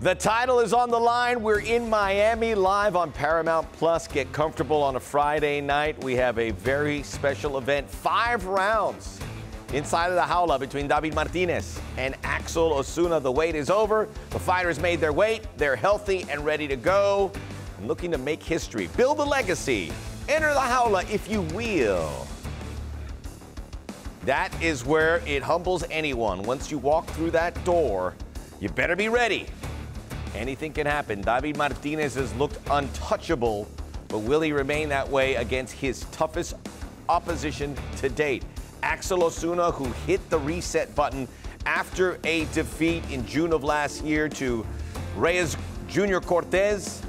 The title is on the line. We're in Miami live on Paramount Plus. Get comfortable on a Friday night. We have a very special event, five rounds inside of the jaula between David Martinez and Axel Osuna. The wait is over. The fighters made their weight. They're healthy and ready to go and looking to make history, build a legacy. Enter the jaula if you will. That is where it humbles anyone. Once you walk through that door, you better be ready Anything can happen. David Martinez has looked untouchable, but will he remain that way against his toughest opposition to date? Axel Osuna, who hit the reset button after a defeat in June of last year to Reyes Junior Cortez.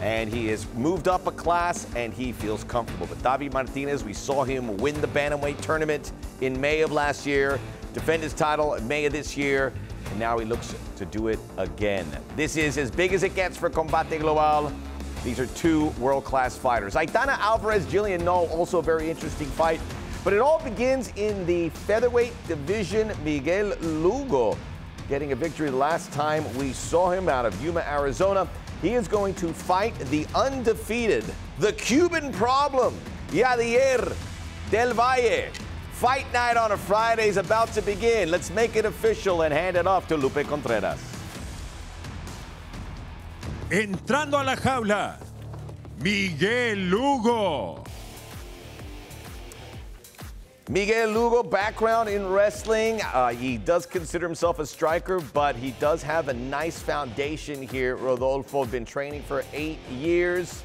And he has moved up a class and he feels comfortable. But David Martinez, we saw him win the Bantamweight tournament in May of last year, defend his title in May of this year, and now he looks to do it again. This is as big as it gets for Combate Global. These are two world-class fighters. Aitana Alvarez, Gillian Noll, also a very interesting fight. But it all begins in the featherweight division. Miguel Lugo getting a victory the last time we saw him out of Yuma, Arizona. He is going to fight the undefeated, the Cuban problem, Yadier Del Valle. Fight night on a Friday is about to begin. Let's make it official and hand it off to Lupe Contreras. Entrando a la jaula, Miguel Lugo. Miguel Lugo, background in wrestling. Uh, he does consider himself a striker, but he does have a nice foundation here. Rodolfo been training for eight years.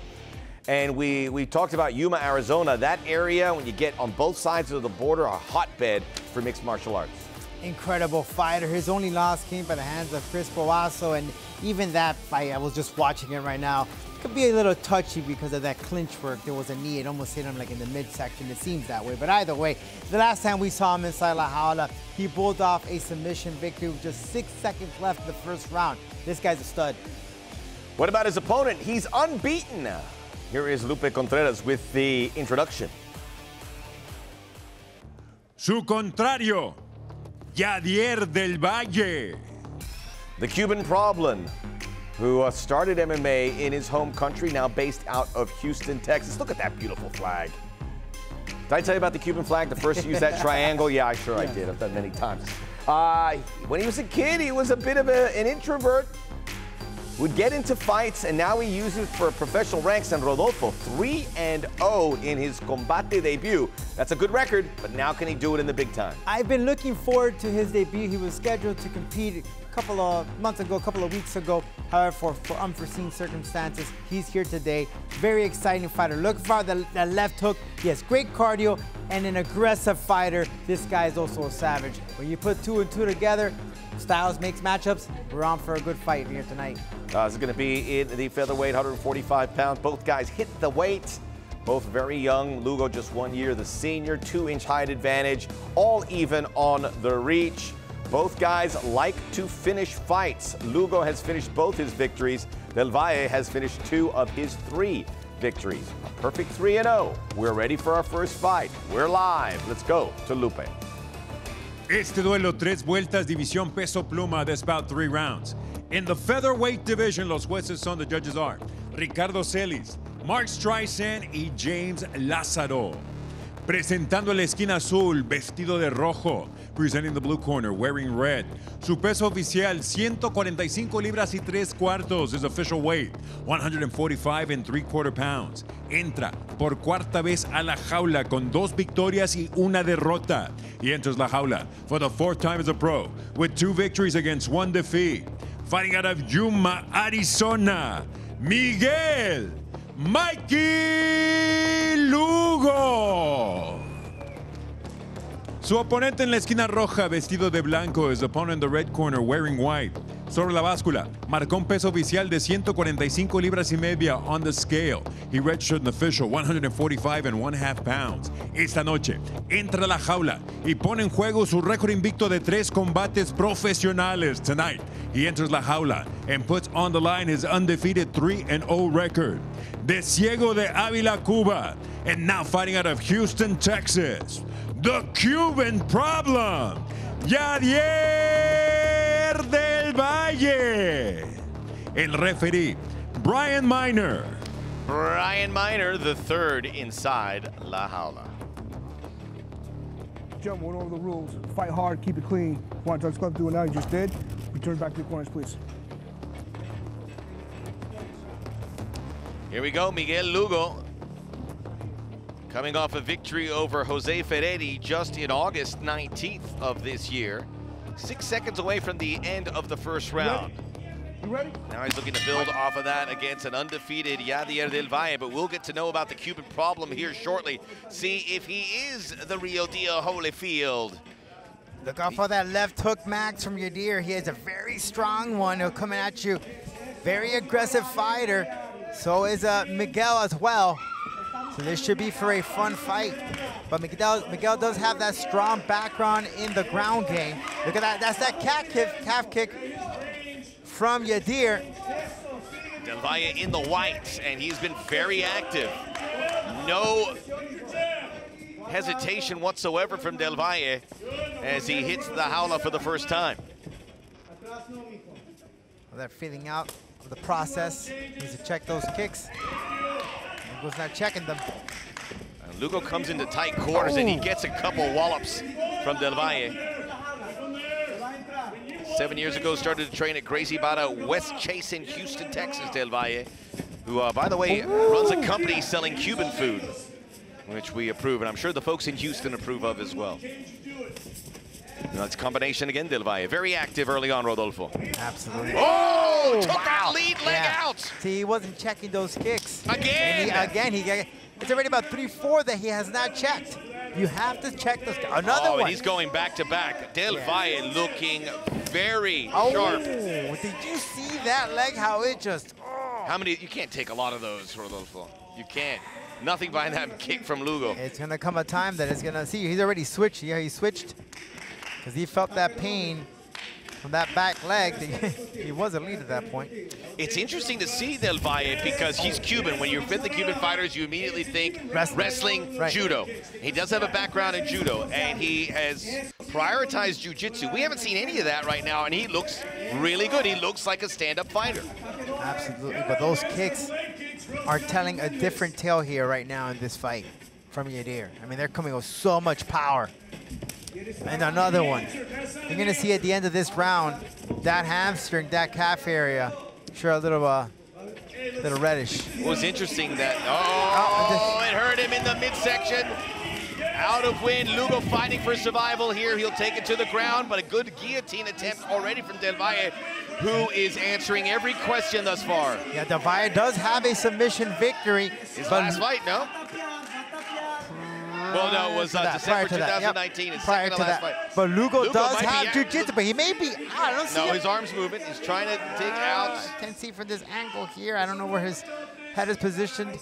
And we, we talked about Yuma, Arizona. That area, when you get on both sides of the border, a hotbed for mixed martial arts. Incredible fighter. His only loss came by the hands of Chris Boasso, and even that fight, I was just watching it right now, could be a little touchy because of that clinch work. There was a knee. It almost hit him like in the midsection. It seems that way. But either way, the last time we saw him inside La Jaula, he pulled off a submission victory with just six seconds left in the first round. This guy's a stud. What about his opponent? He's unbeaten. Here is Lupe Contreras with the introduction. Su contrario, Yadier del Valle. The Cuban problem, who uh, started MMA in his home country, now based out of Houston, Texas. Look at that beautiful flag. Did I tell you about the Cuban flag? The first to use that triangle? Yeah, I sure I did. I've done many times. Uh, when he was a kid, he was a bit of a, an introvert would get into fights, and now he uses for professional ranks. And Rodolfo, 3 and 0 in his combate debut. That's a good record, but now can he do it in the big time? I've been looking forward to his debut. He was scheduled to compete a couple of months ago, a couple of weeks ago. However, for, for unforeseen circumstances, he's here today. Very exciting fighter. Look for the, the left hook. He has great cardio and an aggressive fighter. This guy is also a savage. When you put two and two together, Styles makes matchups. We're on for a good fight here tonight. Uh, this is going to be in the featherweight, 145 pounds. Both guys hit the weight. Both very young. Lugo just one year, the senior, two-inch height advantage, all even on the reach. Both guys like to finish fights. Lugo has finished both his victories. Del Valle has finished two of his three victories. A perfect 3-0. We're ready for our first fight. We're live. Let's go to Lupe. Este duelo, tres vueltas, división peso pluma, that's about three rounds. In the featherweight division, los jueces son, the judges are Ricardo Celis, Mark Streisand y James Lázaro. Presentando la esquina azul, vestido de rojo. Presenting the blue corner, wearing red. Su peso oficial, 145 libras y 3 cuartos. His official weight, 145 and 3 quarter pounds. Entra por cuarta vez a la jaula con dos victorias y una derrota. He enters la jaula for the fourth time as a pro, with two victories against one defeat. Fighting out of Yuma, Arizona, Miguel Mikey Lugo. Su oponente en la esquina roja, vestido de blanco, his opponent in the red corner, wearing white. Sobre la báscula, marcó un peso oficial de 145 libras y media on the scale. He registered an official 145 and one half pounds. Esta noche, entra a la jaula y pone en juego su récord invicto de tres combates profesionales. Tonight, he enters la jaula and puts on the line his undefeated 3-0 record. De Ciego de Ávila, Cuba, and now fighting out of Houston, Texas the Cuban problem. Yadier del Valle. El referee, Brian Miner. Brian Miner, the third inside La Jaula. Jump, went over the rules. Fight hard, keep it clean. Want to touch glove, do it now. You just did. Return back to the corners, please. Here we go, Miguel Lugo. Coming off a victory over Jose Ferretti just in August 19th of this year. Six seconds away from the end of the first round. You ready? Now he's looking to build off of that against an undefeated Yadier del Valle, but we'll get to know about the Cuban problem here shortly. See if he is the real deal Holyfield. Look out for that left hook, Max, from Yadier. He has a very strong one. He'll coming at you. Very aggressive fighter. So is uh, Miguel as well. So this should be for a fun fight. But Miguel, Miguel does have that strong background in the ground game. Look at that. That's that calf kick, calf kick from Yadier. Del Valle in the white, and he's been very active. No hesitation whatsoever from Del Valle as he hits the jaula for the first time. They're feeling out of the process. Needs to check those kicks. Lugo's not checking them. And Lugo comes into tight quarters and he Oh. gets a couple wallops from Del Valle. Seven years ago, started to train at Gracie Barra Westchase in Houston, Texas, Del Valle, who, uh, by the way, runs a company selling Cuban food, which we approve, and I'm sure the folks in Houston approve of as well. Now it's a combination again, Del Valle. Very active early on, Rodolfo. Absolutely. Oh, oh took wow. that lead leg Yeah. out. See, he wasn't checking those kicks. Again! He, again, he it's already about three, four that he has not checked. You have to check those. Another oh, one. and he's going back to back. Del Yeah. Valle looking very oh, sharp. did you see that leg? How it just. Oh. How many? You can't take a lot of those, Rodolfo. You can't. Nothing behind that kick from Lugo. It's gonna come a time that it's gonna see. He's already switched. Yeah, he switched because he felt that pain from that back leg. he was a lead at that point. It's interesting to see Del Valle because he's Cuban. When you're with the Cuban fighters, you immediately think Wrestling. wrestling, Right. judo. He does have a background in judo, and he has prioritized jujitsu. We haven't seen any of that right now, and he looks really good. He looks like a stand-up fighter. Absolutely, but those kicks are telling a different tale here right now in this fight from Yadier. I mean, they're coming with so much power. And another one. You're gonna see at the end of this round, that hamstring, that calf area, sure a little, uh, little reddish. It was interesting that, Oh, oh, it hurt him in the midsection. Out of wind, Lugo fighting for survival here. He'll take it to the ground, but a good guillotine attempt already from Del Valle, who is answering every question thus far. Yeah, Del Valle does have a submission victory. His last fight, no? Well, no, it was uh, that, December prior to that, yep. 2019. His Prior to that. fight. But Lugo, Lugo does have jiu-jitsu, but he may be, I don't see No, him. his arm's moving. He's trying to dig out. I can't see from this angle here. I don't know where his head is positioned.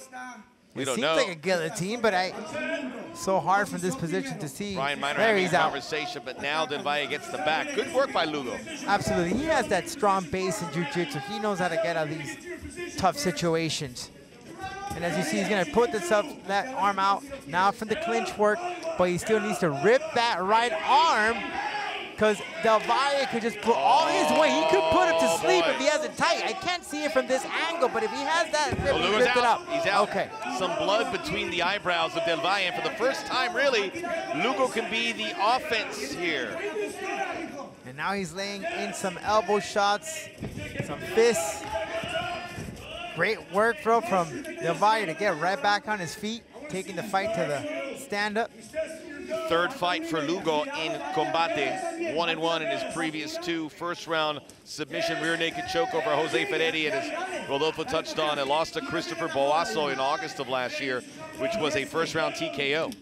We it don't seems know. like a guillotine, but I so hard from this position to see. Brian Miner there he's out. conversation, but now Del Valle gets the back. Good work by Lugo. Absolutely, he has that strong base in jiu-jitsu. He knows how to get out of these tough situations. And as you see, he's gonna put this up, that arm out now from the clinch work, but he still needs to rip that right arm because Del Valle could just put all his weight. He could put him to Oh, sleep boy. if he has it tight. I can't see it from this angle, but if he has that, oh, rip, Well, Lugo's lift it up. He's out. Okay. Some blood between the eyebrows of Del Valle, and for the first time, really, Lugo can be the offense here. And now he's laying in some elbow shots, some fists. Great work, bro, from Del to get right back on his feet, taking the fight to the stand-up. Third fight for Lugo in combate. One and one in his previous two. First round submission rear naked choke over Jose Ferretti. And as Rodolfo touched on, it lost to Christopher Boasso in August of last year, which was a first round TKO.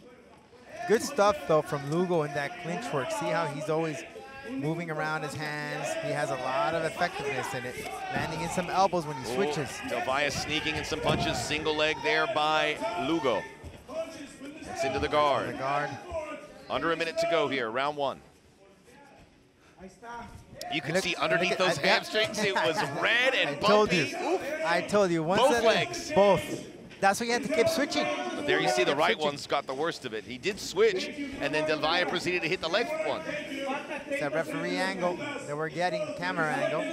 Good stuff, though, from Lugo in that clinch work. See how he's always moving around his hands. He has a lot of effectiveness in it. Landing in some elbows when he switches. Ooh, Del Valle sneaking in some punches. Single leg there by Lugo. It's into the guard. The guard. Under a minute to go here, round one. You can Look- see underneath look those at- yeah. hamstrings, it was red and I told you. I told you. Once Both legs. Both. That's why you have to keep switching. But there you see the right switching. one's got the worst of it. He did switch, and then Del Valle proceeded to hit the left one. It's that referee angle that we're getting, the camera angle.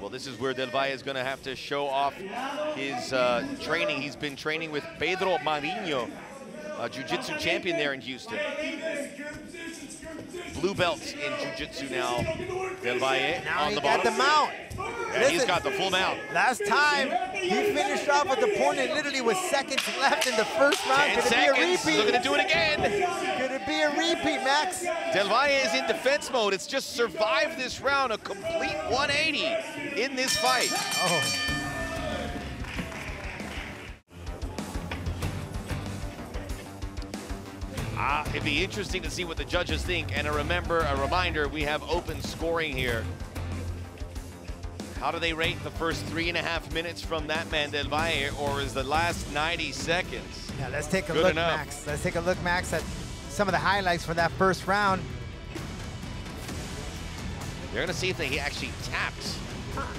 Well, this is where Del Valle is going to have to show off his uh, training. He's been training with Pedro Marinho, a jiu-jitsu champion there in Houston. Blue belts in jiu-jitsu now, Del Valle Now on he the got bottom. the mount. Yeah, he's Listen, got the full mount. Last time, he finished off with the opponent literally with seconds left in the first round. 10 Could it seconds. be a repeat? Looking to do it again. Could it be a repeat, Max? Del Valle is in defense mode. It's just survived this round, a complete 180 in this fight. Oh. Ah, it'd be interesting to see what the judges think. And a remember, a reminder, we have open scoring here. How do they rate the first three and a half minutes from that man Del Valle, or is the last 90 seconds? Yeah, let's take a Good look, enough. Max. Let's take a look, Max, at some of the highlights from that first round. They're gonna see if he actually tapped.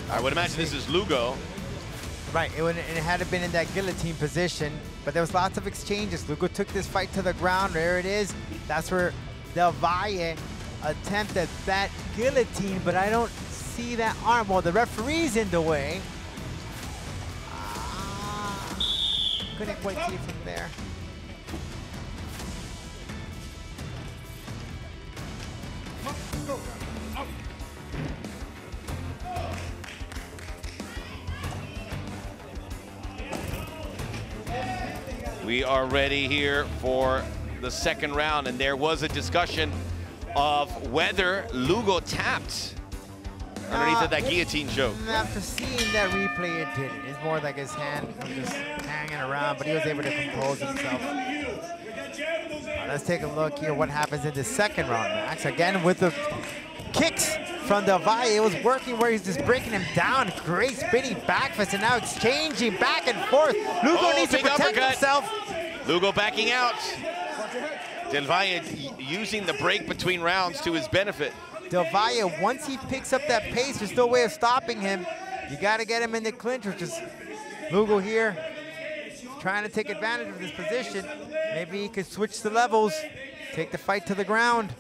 I would imagine this is Lugo. Right, it, would, it had it been in that guillotine position, but there was lots of exchanges. Lugo took this fight to the ground. There it is. That's where Del Valle attempted that guillotine, but I don't see that arm. Well, the referee's in the way. Ah, couldn't quite see from there. We are ready here for the second round, and there was a discussion of whether Lugo tapped underneath Uh, of that guillotine choke. After seeing that replay, it didn't. It's more like his hand was just hanging around, but he was able to compose himself. Uh, let's take a look here what happens in the second round, Max. Again, with the kicks from Del Valle, it was working where he's just breaking him down. Great spinning back fist, and now exchanging back and forth. Lugo Oh, needs to protect uppercut. himself. Lugo backing out. Del Valle using the break between rounds to his benefit. Del Valle, once he picks up that pace, there's no way of stopping him. You got to get him in the clinch, which is Lugo here trying to take advantage of this position. Maybe he could switch the levels, take the fight to the ground.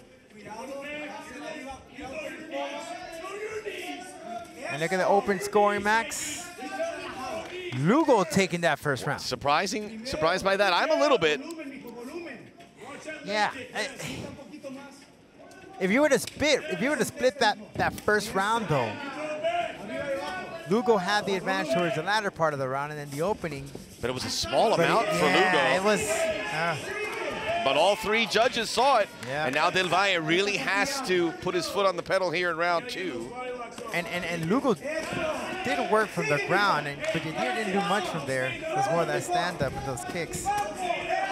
And look at the open scoring, Max. Lugo taking that first round. Surprising, surprised by that. I'm a little bit. Yeah. I- If you were to split, if you were to split that that first round though, Lugo had the advantage towards the latter part of the round, and then the opening. But it was a small amount it- for yeah, it was. uh, But all three judges saw it. Yeah. And now Del Valle really has to put his foot on the pedal here in round two. And and and Lugo did work from the ground, and but he didn't do much from there. It was more that stand up and those kicks.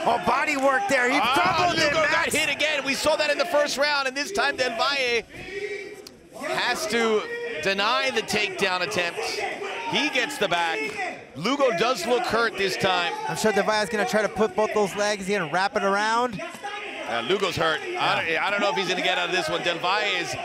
Oh, body work there. He Ah, troubled it, Lugo got hit again. We saw that in the first round, and this time Del Valle has to deny the takedown attempt. He gets the back. Lugo does look hurt this time. I'm sure Devia's gonna try to put both those legs. He's gonna wrap it around. Uh, Lugo's hurt. I, don't, I don't know if he's going to get out of this one. Del Valle is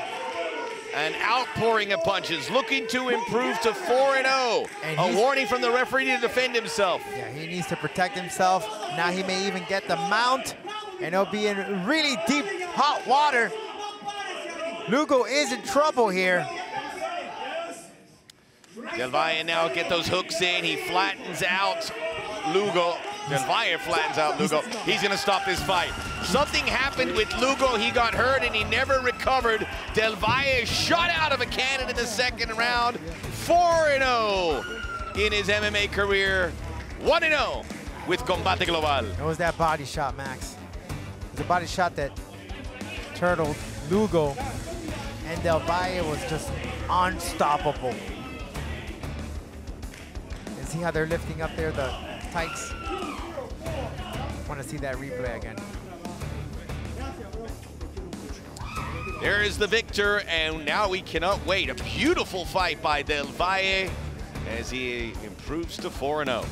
an outpouring of punches, looking to improve to 4 and 0. And A warning from the referee to defend himself. Yeah, he needs to protect himself. Now he may even get the mount, and he'll be in really deep, hot water. Lugo is in trouble here. Del Valle now get those hooks in. He flattens out Lugo. Del Valle flattens out Lugo. He's going to stop this fight. Something happened with Lugo. He got hurt and he never recovered. Del Valle shot out of a cannon in the second round. 4 and 0 in his MMA career. 1 and 0 with Combate Global. It was that body shot, Max. It was a body shot that turtled Lugo, and Del Valle was just unstoppable. And see how they're lifting up there, the tights. Want to see that replay again. There is the victor, and now we cannot wait. A beautiful fight by Del Valle as he improves to 4 0.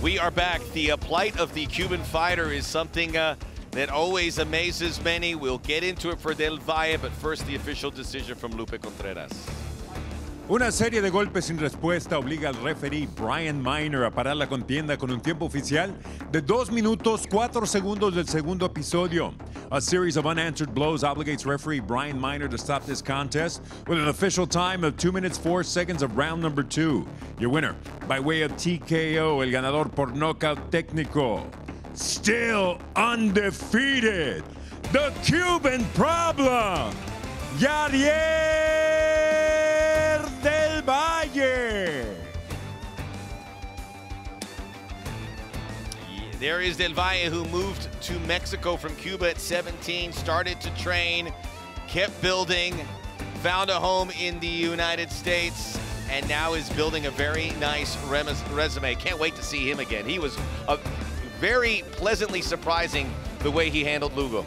We are back. The uh, plight of the Cuban fighter is something uh, that always amazes many. We'll get into it for Del Valle, but first the official decision from Lupe Contreras. Una serie de golpes sin respuesta obliga al referee Brian Miner a parar la contienda con un tiempo oficial de 2 minutos 4 segundos del segundo episodio. A series of unanswered blows obligates referee Brian Miner to stop this contest with an official time of 2 minutes 4 seconds of round number 2. Your winner, by way of TKO, el ganador por knockout técnico. Still undefeated, the Cuban problem, Yadier del Valle. There is Del Valle, who moved to Mexico from Cuba at 17, started to train, kept building, found a home in the United States, and now is building a very nice resume. Can't wait to see him again. He was a very pleasantly surprising the way he handled Lugo.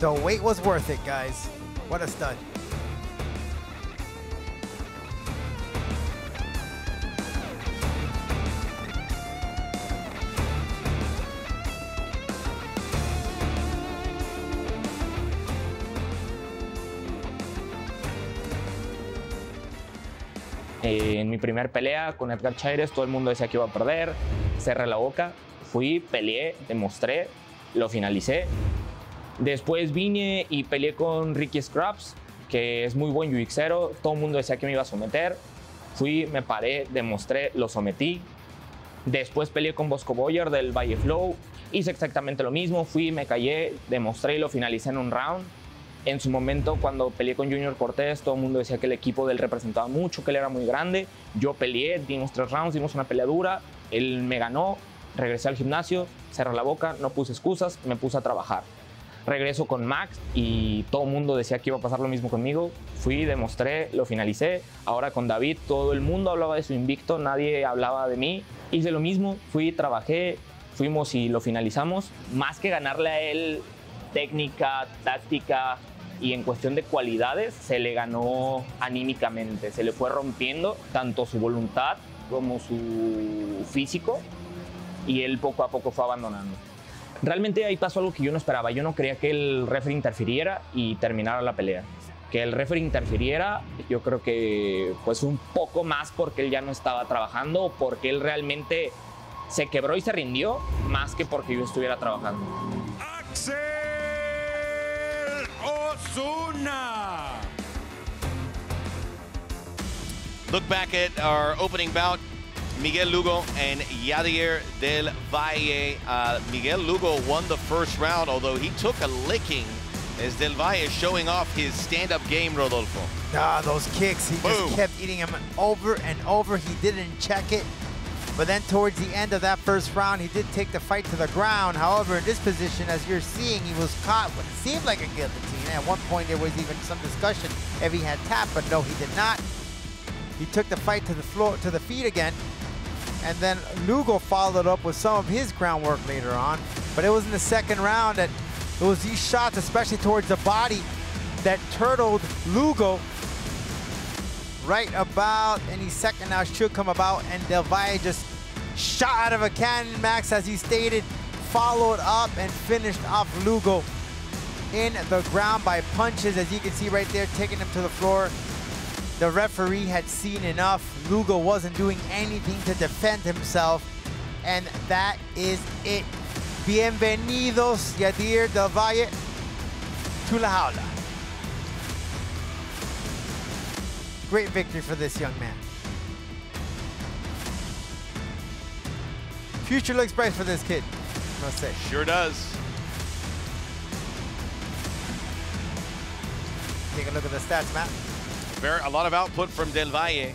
The wait was worth it, guys. What a stud. En mi primer pelea con Edgar Chaires, todo el mundo decía que iba a perder, cerré la boca, fui, peleé, demostré, lo finalicé. Después vine y peleé con Ricky Scraps, que es muy buen UXero, todo el mundo decía que me iba a someter. Fui, me paré, demostré, lo sometí. Después peleé con Bosco Boyer del Valle Flow, hice exactamente lo mismo, fui, me callé, demostré y lo finalicé en un round. En su momento, cuando peleé con Junior Cortés, todo el mundo decía que el equipo de él representaba mucho, que él era muy grande. Yo peleé, dimos tres rounds, dimos una pelea dura. Él me ganó, regresé al gimnasio, cerré la boca, no puse excusas, me puse a trabajar. Regreso con Max y todo el mundo decía que iba a pasar lo mismo conmigo. Fui, demostré, lo finalicé. Ahora con David, todo el mundo hablaba de su invicto, nadie hablaba de mí. Hice lo mismo, fui, trabajé, fuimos y lo finalizamos. Más que ganarle a él técnica, táctica, y en cuestión de cualidades se le ganó anímicamente, se le fue rompiendo tanto su voluntad como su físico y él poco a poco fue abandonando. Realmente ahí pasó algo que yo no esperaba, yo no creía que el referee interfiriera y terminara la pelea. Que el referee interfiriera, yo creo que pues un poco más porque él ya no estaba trabajando, porque él realmente se quebró y se rindió, más que porque yo estuviera trabajando. Osuna. Look back at our opening bout. Miguel Lugo and Yadier del Valle. Uh, Miguel Lugo won the first round, although he took a licking as Del Valle is showing off his stand-up game, Rodolfo. Ah, those kicks. He Boom. just kept eating them over and over. He didn't check it. But then towards the end of that first round, he did take the fight to the ground. However, in this position, as you're seeing, he was caught what seemed like a guillotine. At one point, there was even some discussion if he had tapped, but no, he did not. He took the fight to the floor, to the feet again. And then Lugo followed up with some of his groundwork later on. But it was in the second round that it was these shots, especially towards the body, that turtled Lugo right about any second now should come about and Del Valle just shot out of a cannon max as he stated followed up and finished off Lugo in the ground by punches as you can see right there taking him to the floor the referee had seen enough Lugo wasn't doing anything to defend himself and that is it bienvenidos Yadier Del Valle to La Jaula Great victory for this young man. Future looks bright for this kid, I must say. Sure does. Take a look at the stats, Matt. Very, a lot of output from Del Valle.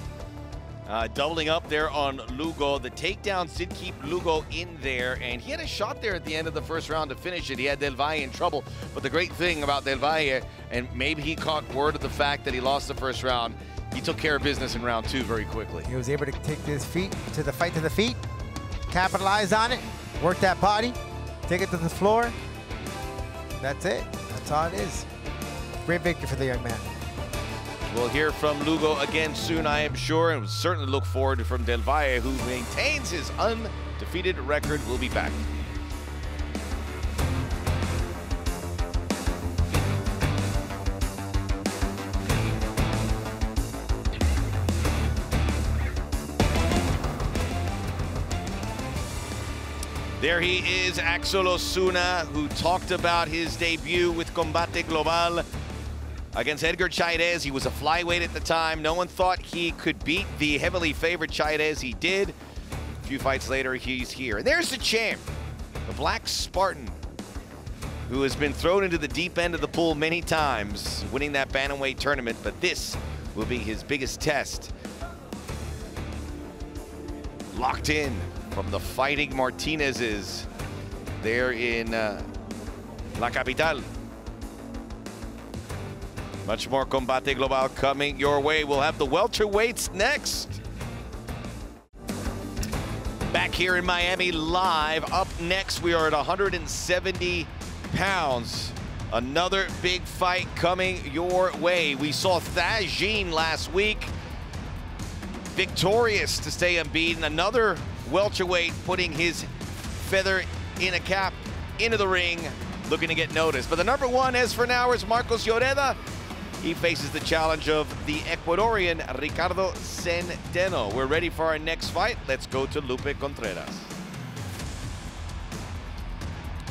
Uh, doubling up there on Lugo. The takedowns did keep Lugo in there, and he had a shot there at the end of the first round to finish it. He had Del Valle in trouble. But the great thing about Del Valle, and maybe he caught word of the fact that he lost the first round, he took care of business in round two very quickly. He was able to take his feet to the fight to the feet, capitalize on it, work that body, take it to the floor. That's it. That's all it is. Great victory for the young man. We'll hear from Lugo again soon, I am sure, and we'll certainly look forward from Del Valle, who maintains his undefeated record. We'll be back. There he is, Axel Osuna, who talked about his debut with Combate Global against Edgar Chairez. He was a flyweight at the time. No one thought he could beat the heavily favored Chairez. He did. A few fights later, he's here. And there's the champ, the Black Spartan, who has been thrown into the deep end of the pool many times, winning that bantamweight tournament. But this will be his biggest test. Locked in from the Fighting Martinezes there in uh, La Capital. Much more Combate Global coming your way. We'll have the welterweights next. Back here in Miami live. Up next, we are at 170 pounds. Another big fight coming your way. We saw Thaz last week, victorious to stay unbeaten. Another welterweight putting his feather in a cap into the ring, looking to get noticed. But the number one, as for now, is Marcos Lloreda. He faces the challenge of the Ecuadorian Ricardo Centeno. We're ready for our next fight. Let's go to Lupe Contreras.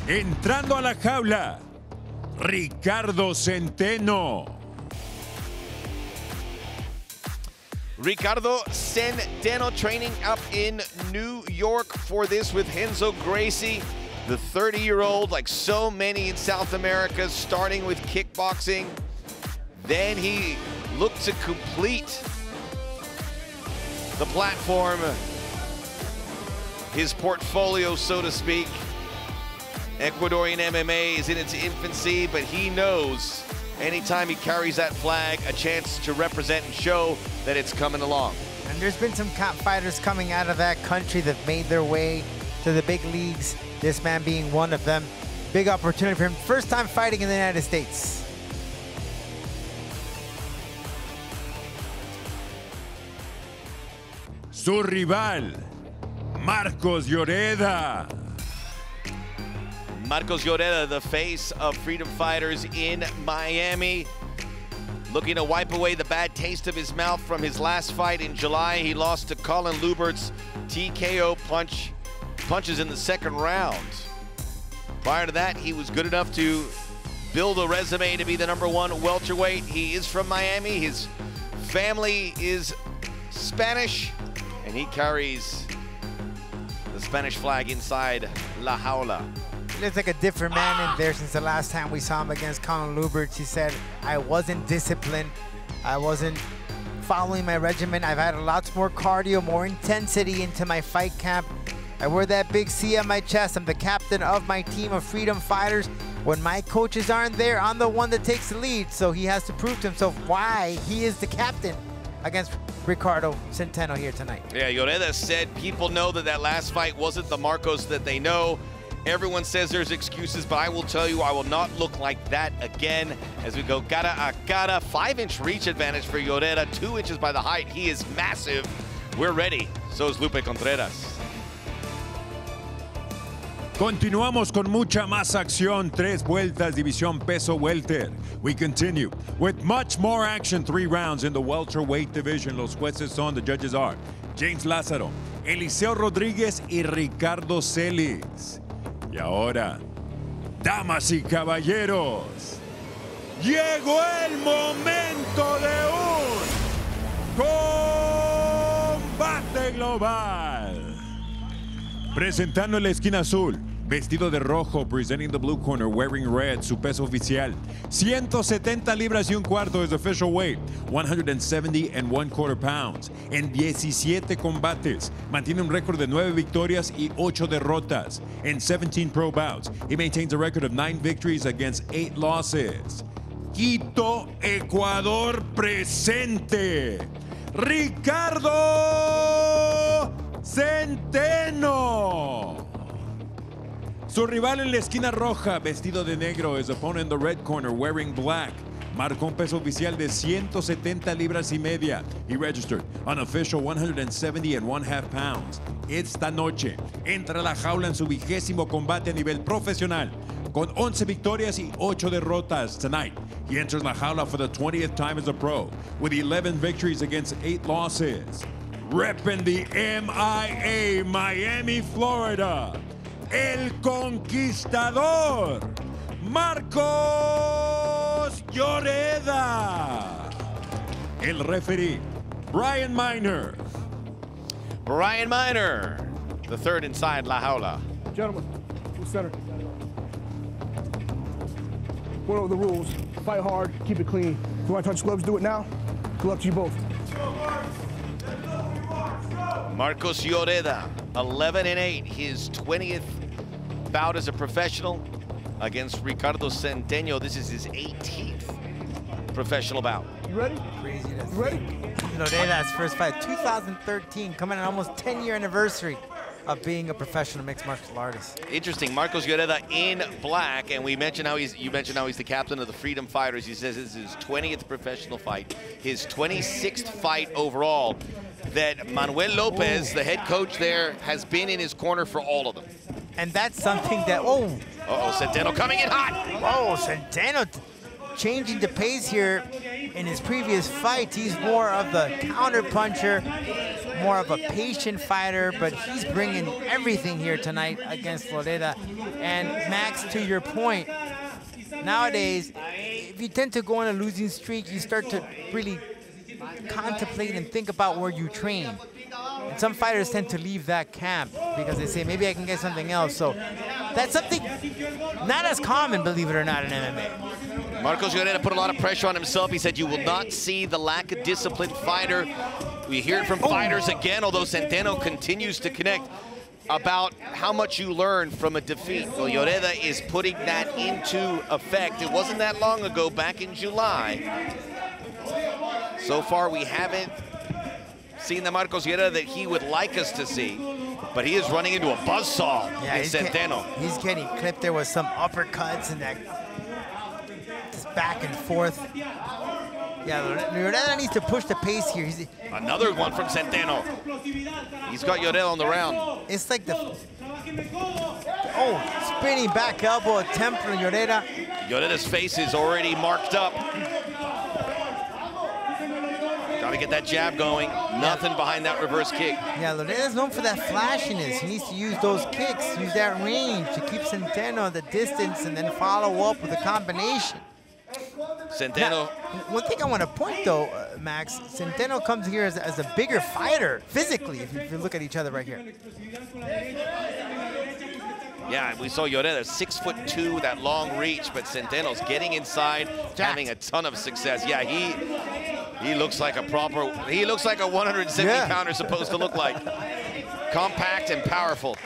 Entrando a la jaula, Ricardo Centeno. Ricardo Centeno training up in New York for this with Renzo Gracie, the 30-year-old, like so many in South America, starting with kickboxing. Then he looked to complete the platform, his portfolio, so to speak. Ecuadorian MMA is in its infancy, but he knows anytime he carries that flag, a chance to represent and show that it's coming along. And there's been some top fighters coming out of that country that made their way to the big leagues, this man being one of them. Big opportunity for him. First time fighting in the United States. Su rival, Marcos Lloreda. Marcos Lloreda, the face of Freedom Fighters in Miami, looking to wipe away the bad taste of his mouth from his last fight in July. He lost to Colin Lubert's TKO punch, punches in the second round. Prior to that, he was good enough to build a resume to be the number one welterweight. He is from Miami. His family is Spanish, and he carries the Spanish flag inside La Jaula. He looks like a different man in there since the last time we saw him against Colin Lubert. He said, I wasn't disciplined. I wasn't following my regimen. I've had lots more cardio, more intensity into my fight camp. I wear that big C on my chest. I'm the captain of my team of freedom fighters. When my coaches aren't there, I'm the one that takes the lead. So he has to prove to himself why he is the captain against Ricardo Centeno here tonight. Yeah, Lloreda said people know that that last fight wasn't the Marcos that they know. Everyone says there's excuses, but I will tell you I will not look like that again as we go cara a cara. Five inch reach advantage for Lloreda, two inches by the height. He is massive. We're ready. So is Lupe Contreras. Continuamos con mucha más acción. Tres vueltas, división peso welter. We continue with much more action. Three rounds in the welterweight division. Los jueces son, the judges are James Lázaro, Eliseo Rodríguez y Ricardo Celis. Y ahora, damas y caballeros, llegó el momento de un combate global. Presentando en la esquina azul, vestido de rojo, presenting the blue corner, wearing red, su peso oficial. 170 libras y un cuarto is official weight, 170 and one quarter pounds. En 17 combates, mantiene un récord de 9 victorias y 8 derrotas. En 17 pro bouts, he maintains a record of 9 victories against 8 losses. Quito, Ecuador presente. Ricardo Centeno. Su rival en la esquina roja, vestido de negro, his opponent in the red corner, wearing black. Marcó un peso oficial de 170 libras y media. He registered an official 170 and one half pounds. Esta noche entra a la jaula en su vigésimo combate a nivel profesional con 11 victorias y 8 derrotas tonight. He enters la jaula for the 20th time as a pro with 11 victories against 8 losses. Repping the MIA, Miami, Florida. el conquistador, Marcos Lloreda. El referee, Brian Miner. Brian Miner, the third inside La Jaula. Gentlemen, to the center. One of the rules, fight hard, keep it clean. If you want to touch gloves, do it now. Good luck to you both. Marcos Lloreda, 11 and 8, his 20th bout as a professional against Ricardo Centeno. This is his 18th professional bout. You ready? Crazy to You ready? Lloreda's first fight, 2013, coming on almost 10 year anniversary of being a professional mixed martial artist. Interesting, Marcos Lloreda in black, and we mentioned how he's, you mentioned how he's the captain of the Freedom Fighters. He says this is his 20th professional fight, his 26th fight overall, that Manuel Lopez, the head coach there, has been in his corner for all of them. And that's something that, oh, Uh-oh, Centeno coming in hot. oh, Centeno changing the pace here in his previous fights. He's more of the counter puncher, more of a patient fighter, but he's bringing everything here tonight against Lloreda. And Max, to your point, nowadays, if you tend to go on a losing streak, you start to really contemplate and think about where you train. And some fighters tend to leave that camp because they say, maybe I can get something else. So that's something not as common, believe it or not, in MMA. Marcos Lloreda put a lot of pressure on himself. He said you will not see the lack of disciplined fighter. We hear it from fighters again, although Centeno continues to connect about how much you learn from a defeat. Well, Lloreda is putting that into effect. It wasn't that long ago, back in July. So far, we haven't seen the Marcos Lloreda that he would like us to see, but he is running into a buzzsaw in he's, get- he's getting clipped there with some uppercuts and that back and forth. Yeah, Lloreda needs to push the pace here. He's, Another one from Centeno. He's got Lloreda on the round. it's like the oh spinning back elbow attempt from Lloreda. Lloreda's face is already marked up. Got to get that jab going. Nothing behind that reverse kick. Yeah, Lloreda's known for that flashiness. He needs to use those kicks, use that range to keep Centeno at the distance and then follow up with a combination. Centeno, Now, one thing I want to point though, uh, Max, Centeno comes here as, as a bigger fighter physically. If you, if you look at each other right here, yeah, we saw Lloreda, six foot two, that long reach, but Centeno's getting inside, having a ton of success. Yeah, he he looks like a proper, he looks like a 170 Yeah. pounder supposed to look like. Compact and powerful.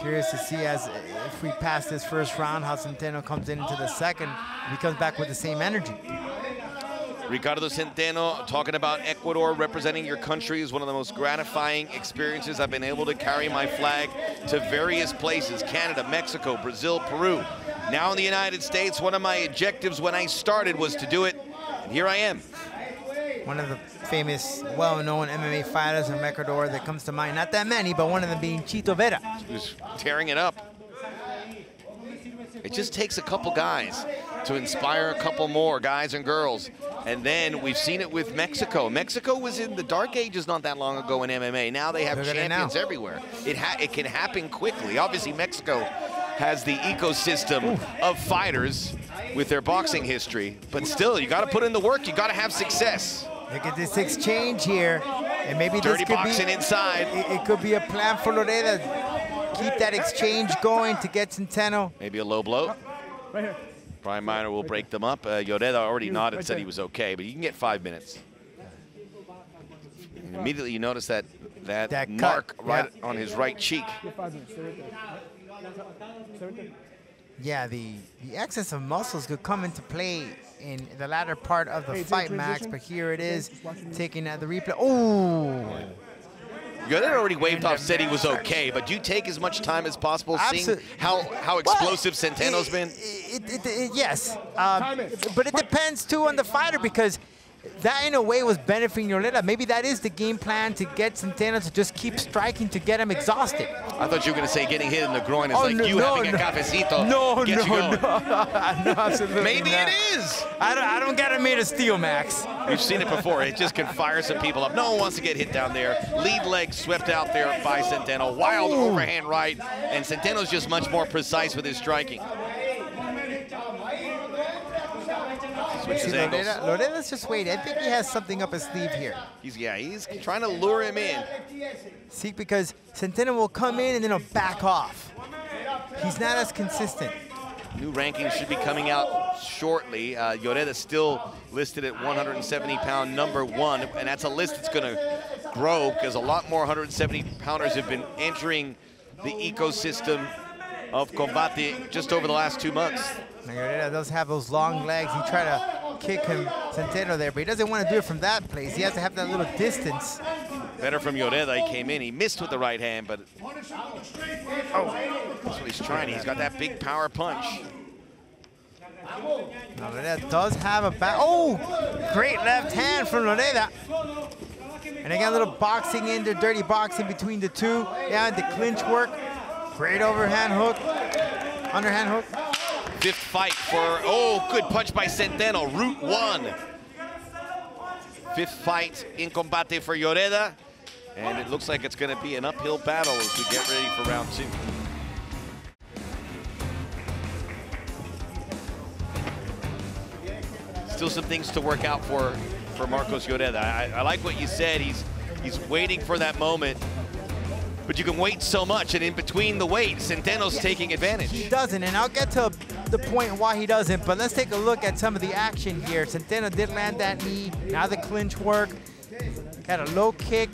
curious to see as if we pass this first round, how Centeno comes into the second. He comes back with the same energy. Ricardo Centeno talking about Ecuador representing your country is one of the most gratifying experiences. I've been able to carry my flag to various places, Canada, Mexico, Brazil, Peru. Now in the United States, one of my objectives when I started was to do it, and here I am. One of the famous, well-known MMA fighters from Ecuador that comes to mind, not that many, but one of them being Chito Vera. Who's tearing it up. It just takes a couple guys to inspire a couple more guys and girls. And then we've seen it with Mexico. Mexico was in the dark ages not that long ago in MMA. Now they have it champions everywhere. It, ha- it can happen quickly. Obviously, Mexico has the ecosystem of fighters with their boxing history. But still, you got to put in the work. You got to have success. Look at this exchange here, and maybe Dirty this could boxing be, inside. It, it could be a plan for Lloreda. Keep that exchange going to get Centeno. Maybe a low blow. Right here. Brian Miner will break them up. Uh, Lloreda already You, nodded, right said there. he was okay, but you can get five minutes. And immediately you notice that that, That cut, mark right yeah. on his right cheek. Get five minutes. Stay right there. Stay right there. Yeah, the, the excess of muscles could come into play in the latter part of the Hey, fight, Max, but here it Okay, is, just watching the- taking at the replay. Oh, Lloreda already waved off, said he was okay, but do you take as much time as possible seeing how, how explosive Centeno's it, been? It, it, it- yes, um, but it depends too on the fighter because that in a way was benefiting Lloreda. Maybe that is the game plan to get Centeno to just keep striking to get him exhausted. I thought you were going to say getting hit in the groin is Oh, like no, you no, having no. a cafecito No, no, no, absolutely Maybe not. it is. I don't, I don't got him made of steel, Max. We've seen it before. It just can fire some people up. No one wants to get hit down there. Lead leg swept out there by Centeno. Wild Ooh. overhand right, and Centeno's just much more precise with his striking. Switches See, angles. Lloreda, Lloreda's just waiting. I think he has something up his sleeve here. He's yeah, he's trying to lure him in. See, because Centeno will come in and then he'll back off. He's not as consistent. New rankings should be coming out shortly. Uh, still listed at 170 pound number one, and that's a list that's going to grow because a lot more 170 pounders have been entering the ecosystem of combate just over the last two months. Lloreda does have those long legs. He tried to kick him, Centeno there, but he doesn't want to do it from that place. He has to have that little distance. Better from Lloreda. He came in. He missed with the right hand, but oh, that's what he's trying. He's got that big power punch. Now, Lloreda does have a back. Oh, great left hand from Lloreda. And again, a little boxing in there, dirty boxing between the two. Yeah, the clinch work. Great overhand hook, underhand hook. Fifth fight for, oh, good punch by Centeno, route one. Fifth fight in combate for Lloreda. And it looks like it's gonna be an uphill battle as we get ready for round two. Still some things to work out for, for Marcos Lloreda. I, I like what you said, he's, he's waiting for that moment. But you can wait so much, and in between the wait, Centeno's taking advantage. He doesn't, and I'll get to the point why he doesn't, but let's take a look at some of the action here. Centeno did land that knee, now the clinch work. Had a low kick,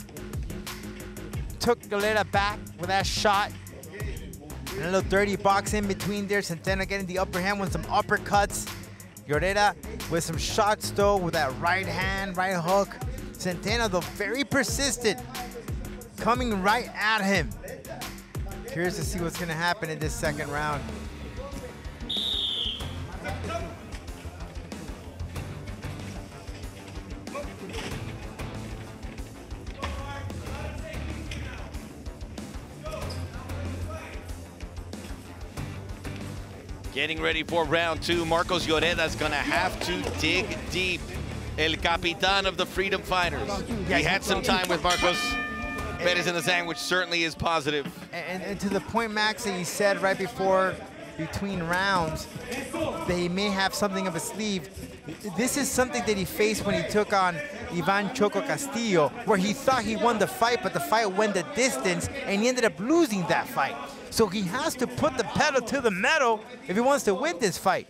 took Galera back with that shot. And a little dirty box in between there. Centeno getting the upper hand with some uppercuts. Lloreda with some shots though with that right hand, right hook. Centeno though very persistent, coming right at him. Curious to see what's gonna happen in this second round. Getting ready for round two. Marcos Lloreda's gonna have to dig deep. El Capitan of the Freedom Fighters. He had some time with Marcos. Perez in the sandwich certainly is positive. And, and to the point, Max, that you said right before, between rounds, he may have something of a sleeve. This is something that he faced when he took on Ivan Choco Castillo, where he thought he won the fight, but the fight went the distance, and he ended up losing that fight. So he has to put the pedal to the metal if he wants to win this fight.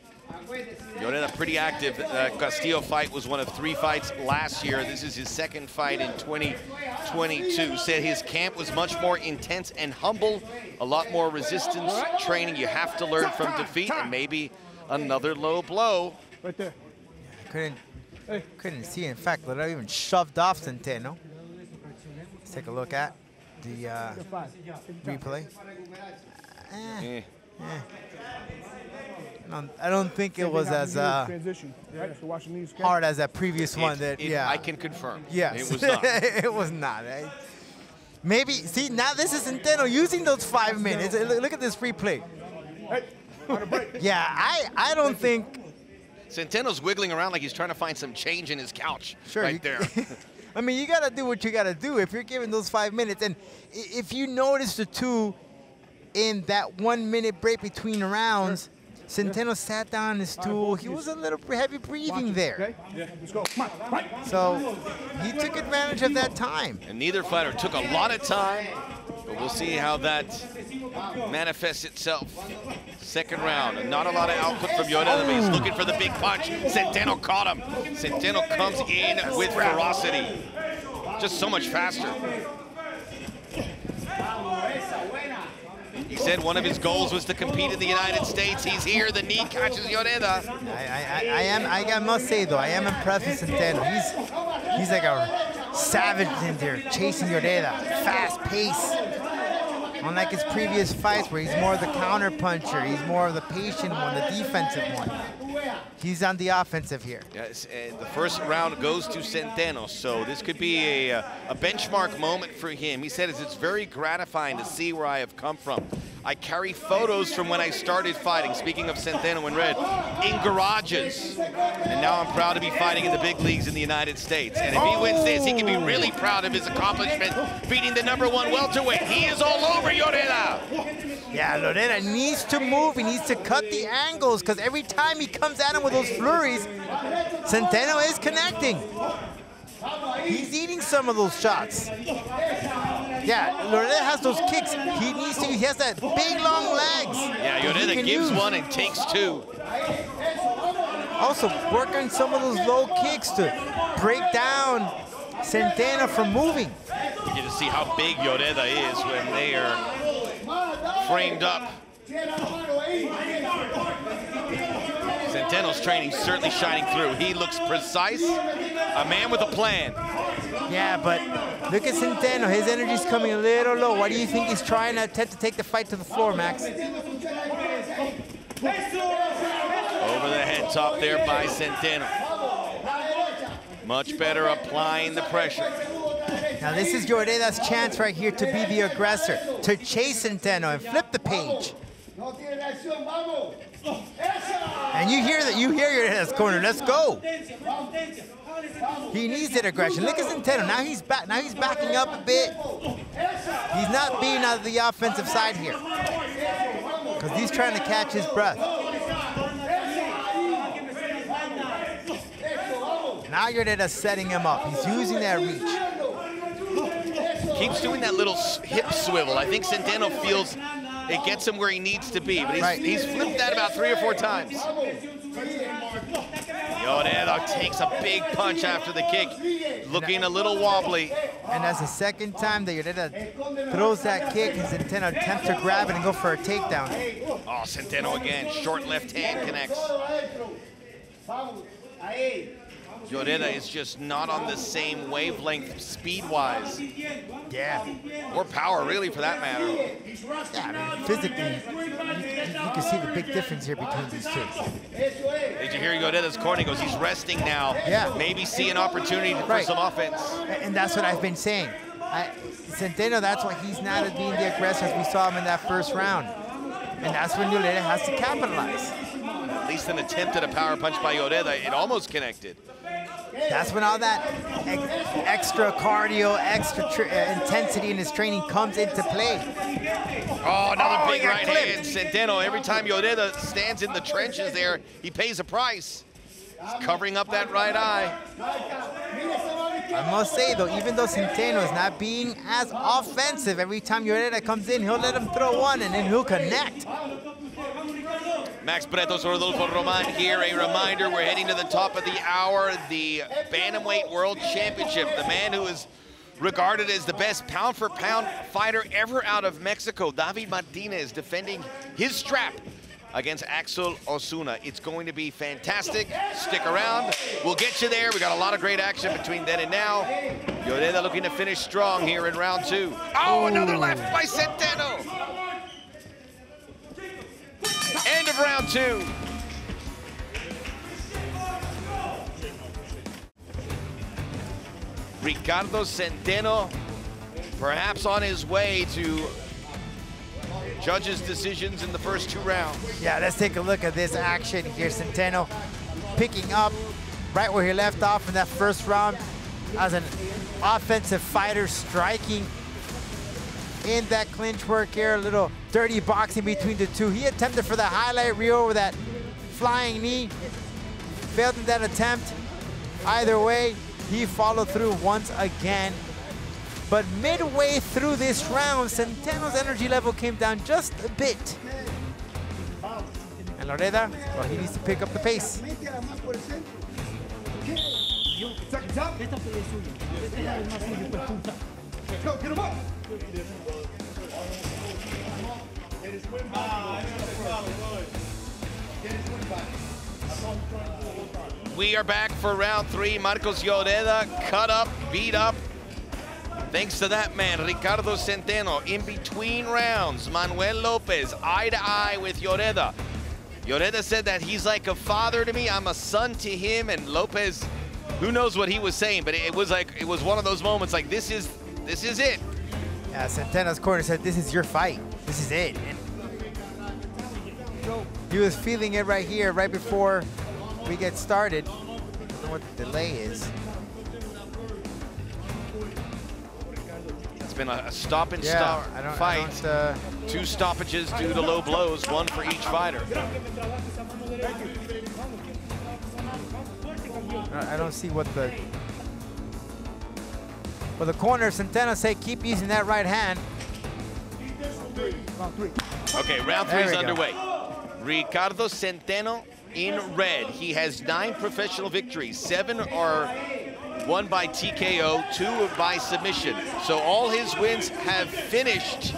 Lloreda pretty active. Uh, Castillo fight was one of three fights last year. This is his second fight in 2022. Said his camp was much more intense and humble. A lot more resistance training. You have to learn from defeat and maybe another low blow. Right there. Couldn't, couldn't see. In fact, Lloreda even shoved off Centeno. Let's take a look at the uh, replay. Eh, Eh. I don't, I don't think it was as uh, transition, right? So these. hard as that previous one. That it- yeah, I can confirm. Yes, It was not. it was not. eh? Maybe see now this is Centeno using those five minutes. Look, look at this replay. Hey, on a break. Yeah, I I don't think. Centeno's wiggling around like he's trying to find some change in his couch. Sure, right you- there. I mean, you gotta do what you gotta do if you're given those five minutes. And if you notice the two in that one minute break between rounds, Centeno sat down on his stool. He was a little heavy breathing there. Okay? Yeah, let's go. Come on, right. So he took advantage of that time. And neither fighter took a lot of time, but we'll see how that manifests itself. Second round, not a lot of output from Yoda, but he's looking for the big punch. Centeno caught him. Centeno comes in with ferocity. Just so much faster. He said one of his goals was to compete in the United States. He's here. The knee catches Lloreda. I, I, I, am. I, must say though, I am impressed with Centeno. He's he's like a savage in there, chasing Lloreda, fast pace. Unlike his previous fights where he's more of the counter puncher, he's more of the patient one, the defensive one. He's on the offensive here. Yes, the first round goes to Centeno, so this could be a, a benchmark moment for him. He said it's very gratifying to see where I have come from. I carry photos from when I started fighting, speaking of Centeno and red, in garages. And now I'm proud to be fighting in the big leagues in the United States. And if he wins this, he can be really proud of his accomplishment, beating the number one welterweight. He is all over Lloreda. Yeah, Lloreda needs to move. He needs to cut the angles because every time he comes at him with those flurries, Centeno is connecting. He's eating some of those shots. Yeah, Lloreda has those kicks. He needs to, he has that big long legs. Yeah, Lloreda gives use. one and takes two. Also, work on some of those low kicks to break down Santana from moving. You get to see how big Lloreda is when they are framed up. Centeno's training certainly shining through. He looks precise, a man with a plan. Yeah, but look at Centeno. His energy's coming a little low. Why do you think he's trying to attempt to take the fight to the floor, Max? Over the head top there by Centeno. Much better applying the pressure. Now this is Lloreda's chance right here to be the aggressor, to chase Centeno and flip the page. And you hear that, you hear Lloreda's corner, let's go. He needs that aggression. Look at Centeno. Now he's back. Now he's backing up a bit. He's not being on the offensive side here because he's trying to catch his breath. Now you're there setting him up. He's using that reach. Keeps doing that little hip swivel. I think Centeno feels it gets him where he needs to be, but he's, right. he's flipped that about three or four times. Lloreda takes a big punch after the kick, looking a little wobbly. And that's the second time that Lloreda throws that kick and Centeno attempts to grab it and go for a takedown. Oh, Centeno again, short left hand connects. Lloreda is just not on the same wavelength speed-wise. Yeah. Or power, really, for that matter. Yeah, I mean, physically, you, you, you, can see the big difference here between these two. Did you hear Lloreda's corner? He goes, he's resting now. Yeah. Maybe see an opportunity for right. some offense. And that's what I've been saying. I, Centeno, that's why he's not as being the aggressor as we saw him in that first round. And that's when Lloreda has to capitalize. At least an attempt at a power punch by Lloreda. It almost connected. That's when all that ex extra cardio, extra uh, intensity in his training comes into play. Oh, another oh, big right clipped. hand. Centeno, every time Lloreda stands in the trenches there, he pays a price. He's covering up that right eye. I must say, though, even though Centeno is not being as offensive, every time Lloreda comes in, he'll let him throw one, and then he'll connect. Max Bretos, Rodolfo Roman here. A reminder, we're heading to the top of the hour, the Bantamweight World Championship. The man who is regarded as the best pound-for-pound -pound fighter ever out of Mexico, David Martinez, defending his strap against Axel Osuna. It's going to be fantastic. Stick around. We'll get you there. We got a lot of great action between then and now. Lloreda looking to finish strong here in round two. Oh, another left by Centeno. End of round two. Ricardo Centeno, perhaps on his way to judges' decisions in the first two rounds. Yeah, let's take a look at this action here. Centeno picking up right where he left off in that first round as an offensive fighter striking in that clinch work here, a little dirty boxing between the two. He attempted for the highlight reel with that flying knee, failed in that attempt. Either way, he followed through once again. But midway through this round, Centeno's energy level came down just a bit. And Lloreda, well, he needs to pick up the pace. We are back for round three. Marcos Lloreda cut up, beat up, Thanks to that man, Ricardo Centeno, in between rounds, Manuel Lopez, eye to eye with Lloreda. Lloreda said that he's like a father to me, I'm a son to him, and Lopez, who knows what he was saying, but it was like, it was one of those moments like, this is, this is it. Yeah, Centeno's corner said, this is your fight. This is it. And he was feeling it right here, right before we get started. I don't know what the delay is. It's been a, a stop and Yeah, start I don't, fight. uh, Two stoppages due to low blows, one for each fighter. I don't see what the. Well, the corner, Centeno say keep using that right hand. Okay, round three is we go. Ricardo Centeno in red. He has nine professional victories. Seven are won by TKO, two by submission. So all his wins have finished.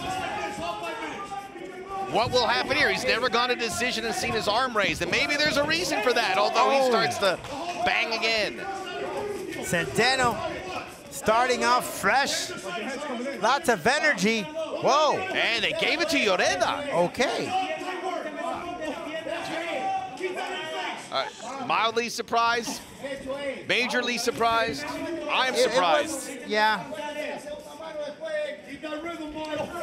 What will happen here? He's never gone to decision and seen his arm raised. And maybe there's a reason for that, although he Oh. starts to bang again. Centeno starting off fresh. Lots of energy. Whoa. And they gave it to Lloreda. Okay. Uh, mildly surprised, majorly surprised. I'm It- it surprised. was- yeah.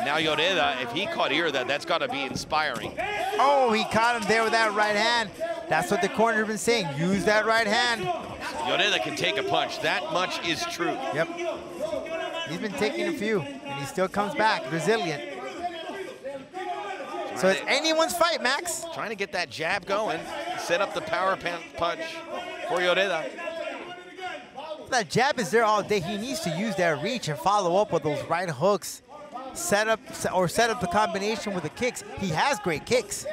Now Lloreda, if he caught ear that, that's got to be inspiring. Oh, he caught him there with that right hand. That's what the corner's been saying. Use that right hand. Lloreda can take a punch. That much is true. Yep. He's been taking a few, and he still comes back, resilient. So it's anyone's fight, Max. Trying to get that jab going, set up the power punch for Lloreda. That jab is there all day. He needs to use that reach and follow up with those right hooks. Set up or set up the combination with the kicks. He has great kicks.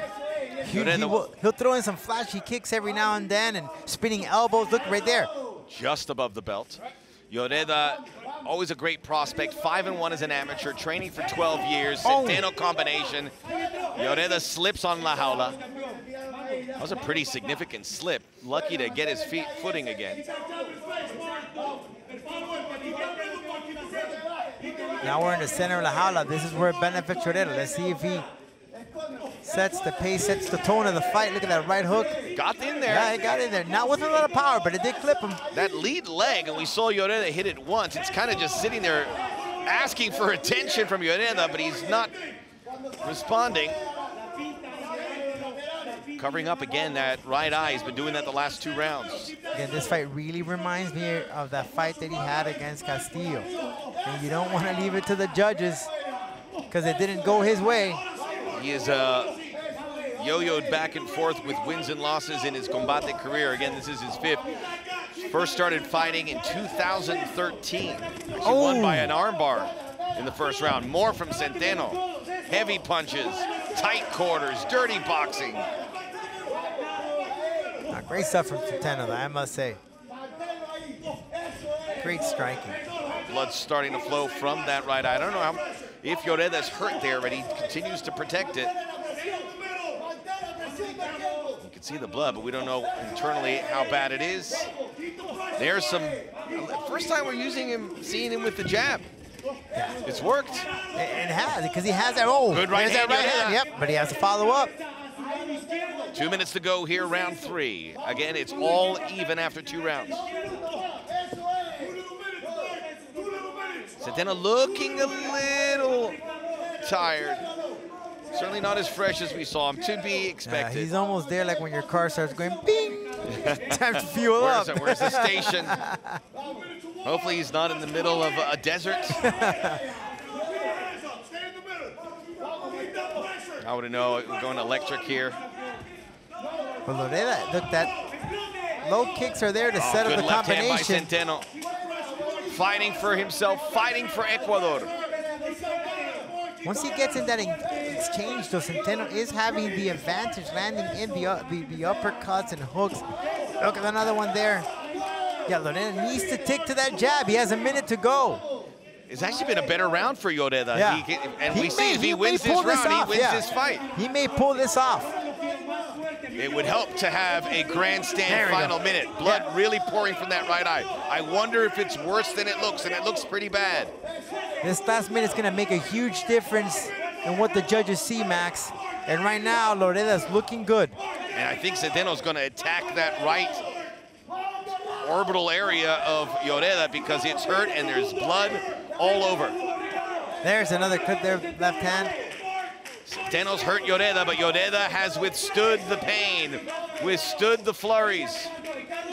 He, he will, he'll throw in some flashy kicks every now and then and spinning elbows. Look right there. Just above the belt. Lloreda, always a great prospect. Five and one as an amateur, training for 12 years. Oh. Centeno combination. Lloreda slips on La Jaula. That was a pretty significant slip. Lucky to get his feet footing again. Now we're in the center of La Jaula. This is where it benefits Chorero. Let's see if he sets the pace, sets the tone of the fight. Look at that right hook. Got in there. Yeah, he got in there. Not with a lot of power, but it did clip him. that lead leg, and we saw Lloreda hit it once. It's kind of just sitting there asking for attention from Lloreda, but he's not responding. Covering up again that right eye. He's been doing that the last two rounds. Again, this fight really reminds me of that fight that he had against Castillo. And you don't want to leave it to the judges because it didn't go his way. He is uh, yo-yoed back and forth with wins and losses in his combate career. Again, this is his fifth. First started fighting in 2013. Actually won by an armbar in the first round. More from Centeno. Heavy punches, tight quarters, dirty boxing. Uh, great stuff from Centeno, I must say. Great striking. Blood starting to flow from that right eye. I don't know how, if Lloreda's hurt there, but he continues to protect it. You can see the blood, but we don't know internally how bad it is. There's some, first time we're using him, seeing him with the jab. It's worked. It, it has, because he has that, oh, Good right there's that hand, right yeah. hand. Yep, but he has to follow up. Two minutes to go here, round three. Again, it's all even after two rounds. Centeno looking a little tired. Certainly not as fresh as we saw him. To be expected. he's almost there like when your car starts going bing. Time to fuel Where's, up. where's the station? Hopefully he's not in the middle of a desert. I would know going electric here. But Lloreda, look, that low kicks are there to Oh, set up the left hand by combination. Fighting for himself, fighting for Ecuador. Once he gets in that exchange, though, Centeno is having the advantage, landing in the, uh, the, the uppercuts and hooks. Look at another one there. Yeah, Lloreda needs to tick to that jab. He has a minute to go. It's actually been a better round for Lloreda. Yeah. He can- and He we may- see if he, he wins this this round, off, he wins yeah. this fight. He may pull this off. It would help to have a grandstand final minute. Blood yeah. really pouring from that right eye. I wonder if it's worse than it looks, and it looks pretty bad. This last minute is gonna make a huge difference in what the judges see, Max. And right now, Lloreda's looking good. And I think Centeno's gonna attack that right orbital area of Lloreda because it's hurt and there's blood all over. There's another clip there, left hand. Centeno's hurt Lloreda, but Lloreda has withstood the pain, withstood the flurries.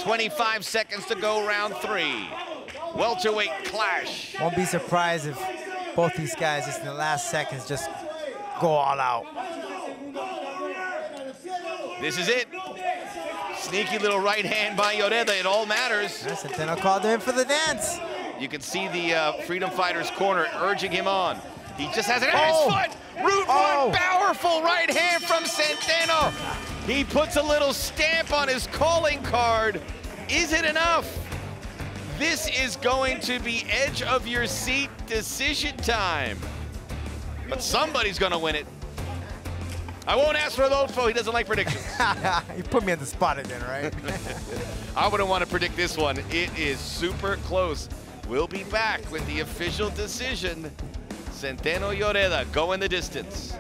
25 seconds to go, round three. Welterweight clash. Won't be surprised if both these guys just in the last seconds just go all out. This is it. Sneaky little right hand by Lloreda. It all matters. Centeno called him in for the dance. You can see the uh, Freedom Fighter's corner urging him on. He just has it in oh. his foot. Root oh. one powerful right hand from Centeno. He puts a little stamp on his calling card. Is it enough? This is going to be edge of your seat decision time. But somebody's going to win it. I won't ask for Rodolfo. He doesn't like predictions. you put me on the spot again, right? I wouldn't want to predict this one. It is super close. We'll be back with the official decision. Centeno Lloreda going the distance.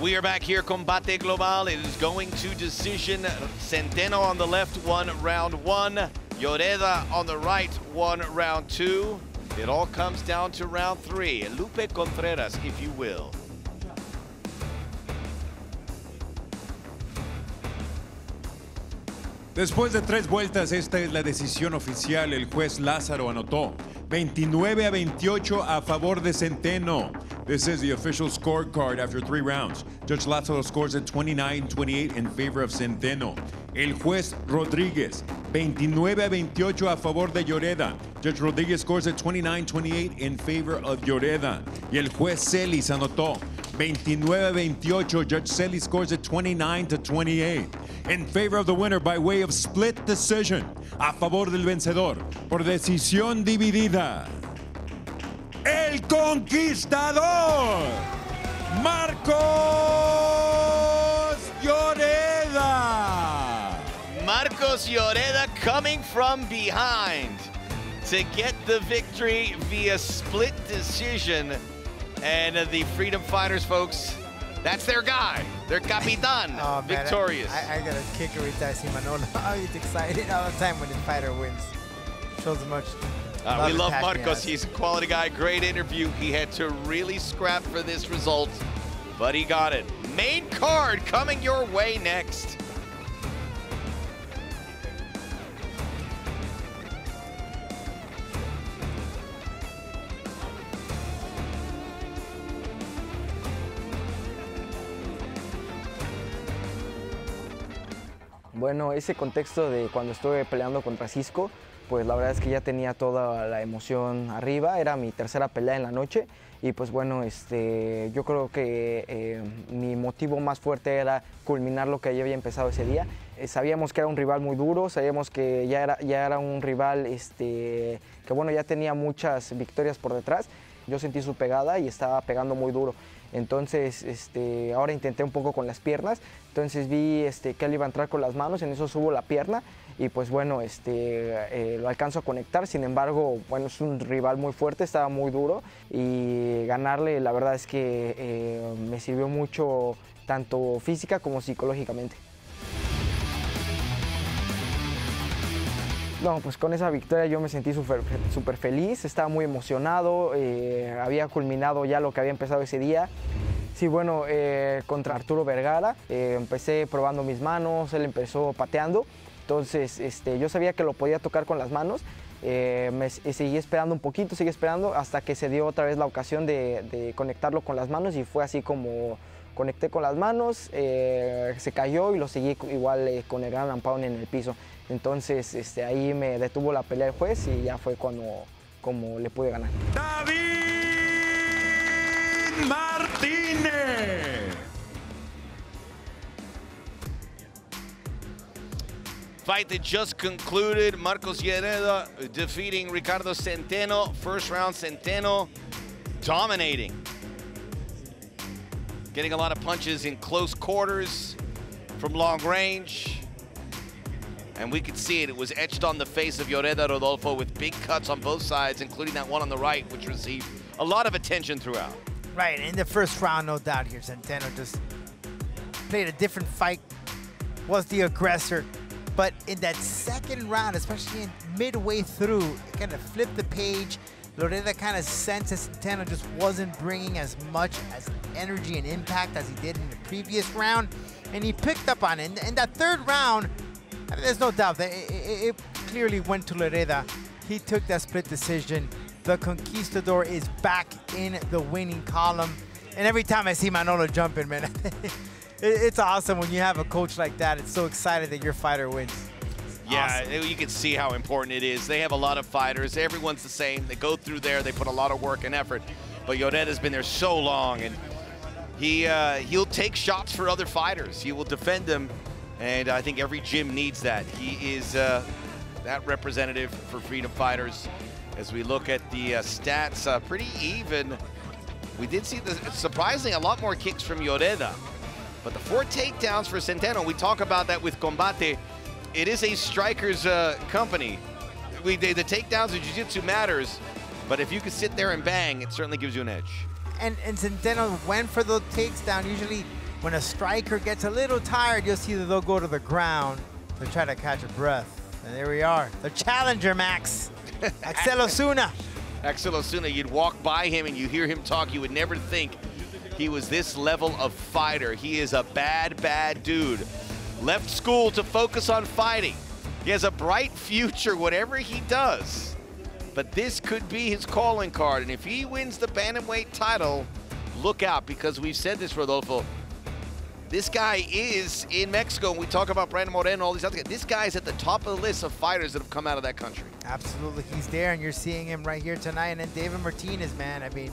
We are back here, Combate Global. It is going to decision. Centeno on the left, one round one. Lloreda on the right, one round two. It all comes down to round three. Lupe Contreras, if you will. Después de tres vueltas, esta es la decisión oficial. El juez Lázaro anotó 29 a 28 a favor de Centeno. This is the official scorecard after three rounds. Judge Lázaro scores at 29-28 in favor of Centeno. El juez Rodríguez, 29-28 a favor de Lloreda. Judge Rodríguez scores at 29-28 in favor of Lloreda. Y el juez Celis anotó 29-28. Judge Celis scores at 29 to 28 in favor of the winner by way of split decision. A favor del vencedor por decisión dividida. El conquistador, Marcos Lloreda. Marcos Lloreda coming from behind to get the victory via split decision. And uh, the Freedom Fighters, folks, that's their guy. Their capitan, oh, man, victorious. I, I, I, got a kick every time I see Manolo. Oh, he's excited all the time when the fighter wins. Shows much. Uh, love we love Marcos. He's a quality guy. Great interview. He had to really scrap for this result, but he got it. Main card coming your way next. Bueno, ese contexto de cuando estuve peleando contra Cisco, pues la verdad es que ya tenía toda la emoción arriba, era mi tercera pelea en la noche y pues bueno, este, yo creo que eh, mi motivo más fuerte era culminar lo que ya había empezado ese día. Eh, sabíamos que era un rival muy duro, sabíamos que ya era, ya era un rival este, que bueno, ya tenía muchas victorias por detrás. Yo sentí su pegada y estaba pegando muy duro. Entonces, este, ahora intenté un poco con las piernas. Entonces vi este, que él iba a entrar con las manos, en eso subo la pierna y pues bueno, este, eh, lo alcanzo a conectar. Sin embargo, bueno, es un rival muy fuerte, estaba muy duro y ganarle la verdad es que eh, me sirvió mucho tanto física como psicológicamente. No, pues con esa victoria yo me sentí súper feliz, estaba muy emocionado, eh, había culminado ya lo que había empezado ese día. Sí, bueno, contra Arturo Vergara, empecé probando mis manos, él empezó pateando, entonces este, yo sabía que lo podía tocar con las manos, me, seguí esperando un poquito, seguí esperando hasta que se dio otra vez la ocasión de, conectarlo con las manos y fue así como conecté con las manos, se cayó y lo seguí igual con el gran pound en el piso. Entonces este, ahí me detuvo la pelea del juez y ya fue cuando como le pude ganar. David Martínez. Fight that just concluded. Marcos Lloreda defeating Ricardo Centeno. First round, Centeno dominating. Getting a lot of punches in close quarters from long range. And we could see it. It was etched on the face of Lloreda Rodolfo with big cuts on both sides, including that one on the right, which received a lot of attention throughout. Right, in the first round, no doubt here, Centeno just played a different fight, was the aggressor. But in that second round, especially in midway through, it kind of flipped the page. Lloreda kind of sensed that Centeno just wasn't bringing as much as energy and impact as he did in the previous round, and he picked up on it. In that third round, I mean, there's no doubt that it, it, it clearly went to Lloreda. He took that split decision. The Conquistador is back in the winning column. And every time I see Manolo jumping, man, it's awesome when you have a coach like that. It's so excited that your fighter wins. Yeah, Awesome. you can see how important it is. They have a lot of fighters. Everyone's the same. They go through there. They put a lot of work and effort. But Lloreda's been there so long, and he uh, he'll take shots for other fighters. He will defend them, and I think every gym needs that. He is uh, that representative for freedom fighters. As we look at the uh, stats, uh, pretty even. We did see the surprisingly a lot more kicks from Lloreda. But the four takedowns for Centeno, we talk about that with Combate. It is a striker's uh, company. We, they, the takedowns of Jiu-Jitsu matters, but if you can sit there and bang, it certainly gives you an edge. And, and Centeno went for the takes down. Usually when a striker gets a little tired, you'll see that they'll go to the ground to try to catch a breath. And there we are. The challenger, Max. Axel Osuna. Axel Osuna, you'd walk by him and you hear him talk, you would never think he was this level of fighter. He is a bad, bad dude. Left school to focus on fighting. He has a bright future, whatever he does. But this could be his calling card. And if he wins the bantamweight title, look out because we've said this, Rodolfo. This guy is in Mexico. And we talk about Brandon Moreno, and all these other guys. This guy's at the top of the list of fighters that have come out of that country. Absolutely, he's there, and you're seeing him right here tonight. And then David Martinez, man. I mean,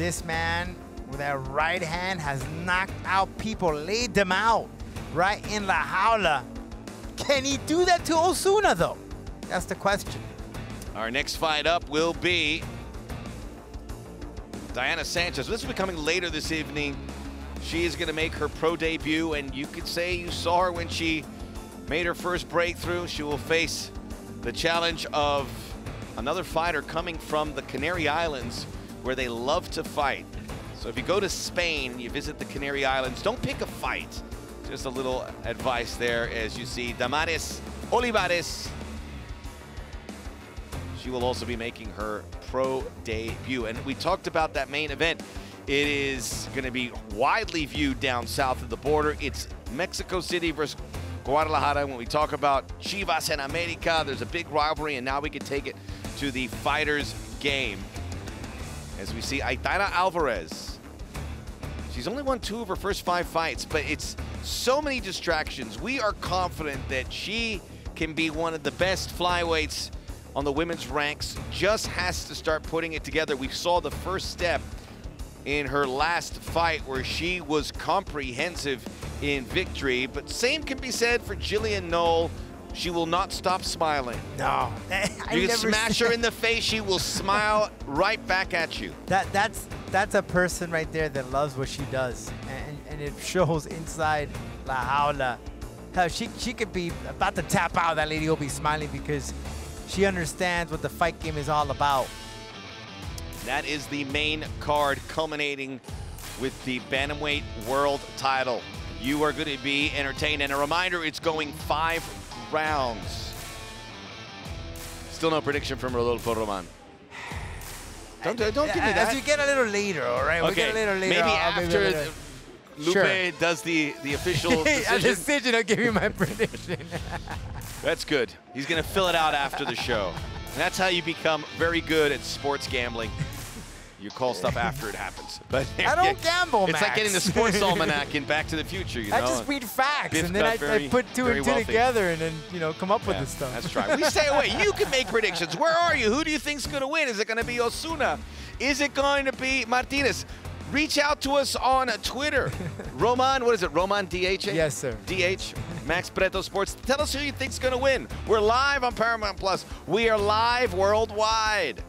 this man with that right hand has knocked out people, laid them out right in La Jaula. Can he do that to Osuna, though? That's the question. Our next fight up will be Diana Sanchez. This will be coming later this evening. She is going to make her pro debut, and you could say you saw her when she made her first breakthrough. She will face the challenge of another fighter coming from the Canary Islands, where they love to fight. So if you go to Spain, you visit the Canary Islands, don't pick a fight. Just a little advice there as you see Damaris Olivares she will also be making her pro debut. And we talked about that main event. It is going to be widely viewed down south of the border. It's Mexico City versus Guadalajara. When we talk about Chivas and America, there's a big rivalry, and now we can take it to the fighters' game. As we see Aitana Alvarez. She's only won two of her first five fights, but it's so many distractions. We are confident that she can be one of the best flyweights on the women's ranks. Just has to start putting it together. We saw the first step in her last fight where she was comprehensive in victory. But same can be said for Gillian Noll. She will not stop smiling. No, You can smash her in the face, she will smile right back at you. That that's that's a person right there that loves what she does, and, and it shows inside La Jaula. Hell, she she could be about to tap out. That lady will be smiling because she understands what the fight game is all about. That is the main card culminating with the Bantamweight World title. You are going to be entertained. And a reminder, it's going five rounds. Still no prediction from Rodolfo Roman. Don't, don't give me that. As that. we get a little later, all right? we get a little later. maybe I'll- I'll after later. Lupe Sure. does the, the official a decision. decision, I'll give you my prediction. That's good. He's going to fill it out after the show. And that's how you become very good at sports gambling. You call stuff after it happens. But I don't gamble, man. It's like Max. getting the sports almanac in Back to the Future. You know? I just read facts, Biff and then I, very- I put two and two wealthy. together, and then you know come up with this stuff. That's right. We stay away. You can make predictions. Where are you? Who do you think's going to win? Is it going to be Osuna? Is it going to be Martinez? Reach out to us on Twitter. Roman, what is it? Roman DH? Yes, sir. DH. Max Bretos Sports. Tell us who you think's going to win. We're live on Paramount Plus. We are live worldwide.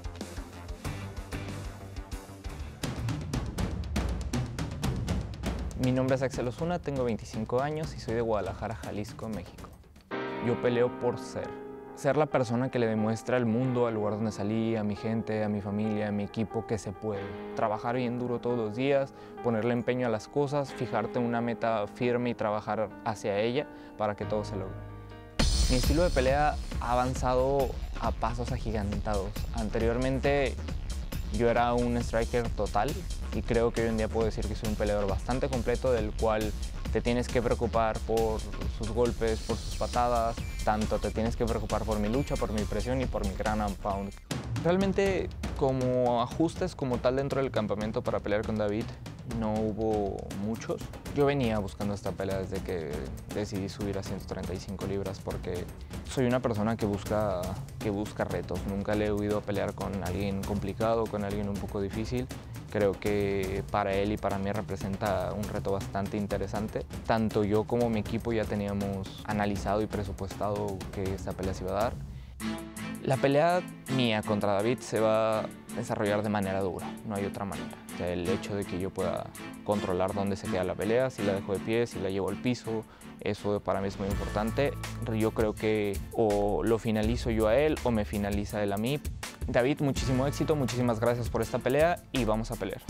Mi nombre es Axel Osuna, tengo 25 años y soy de Guadalajara, Jalisco, México. Yo peleo por ser. Ser la persona que le demuestra al mundo, al lugar donde salí, a mi gente, a mi familia, a mi equipo que se puede. Trabajar bien duro todos los días, ponerle empeño a las cosas, fijarte una meta firme y trabajar hacia ella para que todo se logre. Mi estilo de pelea ha avanzado a pasos agigantados. Anteriormente yo era un striker total y creo que hoy en día puedo decir que soy un peleador bastante completo del cual te tienes que preocupar por sus golpes, por sus patadas, tanto te tienes que preocupar por mi lucha, por mi presión y por mi ground and pound. Realmente como ajustes como tal dentro del campamento para pelear con David no hubo muchos. Yo venía buscando esta pelea desde que decidí subir a 135 libras porque soy una persona que busca, que busca retos. Nunca le he oído pelear con alguien complicado, con alguien un poco difícil. Creo que para él y para mí representa un reto bastante interesante. Tanto yo como mi equipo ya teníamos analizado y presupuestado que esta pelea se iba a dar. La pelea mía contra David se va a desarrollar de manera dura, no hay otra manera. El hecho de que yo pueda controlar dónde se queda la pelea, si la dejo de pie, si la llevo al piso, eso para mí es muy importante. Yo creo que o lo finalizo yo a él o me finaliza él a mí. David, muchísimo éxito, muchísimas gracias por esta pelea y vamos a pelear.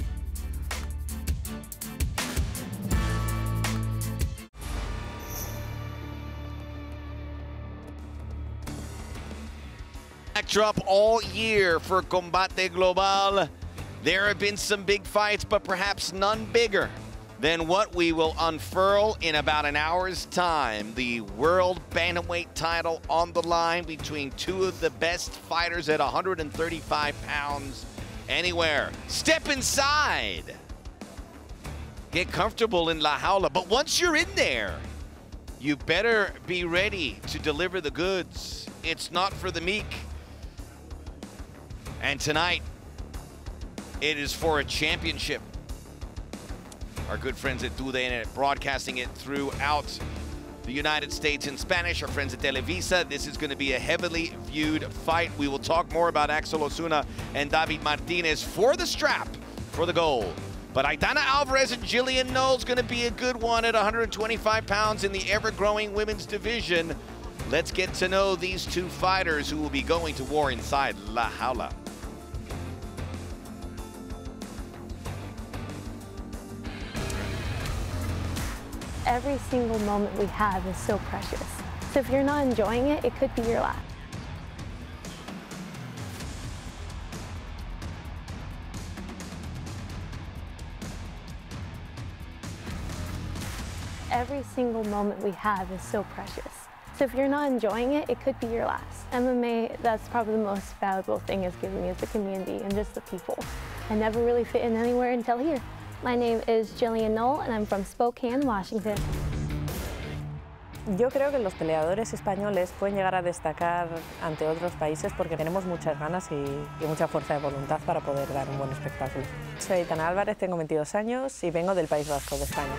Backdrop all year for Combate Global. There have been some big fights, but perhaps none bigger than what we will unfurl in about an hour's time. The World Bantamweight title on the line between two of the best fighters at 135 pounds anywhere. Step inside. Get comfortable in La Jaula. But once you're in there, you better be ready to deliver the goods. It's not for the meek. And tonight, it is for a championship. Our good friends at TUDN broadcasting it throughout the United States in Spanish. Our friends at Televisa. This is going to be a heavily viewed fight. We will talk more about Axel Osuna and David Martinez for the strap, for the goal. But Aitana Alvarez and Gillian Noll's going to be a good one at 125 pounds in the ever-growing women's division. Let's get to know these two fighters who will be going to war inside La Jaula. Every single moment we have is so precious. So if you're not enjoying it, it could be your last. Every single moment we have is so precious. So if you're not enjoying it, it could be your last. MMA, that's probably the most valuable thing it's given me is the community and just the people. I never really fit in anywhere until here. My name is Gillian Noll and I'm from Spokane, Washington. Yo creo que los peleadores españoles pueden llegar a destacar ante otros países porque tenemos muchas ganas y, y, mucha fuerza de voluntad para poder dar un buen espectáculo. Soy Tana Álvarez, tengo 22 años y vengo del País Vasco, de España.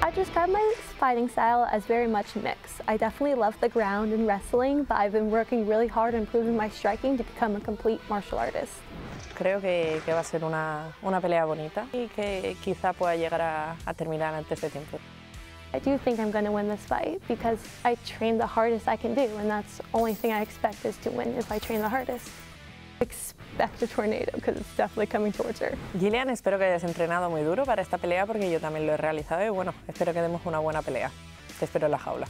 I describe my fighting style as very much mixed. I definitely love the ground and wrestling, but I've been working really hard on improving my striking to become a complete martial artist. Creo que, que va a ser una, una, pelea bonita y que quizá pueda llegar a, a terminar antes de tiempo. I do think I'm going to win this fight because I train the hardest I can do, and that's the only thing I expect is to win if I train the hardest. Expect a tornado because it's definitely coming towards her. Gillian, espero que hayas entrenado muy duro para esta pelea porque yo también lo he realizado y bueno, espero que demos una buena pelea. Te espero en la jaula.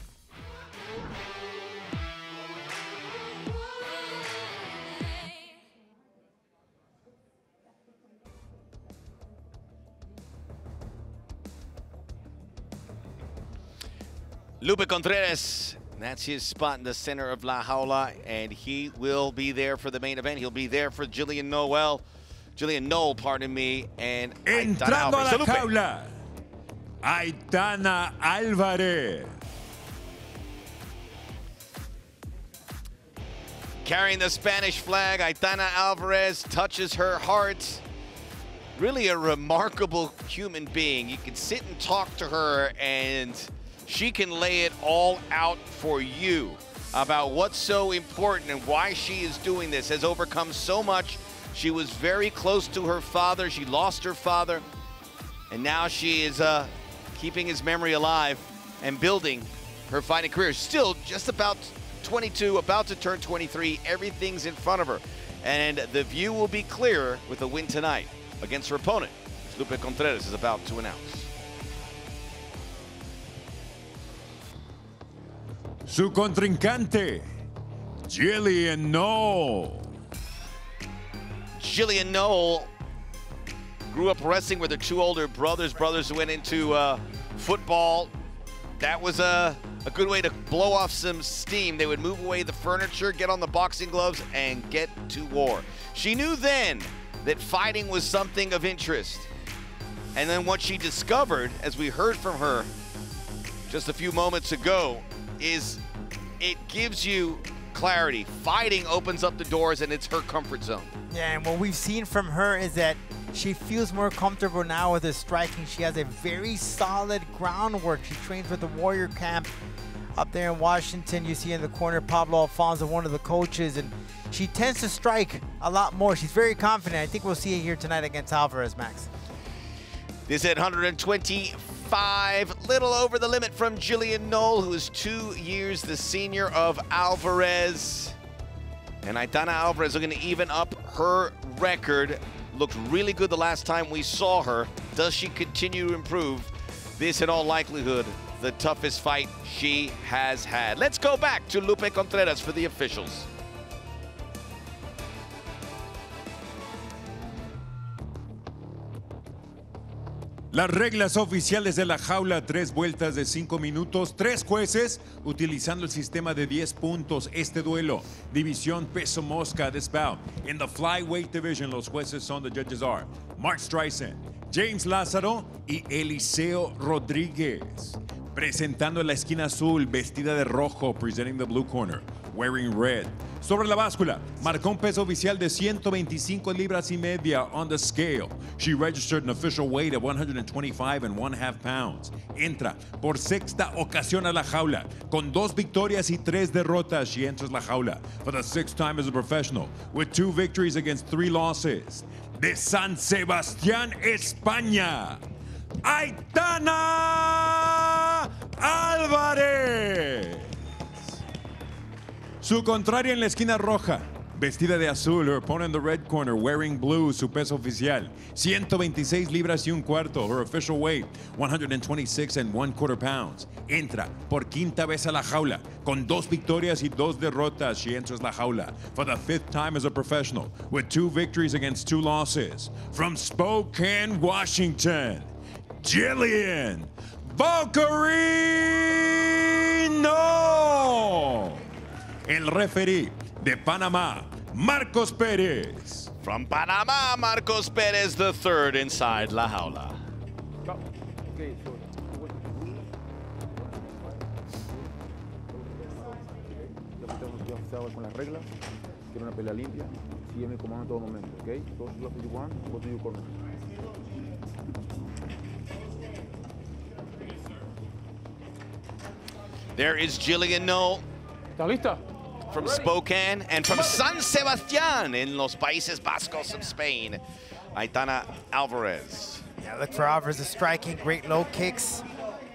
Lupe Contreras, that's his spot in the center of La Jaula, and he will be there for the main event. He'll be there for Gillian Noel, Gillian Noel, pardon me, and Entrando a la jaula, Aitana Alvarez. Carrying the Spanish flag, Aitana Alvarez touches her heart. Really a remarkable human being. You can sit and talk to her and she can lay it all out for you about what's so important and why she is doing this, has overcome so much. She was very close to her father. She lost her father. And now she is uh, keeping his memory alive and building her fighting career. Still just about 22, about to turn 23. Everything's in front of her. And the view will be clearer with a win tonight against her opponent, Lupe Contreras is about to announce. Su contrincante, Gillian Noel. Gillian Noel grew up wrestling with her two older brothers. Brothers who went into uh, football. That was a, a good way to blow off some steam. They would move away the furniture, get on the boxing gloves, and get to war. She knew then that fighting was something of interest. And then what she discovered, as we heard from her just a few moments ago, is it gives you clarity. Fighting opens up the doors and it's her comfort zone. Yeah, and what we've seen from her is that she feels more comfortable now with her striking. She has a very solid groundwork. She trains with the Warrior Camp up there in Washington. You see in the corner Pablo Alfonso, one of the coaches, and she tends to strike a lot more. She's very confident. I think we'll see it here tonight against Alvarez, Max. This at 125, little over the limit from Gillian Noll, who is two years the senior of Alvarez. And Aitana Alvarez looking to even up her record. Looked really good the last time we saw her. Does she continue to improve? This, in all likelihood, the toughest fight she has had. Let's go back to Lupe Contreras for the officials. Las reglas oficiales de la jaula, tres vueltas de cinco minutos, tres jueces utilizando el sistema de 10 puntos. Este duelo, división peso mosca bout. In the flyweight division, los jueces son the judges are Mark Streisand, James Lázaro y Eliseo Rodríguez. Presentando en la esquina azul, vestida de rojo, presenting the blue corner, wearing red. Sobre la báscula, marcó un peso oficial de 125 libras y media on the scale. She registered an official weight of 125 and one half pounds. Entra por sexta ocasión a la jaula. Con dos victorias y tres derrotas, she enters la jaula for the sixth time as a professional, with two victories against three losses. De San Sebastián, España, Aitana Álvarez. Su contraria en la esquina roja, vestida de azul, her opponent in the red corner, wearing blue, su peso oficial, 126 libras y un cuarto, her official weight, 126 and one quarter pounds. Entra por quinta vez a la jaula, con dos victorias y dos derrotas, she enters la jaula for the fifth time as a professional, with two victories against two losses. From Spokane, Washington, Jillian Bocarino. El referee de Panamá, Marcos Pérez. From Panama, Marcos Perez the third inside La Jaula. Con las reglas. Quiero una pelea limpia. Sígueme comando en todo momento, ¿ok? Todos los 51, go to your corner. There is Gillian Noel. ¿Estás lista? From Spokane and from San Sebastián in Los Países Vascos of Spain, Aitana Alvarez. Yeah, look for Alvarez is striking, great low kicks.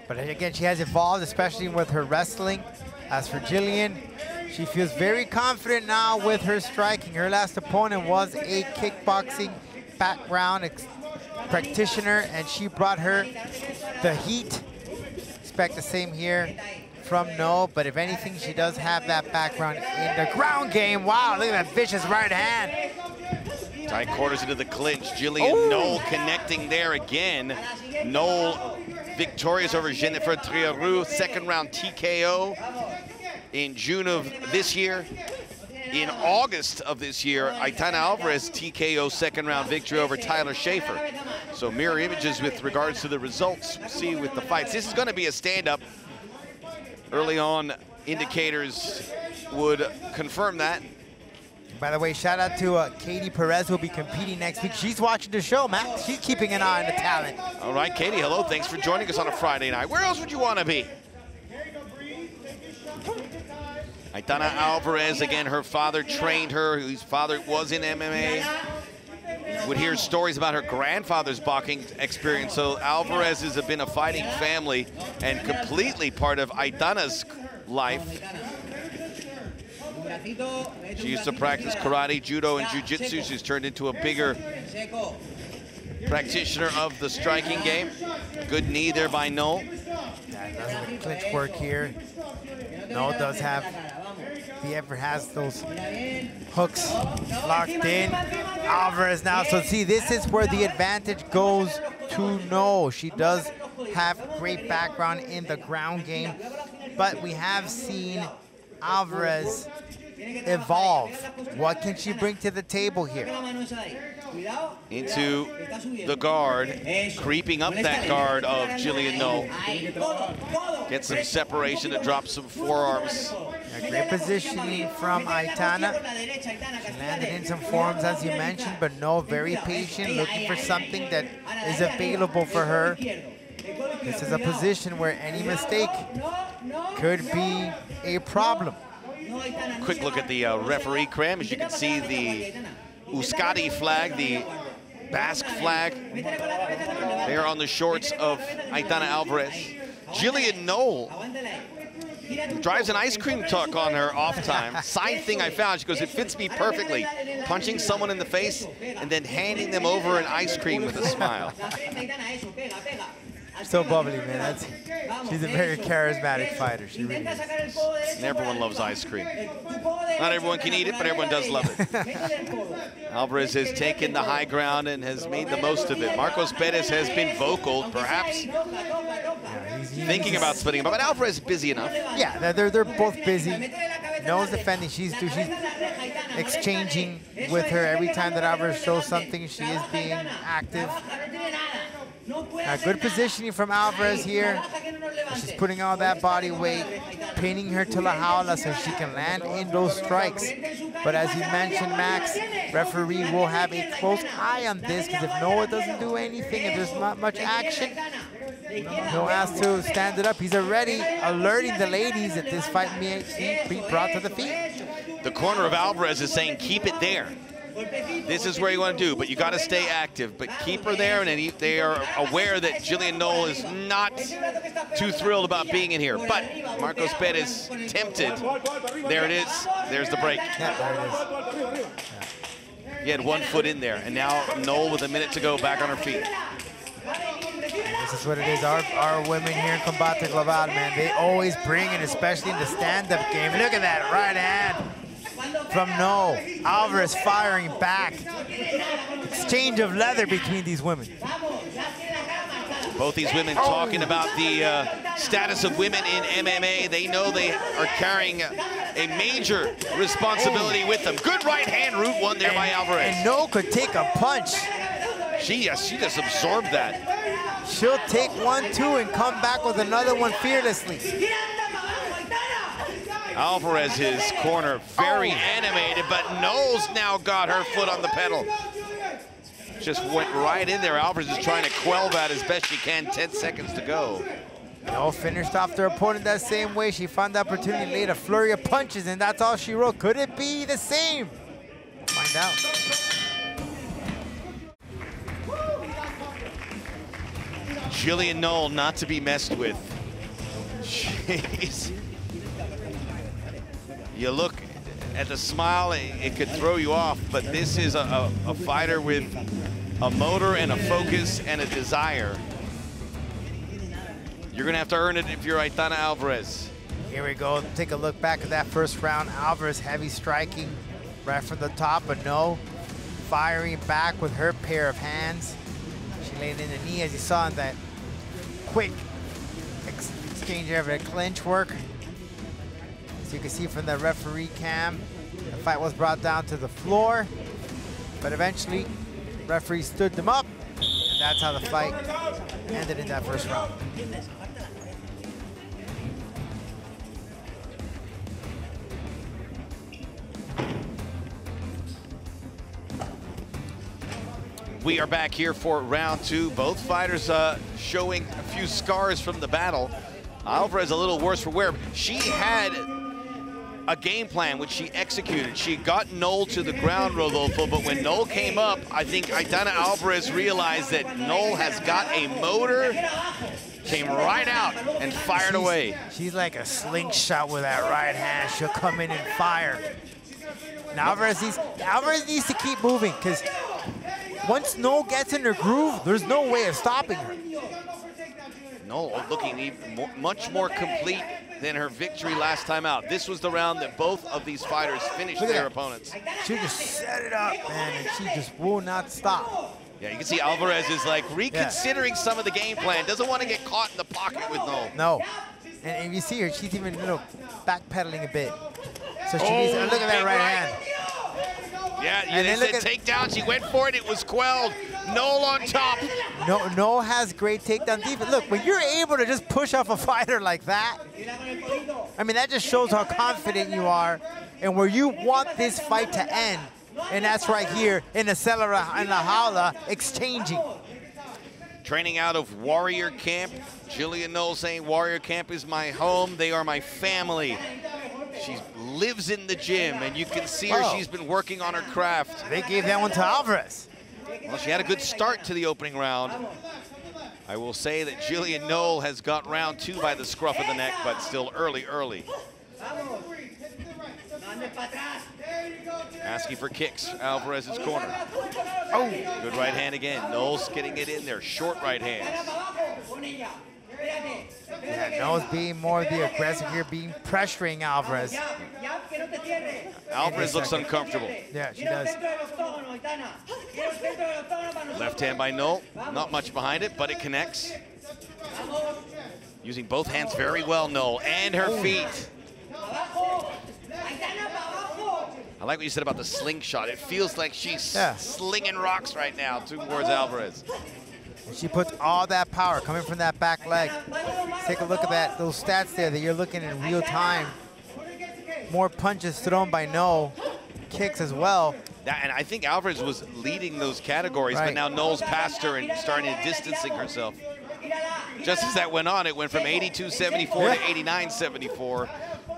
But again, she has evolved, especially with her wrestling. As for Gillian, she feels very confident now with her striking. Her last opponent was a kickboxing background practitioner, and she brought her the heat. Expect the same here from No, but if anything, she does have that background in the ground game. Wow, look at that vicious right hand. Tight quarters into the clinch. Gillian Noll connecting there again. Noll victorious over Jennifer Triaru, second round TKO in June of this year. In August of this year, Aitana Alvarez TKO second round victory over Tyler Schaefer. So mirror images with regards to the results. We'll see with the fights. This is going to be a stand-up. Early on, indicators would confirm that. By the way, shout out to uh, Katie Perez, who will be competing next week. She's watching the show, Matt. She's keeping an eye on the talent. All right, Katie, hello. Thanks for joining us on a Friday night. Where else would you want to be? Aitana Alvarez, again, her father trained her, His father was in MMA. Would hear stories about her grandfather's boxing experience. So Alvarez has been a fighting family and completely part of Aitana's life. She used to practice karate, judo, and jiu-jitsu. She's turned into a bigger practitioner of the striking game. Good knee there by Noll. Yeah, does clinch work here. No, does have, if he ever has those hooks locked in. Alvarez now, so see, this is where the advantage goes to No. She does have great background in the ground game, but we have seen Alvarez evolve. What can she bring to the table here? Into the guard, creeping up that guard of Gillian Noll. Get some separation to drop some forearms. A great positioning from Aitana. She landed in some forms, as you mentioned, but no, very patient, looking for something that is available for her. This is a position where any mistake could be a problem. Quick look at the uh, referee cram. As you can see, the Euskadi flag, the Basque flag, there on the shorts of Aitana Alvarez. Gillian Noll drives an ice cream truck on her off time. Side thing I found, she goes, it fits me perfectly. Punching someone in the face and then handing them over an ice cream with a smile. So bubbly, man. That's, she's a very charismatic fighter. She really is. And everyone loves ice cream. Not everyone can eat it, but everyone does love it. Alvarez has taken the high ground and has made the most of it. Marcos Perez has been vocal, perhaps thinking about splitting him up, but Alvarez is busy enough. Yeah, they're, they're both busy. Noll's defending. She's, she's exchanging with her every time that Alvarez shows something. She is being active. Uh, good positioning from Alvarez here. She's putting all that body weight, pinning her to La Jaula so she can land in those strikes. But as you mentioned, Max, referee will have a close eye on this because if Noah doesn't do anything, if there's not much action, he'll ask to stand it up. He's already alerting the ladies that this fight may be brought to the feet. The corner of Alvarez is saying, keep it there. This is where you want to do, but you got to stay active. But keep her there, and they are aware that Gillian Noll is not too thrilled about being in here. But Marcos Perez tempted. There it is. There's the break. Yeah, there it is. Yeah. He had one foot in there, and now Noll with a minute to go back on her feet. This is what it is. Our, our women here in Combate Global, man, they always bring it, especially in the stand-up game. Look at that right hand from No. Alvarez firing back. Exchange of leather between these women. Both these women talking about the uh, status of women in MMA. They know they are carrying a major responsibility with them. Good right hand root one there and, by Alvarez. And No could take a punch. She, yes, she just absorbed that. She'll take one, two, and come back with another one fearlessly. Alvarez's corner very oh. animated, but Noll's now got her foot on the pedal. Just went right in there. Alvarez is trying to quell that as best she can. 10 seconds to go. No, finished off their opponent that same way. She found the opportunity, laid a flurry of punches, and that's all she wrote. Could it be the same? We'll find out. Gillian Noll not to be messed with. Jeez you look at the smile, it, it could throw you off, but this is a, a, a fighter with a motor and a focus and a desire. You're gonna have to earn it if you're Aitana Alvarez. Here we go, take a look back at that first round. Alvarez heavy striking right from the top, but no, firing back with her pair of hands. She laid in the knee as you saw in that quick exchange of a clinch work. As you can see from the referee cam, the fight was brought down to the floor, but eventually referee stood them up, and that's how the fight ended in that first round. We are back here for round two. Both fighters uh, showing a few scars from the battle. Alvarez a little worse for wear. She had a game plan which she executed. She got Noll to the ground, Rodolfo, but when Noll came up, I think Aitana Alvarez realized that Noll has got a motor, came right out and fired she's, away. She's like a slingshot with that right hand. She'll come in and fire. Now Alvarez needs, Alvarez needs to keep moving because once Noll gets in her groove, there's no way of stopping her. Noll looking even more, much more complete than her victory last time out. This was the round that both of these fighters finished their that. opponents. She just set it up, man, and she just will not stop. Yeah, you can see Alvarez is like reconsidering some of the game plan. Doesn't want to get caught in the pocket with Noll. No. And if you see her, she's even you know, backpedaling a bit. So she Oh, needs, look at that right, right. hand. Yeah, And and then they said takedown. She went for it. It was quelled. Noll on top. No, no has great takedown defense. Look, when you're able to just push off a fighter like that, I mean, that just shows how confident you are and where you want this fight to end. And that's right here in the Celera in La Jaula, exchanging. Training out of Warrior Camp. Gillian Noll saying Warrior Camp is my home. They are my family. She lives in the gym, and you can see her. Oh. She's been working on her craft. They gave that one to Alvarez. Well, she had a good start to the opening round. I will say that Gillian Noll has got round two by the scruff of the neck, but still early, early. Asking for kicks, Alvarez's corner. Oh, good right hand again. Noll's getting it in there. Short right hands. Yeah, No's being more of the aggressive here, being pressuring Alvarez. Alvarez looks uncomfortable. Yeah, she does. Left hand by Noll. Not much behind it, but it connects. Using both hands very well, Noll, and her feet. I like what you said about the slingshot. It feels like she's Yeah. slinging rocks right now towards Alvarez. And she puts all that power coming from that back leg. Take a look at that, those stats there that you're looking in real time. More punches thrown by No, kicks as well. That, and I think Alvarez was leading those categories, but now Noll's passed her and starting to distancing herself. Just as that went on, it went from 82-74 to Yeah. 89-74,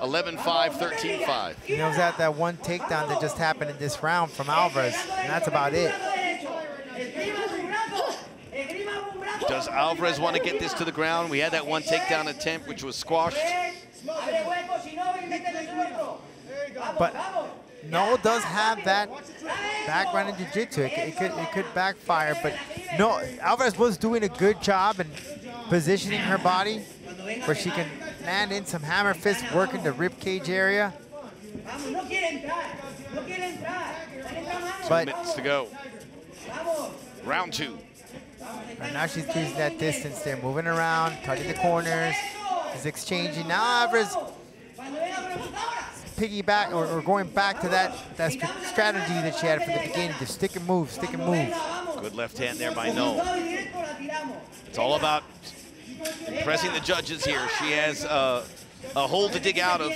11-5, 13-5. You know, it was at that one takedown that just happened in this round from Alvarez, and that's about it. Does Alvarez want to get this to the ground? We had that one takedown attempt, which was squashed. But No does have that background in jiu-jitsu. It, could- it could it could backfire, but no, Alvarez was doing a good job in positioning her body where she can land in some hammer fists, working the rib cage area. But Minutes to go. Round two. And now she's using that distance there, moving around, cutting the corners, is exchanging. Now Alvarez piggyback or, or going back to that, that str- strategy that she had from the beginning, to stick and move, stick and move. Good left hand there by No. It's all about impressing the judges here. She has uh, a hole to dig out of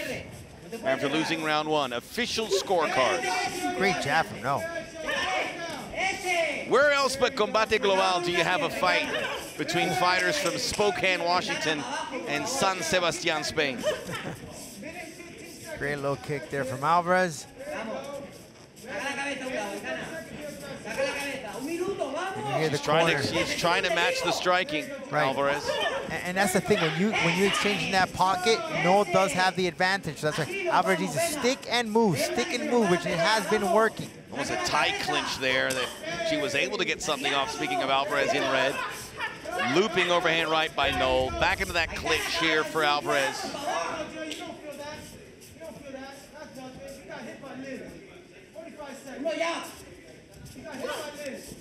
after losing round one. Official scorecards. Great jab from No. Where else but Combate Global do you have a fight between fighters from Spokane, Washington and San Sebastian, Spain? Great little kick there from Alvarez. And you hear the trying, to, she's trying to match the striking, Right. Alvarez. And, and that's the thing, when you when you exchange in that pocket, Noll does have the advantage. That's right. Alvarez needs to stick and move, stick and move, which it has been working. Almost a tight clinch there that she was able to get something off, speaking of Alvarez in red. Looping overhand right by Noll. Back into that clinch here for Alvarez.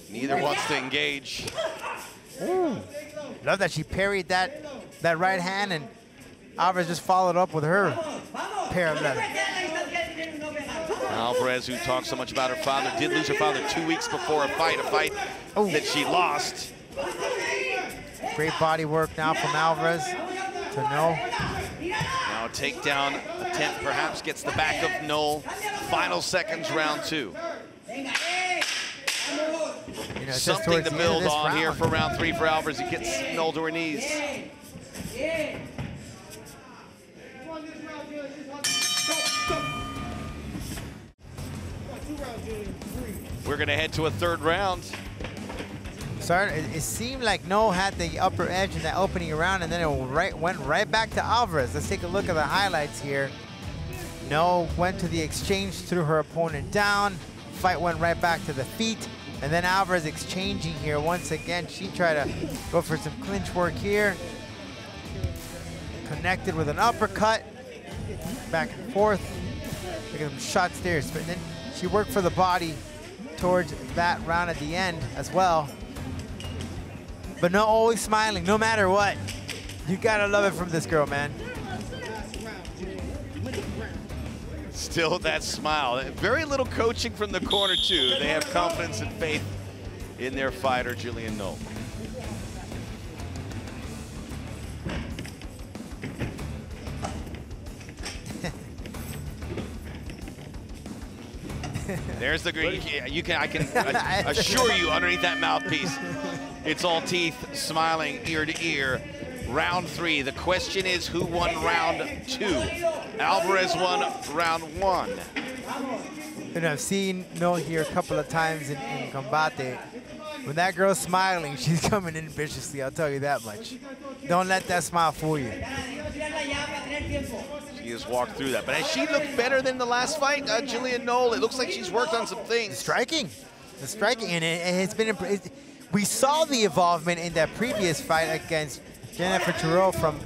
Neither wants to engage. Love that she parried that that right hand and Alvarez just followed up with her pair of leather. Alvarez, who talks so much about her father, did lose her father two weeks before a fight, a fight oh. that she lost. Great body work now from Alvarez to know. Now a takedown attempt perhaps gets the back of Noll. Final seconds, round two. You know, Something to the end of build this on here for round three for Alvarez. He gets Noll to her knees. We're going to head to a third round. Sorry, it, it seemed like No had the upper edge in that opening round, and then it right, went right back to Alvarez. Let's take a look at the highlights here. No went to the exchange, threw her opponent down. Fight went right back to the feet. And then Alvarez exchanging here once again. She tried to go for some clinch work here. Connected with an uppercut. Back and forth. At them shots there. But then she worked for the body towards that round at the end as well. But no, always smiling, no matter what. You gotta love it from this girl, man. Still that smile. Very little coaching from the corner, too. They have confidence and faith in their fighter, Gillian Noll. There's the green. You can, I can assure you, underneath that mouthpiece, it's all teeth, smiling ear to ear. Round three. The question is, who won round two? Alvarez won round one. And I've seen Noll here a couple of times in, in combate. When that girl's smiling, she's coming in viciously, I'll tell you that much. Don't let that smile fool you. She has walked through that. But has she looked better than the last fight, uh, Gillian Noll? It looks like she's worked on some things. Striking. The striking, and it, it's been, it, we saw the involvement in that previous fight against Jennifer Tureau from,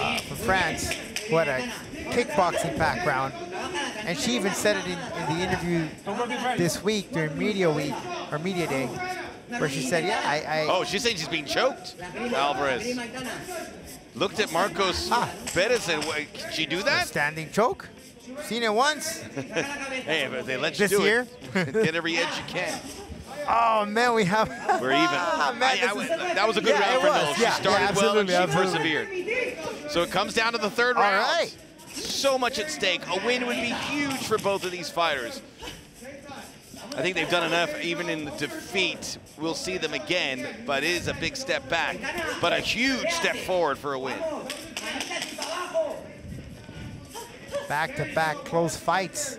uh, from France, who had a kickboxing background. And she even said it in, in the interview this week during media week, or media day, where she said, yeah, I... I oh, she's saying she's being choked, Alvarez. Looked at Marcos ah. Perez and, can she do that? A standing choke. Seen it once. hey, but they let you this do year? it. Get every edge you can. Oh man, we have. We're even. Ah, man, I, I, that was a good yeah, round for Noll. Yeah, she started yeah, well and she absolutely. persevered. So it comes down to the third All round. right. So much at stake. A win would be huge for both of these fighters. I think they've done enough even in the defeat. We'll see them again, but it is a big step back, but a huge step forward for a win. Back-to-back -back close fights.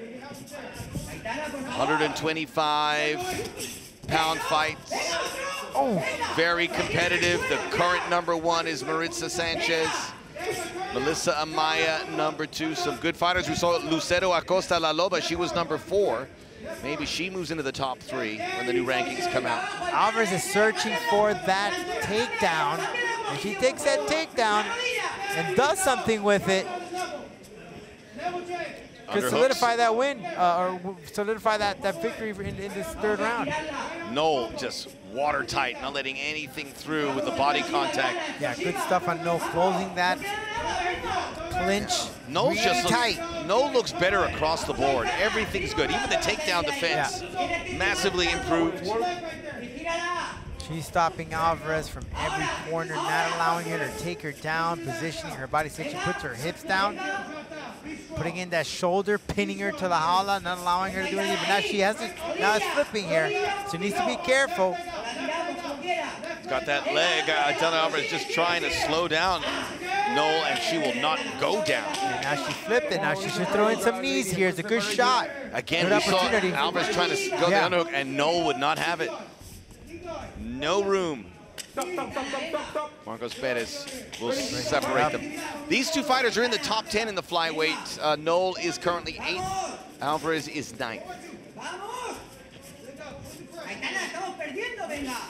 125 pound fights. Oh. Very competitive. The current number one is Maritza Sanchez. Melissa Amaya, number two. Some good fighters. We saw Lucero Acosta La Loba. She was number four. Maybe she moves into the top three when the new rankings come out. Alvarez is searching for that takedown. And she takes that takedown and does something with it. To solidify that win, uh, or solidify that, that victory in, in this third round. Noll just watertight, not letting anything through with the body contact. Yeah, good stuff on Noll closing that clinch. Noll really just tight. Looks, Noll looks better across the board. Everything's good. Even the takedown defense yeah. massively improved. She's stopping Alvarez from every corner, not allowing her to take her down, positioning her body so she puts her hips down, putting in that shoulder, pinning her to the jaula, not allowing her to do anything. But now she has it. now it's flipping here. So needs to be careful. Got that leg. Uh, Alvarez just trying to slow down Noll, and she will not go down. And now she flipped it. Now she should throw in some knees here. It's a good shot. Again, good we saw Alvarez trying to go yeah. the underhook, and Noll would not have it. No room. Marcos Perez will separate them. These two fighters are in the top 10 in the flyweight. Uh, Noll is currently eighth. Alvarez is ninth.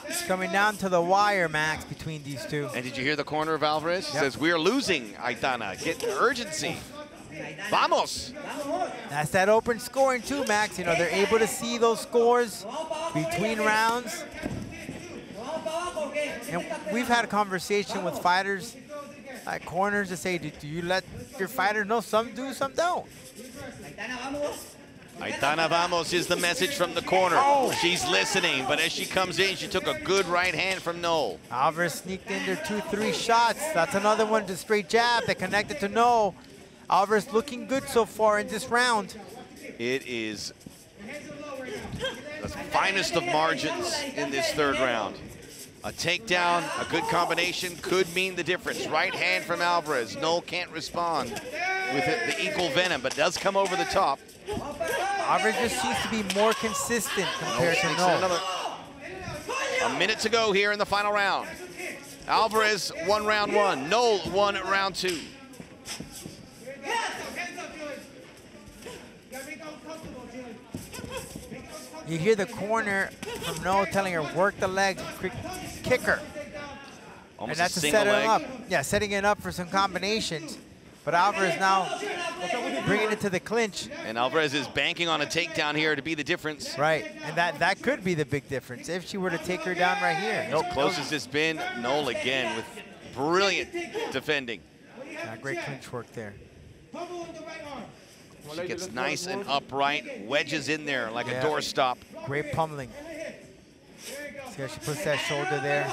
It's coming down to the wire, Max, between these two. And did you hear the corner of Alvarez? Yep. Says, we are losing, Aitana. Get urgency. Vamos. That's that open scoring too, Max. You know, they're able to see those scores between rounds. And we've had a conversation with fighters at corners to say, do, do you let your fighters know some do, some don't? Aitana Vamos is the message from the corner. Oh. She's listening, but as she comes in, she took a good right hand from Noll. Alvarez sneaked in there two, three shots. That's another one, just straight jab that connected to Noll. Alvarez looking good so far in this round. It is the finest of margins in this third round. A takedown, a good combination could mean the difference. Right hand from Alvarez. Noll can't respond with the equal venom, but does come over the top. Alvarez just seems to be more consistent compared to Takes Noll. another. A minute to go here in the final round. Alvarez won round one. Noll won round two. You hear the corner from Noll telling her, work the leg, kick her. Almost and that's a to set it leg. up. Yeah, setting it up for some combinations. But Alvarez now bringing it to the clinch. And Alvarez is banking on a takedown here to be the difference. Right, and that, that could be the big difference if she were to take her down right here. Nope, closest it's been. Noll again with brilliant defending. Yeah, great clinch work there. She gets nice and upright, wedges in there like Yeah. a doorstop. Great pummeling. See how she puts that shoulder there?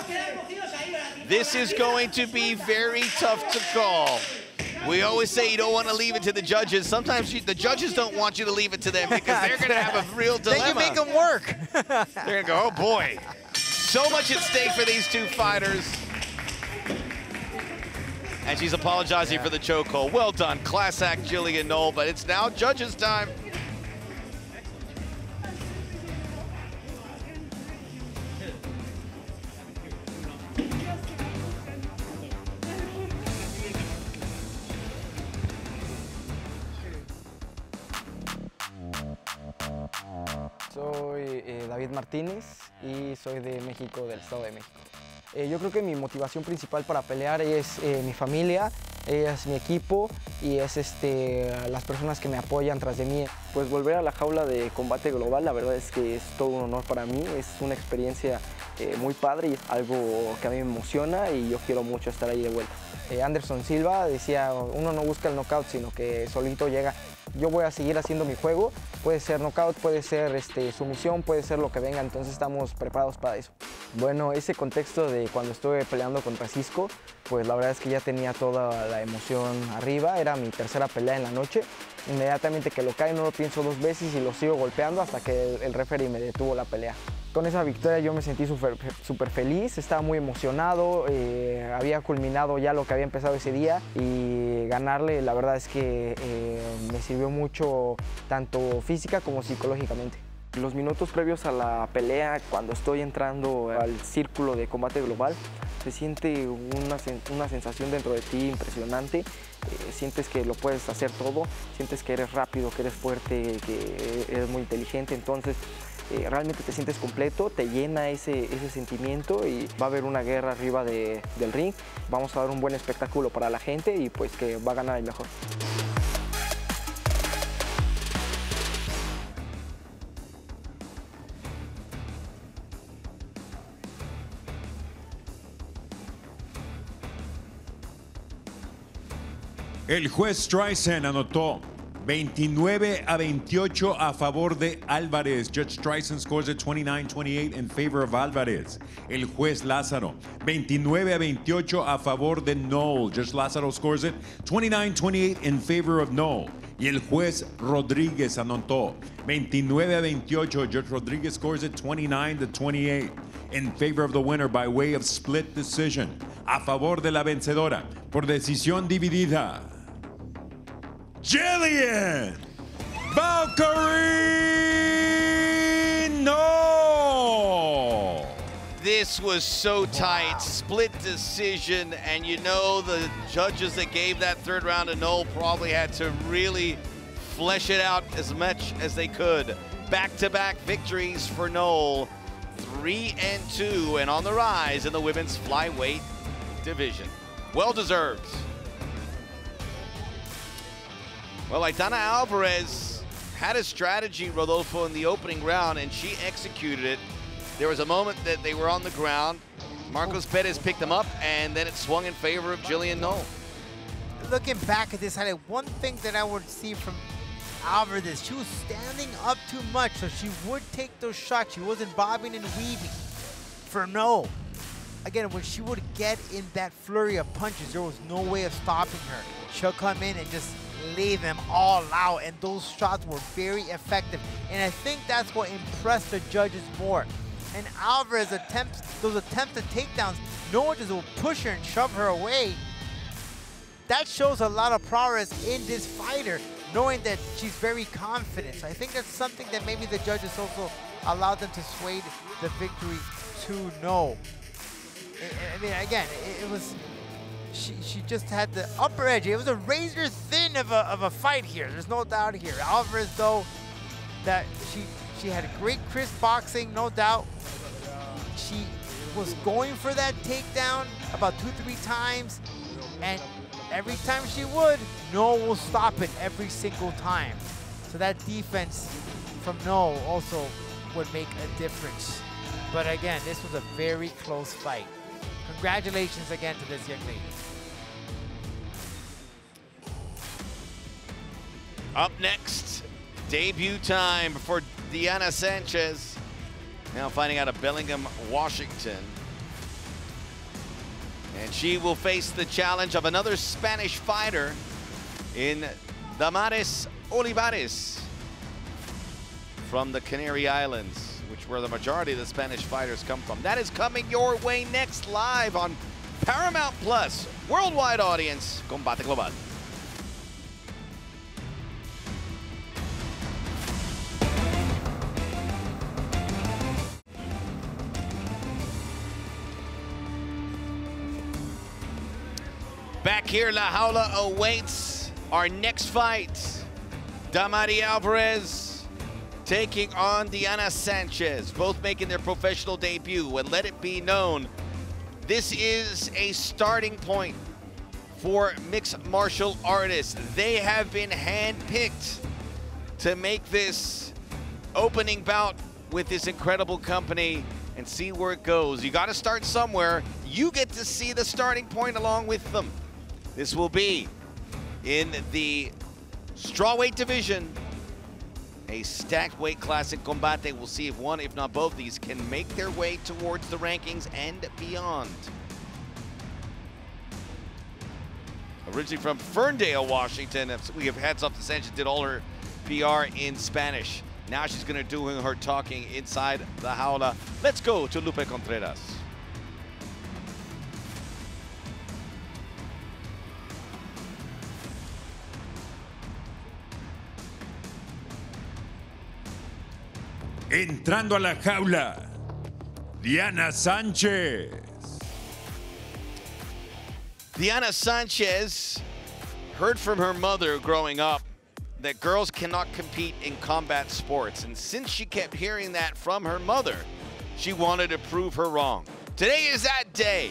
This is going to be very tough to call. We always say you don't want to leave it to the judges. Sometimes you, the judges don't want you to leave it to them because they're going to have a real Then dilemma. you make them work. They're going to go, oh boy. So much at stake for these two fighters. And she's apologizing for the chokehold. Well done, class act Gillian Noll, but it's now judges' time. Soy eh, David Martínez y soy de México, del Estado de México. Eh, yo creo que mi motivación principal para pelear es eh, mi familia, es mi equipo y es este, las personas que me apoyan tras de mí. Pues volver a la jaula de combate global, la verdad es que es todo un honor para mí, es una experiencia eh, muy padre y es algo que a mí me emociona y yo quiero mucho estar ahí de vuelta. Eh, Anderson Silva decía, uno no busca el knockout, sino que solito llega. Yo voy a seguir haciendo mi juego, puede ser knockout, puede ser este, sumisión, puede ser lo que venga, entonces estamos preparados para eso. Bueno, ese contexto de cuando estuve peleando contra Cisco, pues la verdad es que ya tenía toda la emoción arriba, era mi tercera pelea en la noche. Inmediatamente que lo cae no lo pienso dos veces y lo sigo golpeando hasta que el, el referee me detuvo la pelea. Con esa victoria yo me sentí súper feliz, estaba muy emocionado, eh, había culminado ya lo que había empezado ese día y ganarle la verdad es que eh, me sirvió mucho tanto física como psicológicamente. Los minutos previos a la pelea, cuando estoy entrando al círculo de combate global, se siente una, una sensación dentro de ti impresionante. Eh, sientes que lo puedes hacer todo, sientes que eres rápido, que eres fuerte, que eres muy inteligente. Entonces, eh, realmente te sientes completo, te llena ese, ese sentimiento y va a haber una guerra arriba de- del ring. Vamos a dar un buen espectáculo para la gente y pues que va a ganar el mejor. El juez Streisand anotó 29 a 28 a favor de Álvarez. Judge Streisand scores it 29-28 in favor of Álvarez. El juez Lázaro 29 a 28 a favor de Noel. Judge Lázaro scores it 29-28 in favor of Noel. Y el juez Rodríguez anotó 29 a 28. Judge Rodríguez scores it 29 to 28 in favor of the winner by way of split decision. A favor de la vencedora por decisión dividida. Gillian Valkyrie No! This was so tight, split decision, and you know the judges that gave that third round to Noll probably had to really flesh it out as much as they could. Back-to-back victories for Noll, three and two, and on the rise in the women's flyweight division. Well deserved. Well, Aitana Alvarez had a strategy, Rodolfo, in the opening round, and she executed it. There was a moment that they were on the ground. Marcos Perez picked them up, and then it swung in favor of Gillian Noll. Looking back at this highlight, one thing that I would see from Alvarez she was standing up too much, so she would take those shots. She wasn't bobbing and weaving. For no, again, when she would get in that flurry of punches, there was no way of stopping her. She'll come in and just lay them all out, and those shots were very effective. And I think that's what impressed the judges more. And Alvarez attempts those attempts at takedowns, no one just will push her and shove her away. That shows a lot of progress in this fighter. knowing that she's very confident. So I think that's something that maybe the judges also allowed them to sway the victory to no. I, mean, again, it, was she she just had the upper edge. It was a razor thin of a, of a fight here. There's no doubt here. Alvarez though, that she she had great crisp boxing, no doubt. She was going for that takedown about two, three times, and every time she would, No will stop it every single time. So that defense from No also would make a difference. But again, this was a very close fight. Congratulations again to this young lady. Up next, debut time for Diana Sanchez. Now finding out of Bellingham, Washington. And she will face the challenge of another Spanish fighter in Damaris Olivares from the Canary Islands, which where the majority of the Spanish fighters come from. That is coming your way next live on Paramount Plus, worldwide audience, Combate Global. Back here, La Jaula awaits our next fight. Damari Alvarez taking on Diana Sanchez, both making their professional debut. And let it be known, this is a starting point for mixed martial artists. They have been handpicked to make this opening bout with this incredible company and see where it goes. You got to start somewhere. You get to see the starting point along with them. This will be in the strawweight division. A stacked weight classic combate. We'll see if one, if not both these, can make their way towards the rankings and beyond. Originally from Ferndale, Washington. Uh, we have hats off to Sanchez, did all her PR in Spanish. Now she's going to do her talking inside the jaula. Let's go to Lupe Contreras. Entrando a la jaula, Diana Sanchez. Diana Sanchez heard from her mother growing up that girls cannot compete in combat sports. And since she kept hearing that from her mother, she wanted to prove her wrong. Today is that day.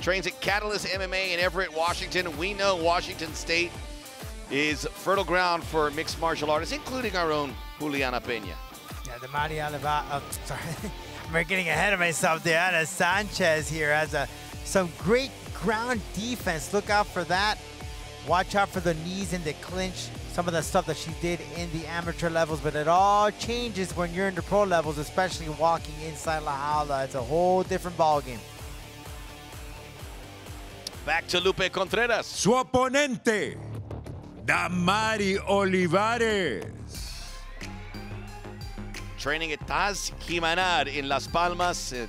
Trains at Catalyst MMA in Everett, Washington. We know Washington State is fertile ground for mixed martial artists, including our own Julianna Peña. Yeah, the Mari Oliva, oh, sorry. I'm getting ahead of myself. Diana Sanchez here has a some great ground defense. Look out for that. Watch out for the knees in the clinch. Some of the stuff that she did in the amateur levels, but it all changes when you're in the pro levels, especially walking inside La Jaula. It's a whole different ballgame. Back to Lupe Contreras. Su oponente, Damari Olivares. Training at Taz Jimanar in Las Palmas, eh,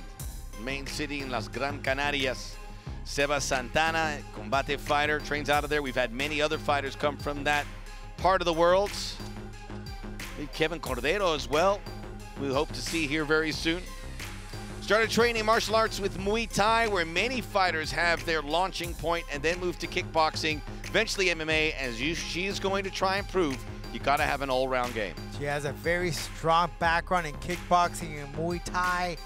main city in Las Gran Canarias. Seba Santana, combate fighter, trains out of there. We've had many other fighters come from that part of the world. Kevin Cordero as well. We hope to see here very soon. Started training martial arts with Muay Thai, where many fighters have their launching point and then move to kickboxing, eventually MMA, as you, she is going to try and prove you got to have an all-round game. She has a very strong background in kickboxing and Muay Thai.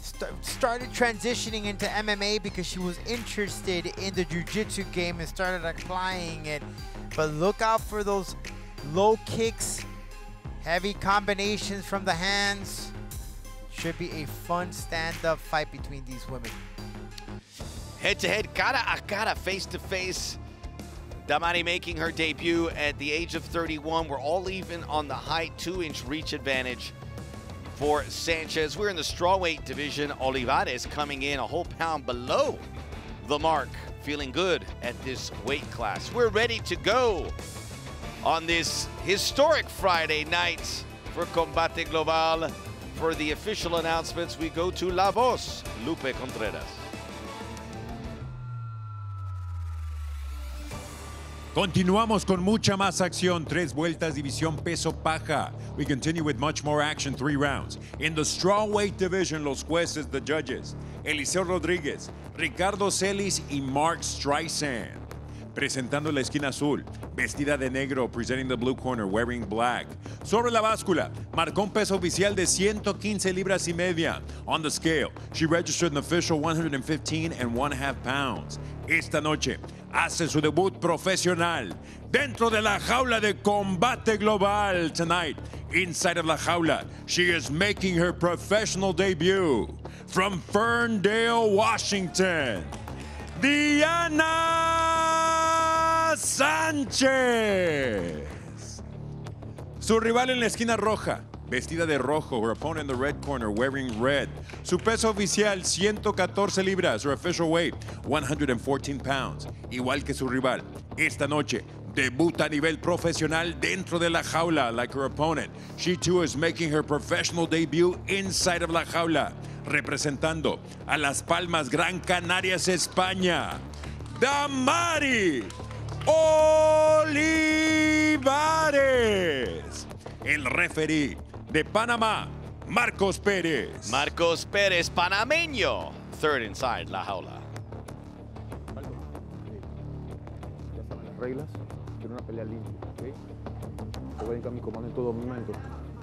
St started transitioning into MMA because she was interested in the jiu-jitsu game and started applying it. But look out for those low kicks, heavy combinations from the hands. Should be a fun stand-up fight between these women. Head-to-head, cara a cara, face-to-face. Damari making her debut at the age of 31. We're all even on the height, two-inch reach advantage for Sanchez. We're in the strawweight division. Olivares coming in a whole pound below the mark. Feeling good at this weight class. We're ready to go on this historic Friday night for Combate Global. For the official announcements, we go to La Voz, Lupe Contreras. Continuamos con mucha más acción. Tres vueltas, división peso paja. We continue with much more action, three rounds. In the strawweight division, los jueces, the judges, Eliseo Rodríguez, Ricardo Celis y Mark Streisand. Presentando la esquina azul, vestida de negro, presenting the blue corner, wearing black. Sobre la báscula, marcó un peso oficial de 115 libras y media. On the scale, she registered an official 115 and one half pounds. Esta noche, hace su debut profesional dentro de la jaula de combate global tonight. Inside of la jaula, she is making her professional debut from Ferndale, Washington. Diana Sánchez. Su rival en la esquina roja, vestida de rojo, her opponent in the red corner wearing red. Su peso oficial 114 libras, her official weight 114 pounds, igual que su rival. Esta noche debuta a nivel profesional dentro de la jaula like her opponent. She too is making her professional debut inside of la jaula, representando a Las Palmas Gran Canarias, España. Damari Olivares. El referee de Panamá, Marcos Pérez. Marcos Pérez, panameño. Third inside La Jaula. Ya saben las reglas, quiero una pelea limpia, ¿ok? Obedezcan mi comando en todo momento,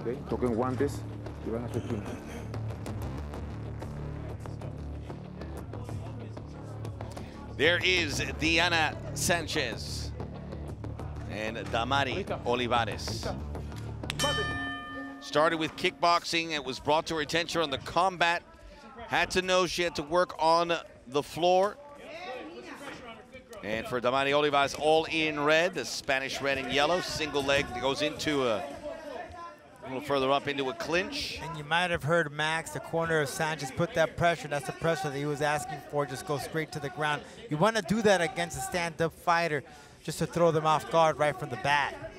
¿ok? Toquen guantes y van a su esquina. There is Diana Sanchez and Damari Olivares. Started with kickboxing. It was brought to her attention on the combat. Had to know she had to work on the floor. And for Damari Olivares, all in red, the Spanish red and yellow, single leg goes into a, a little further up into a clinch. And you might have heard Max, the corner of Sanchez, put that pressure. That's the pressure that he was asking for. Just go straight to the ground. You want to do that against a stand-up fighter, just to throw them off guard right from the bat.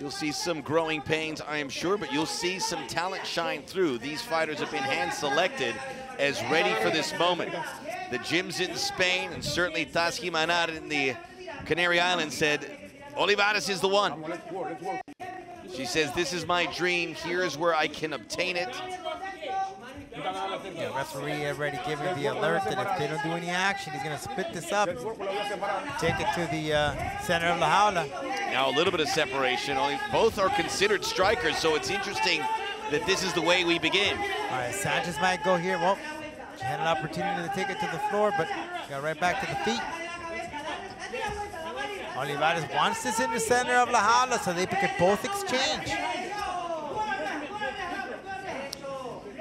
You'll see some growing pains, I am sure, but you'll see some talent shine through. These fighters have been hand-selected as ready for this moment. The gyms in Spain and certainly Taski Manar in the Canary Islands said, Olivares is the one. She says, this is my dream. Here's where I can obtain it. Yeah, referee already giving the alert that if they don't do any action, he's going to spit this up, take it to the uh, center of La Jaula. Now a little bit of separation. Only both are considered strikers, so it's interesting that this is the way we begin. All right, Sanchez might go here. Well, she had an opportunity to take it to the floor, but got right back to the feet. Olivares wants this in the center of La Jaula so they could both exchange.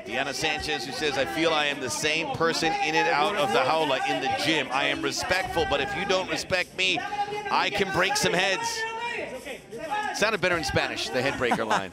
Diana Sanchez, who says, I feel I am the same person in and out of the jaula in the gym. I am respectful, but if you don't respect me, I can break some heads. Sounded better in Spanish, the headbreaker line.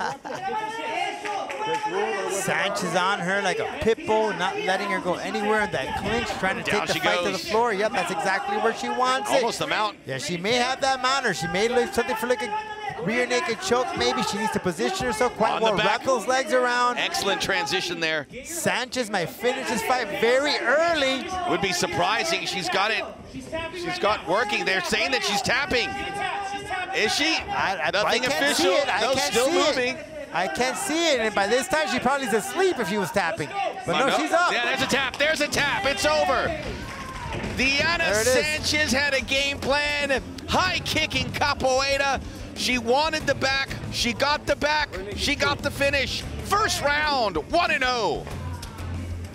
Sanchez on her like a pit bull, not letting her go anywhere in that clinch, trying to Down take the fight to the floor. Yep, that's exactly where she wants it. Almost the mount. Yeah, she may have that mount, or she may look something for like a rear naked choke. Maybe she needs to position herself quite well, wrap those legs around. Excellent transition there. Sanchez might finish this fight very early. Would be surprising. She's got it. She's got working. They're saying that she's tapping. Is she? I, I, Nothing I can't official. See it. I no, can't still see it. moving. I can't see it, and by this time she probably is asleep if she was tapping. But Oh, no, she's up. Yeah, there's a tap. There's a tap. It's over. Diana it is. Sanchez had a game plan. High kicking capoeira. She wanted the back. She got the back. She got the finish. First round, 1 0.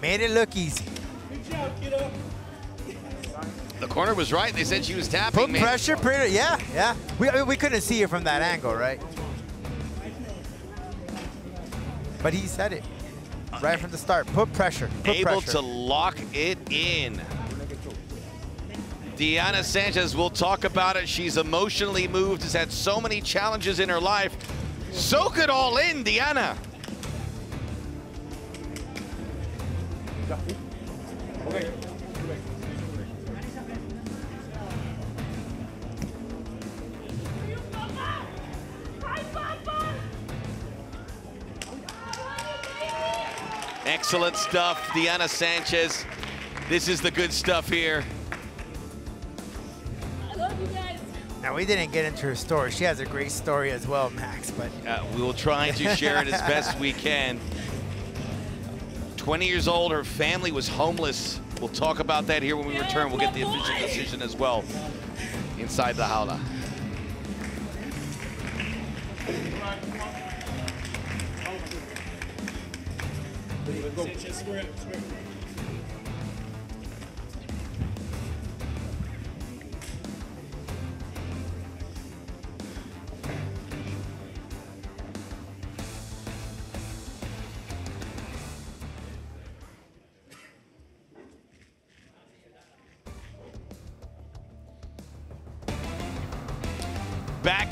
Made it look easy. The corner was right. They said she was tapping. Put man. pressure, pretty, yeah, yeah. We, I mean, we couldn't see it from that angle, right? But he said it right from the start. Put pressure. Put Able pressure. to lock it in. Diana Sanchez, we'll talk about it. She's emotionally moved, has had so many challenges in her life. Soak it all in, Diana. Excellent stuff, Diana Sanchez. This is the good stuff here. Now we didn't get into her story. She has a great story as well, Max. But uh, we will try to share it as best we can. 20 years old, her family was homeless. We'll talk about that here when we return. We'll get the official decision as well inside the jaula. Back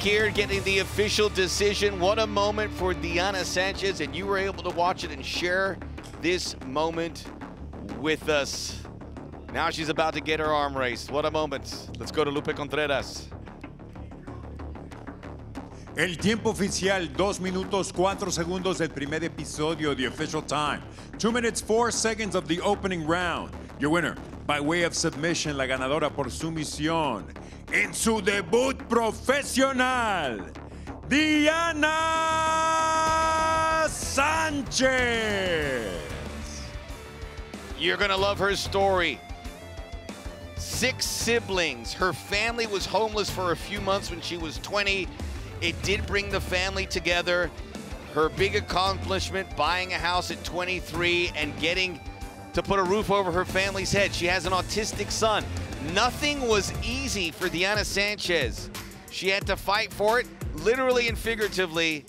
here getting the official decision. What a moment for Diana Sanchez, and you were able to watch it and share this moment with us. Now she's about to get her arm raised. What a moment. Let's go to Lupe Contreras. El tiempo oficial, 2 minutos 4 segundos del primer episodio, the official time. 2 minutes 4 seconds of the opening round. Your winner, by way of submission, la ganadora por sumisión. En su debut profesional, Diana Sanchez. You're going to love her story. Six siblings. Her family was homeless for a few months when she was 20. It did bring the family together. Her big accomplishment, buying a house at 23 and getting to put a roof over her family's head. She has an autistic son. Nothing was easy for Diana Sanchez. She had to fight for it, literally and figuratively,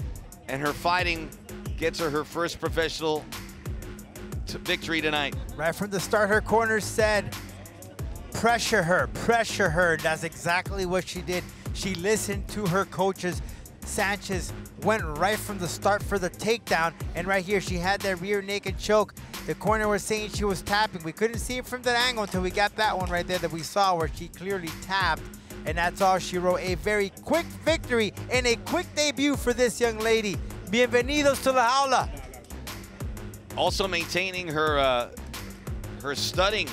and her fighting gets her her first professional victory tonight. Right from the start, her corner said, pressure her, pressure her. That's exactly what she did. She listened to her coaches. Sanchez went right from the start for the takedown, and right here she had that rear naked choke. The corner was saying she was tapping. We couldn't see it from that angle until we got that one right there that we saw where she clearly tapped. And that's all she wrote. A very quick victory and a quick debut for this young lady. Bienvenidos to La Jaula. Also maintaining her uh, her studying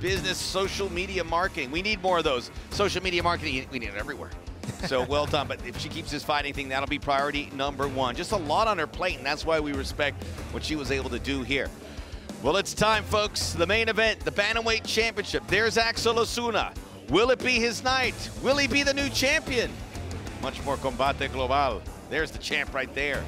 business social media marketing. We need more of those. Social media marketing, we need it everywhere. So well done. But if she keeps this fighting thing, that'll be priority number one. Just a lot on her plate, and that's why we respect what she was able to do here. Well, it's time, folks. The main event, the Bantamweight Championship. There's Axel Osuna. Will it be his night? Will he be the new champion? Much more Combate Global. There's the champ right there.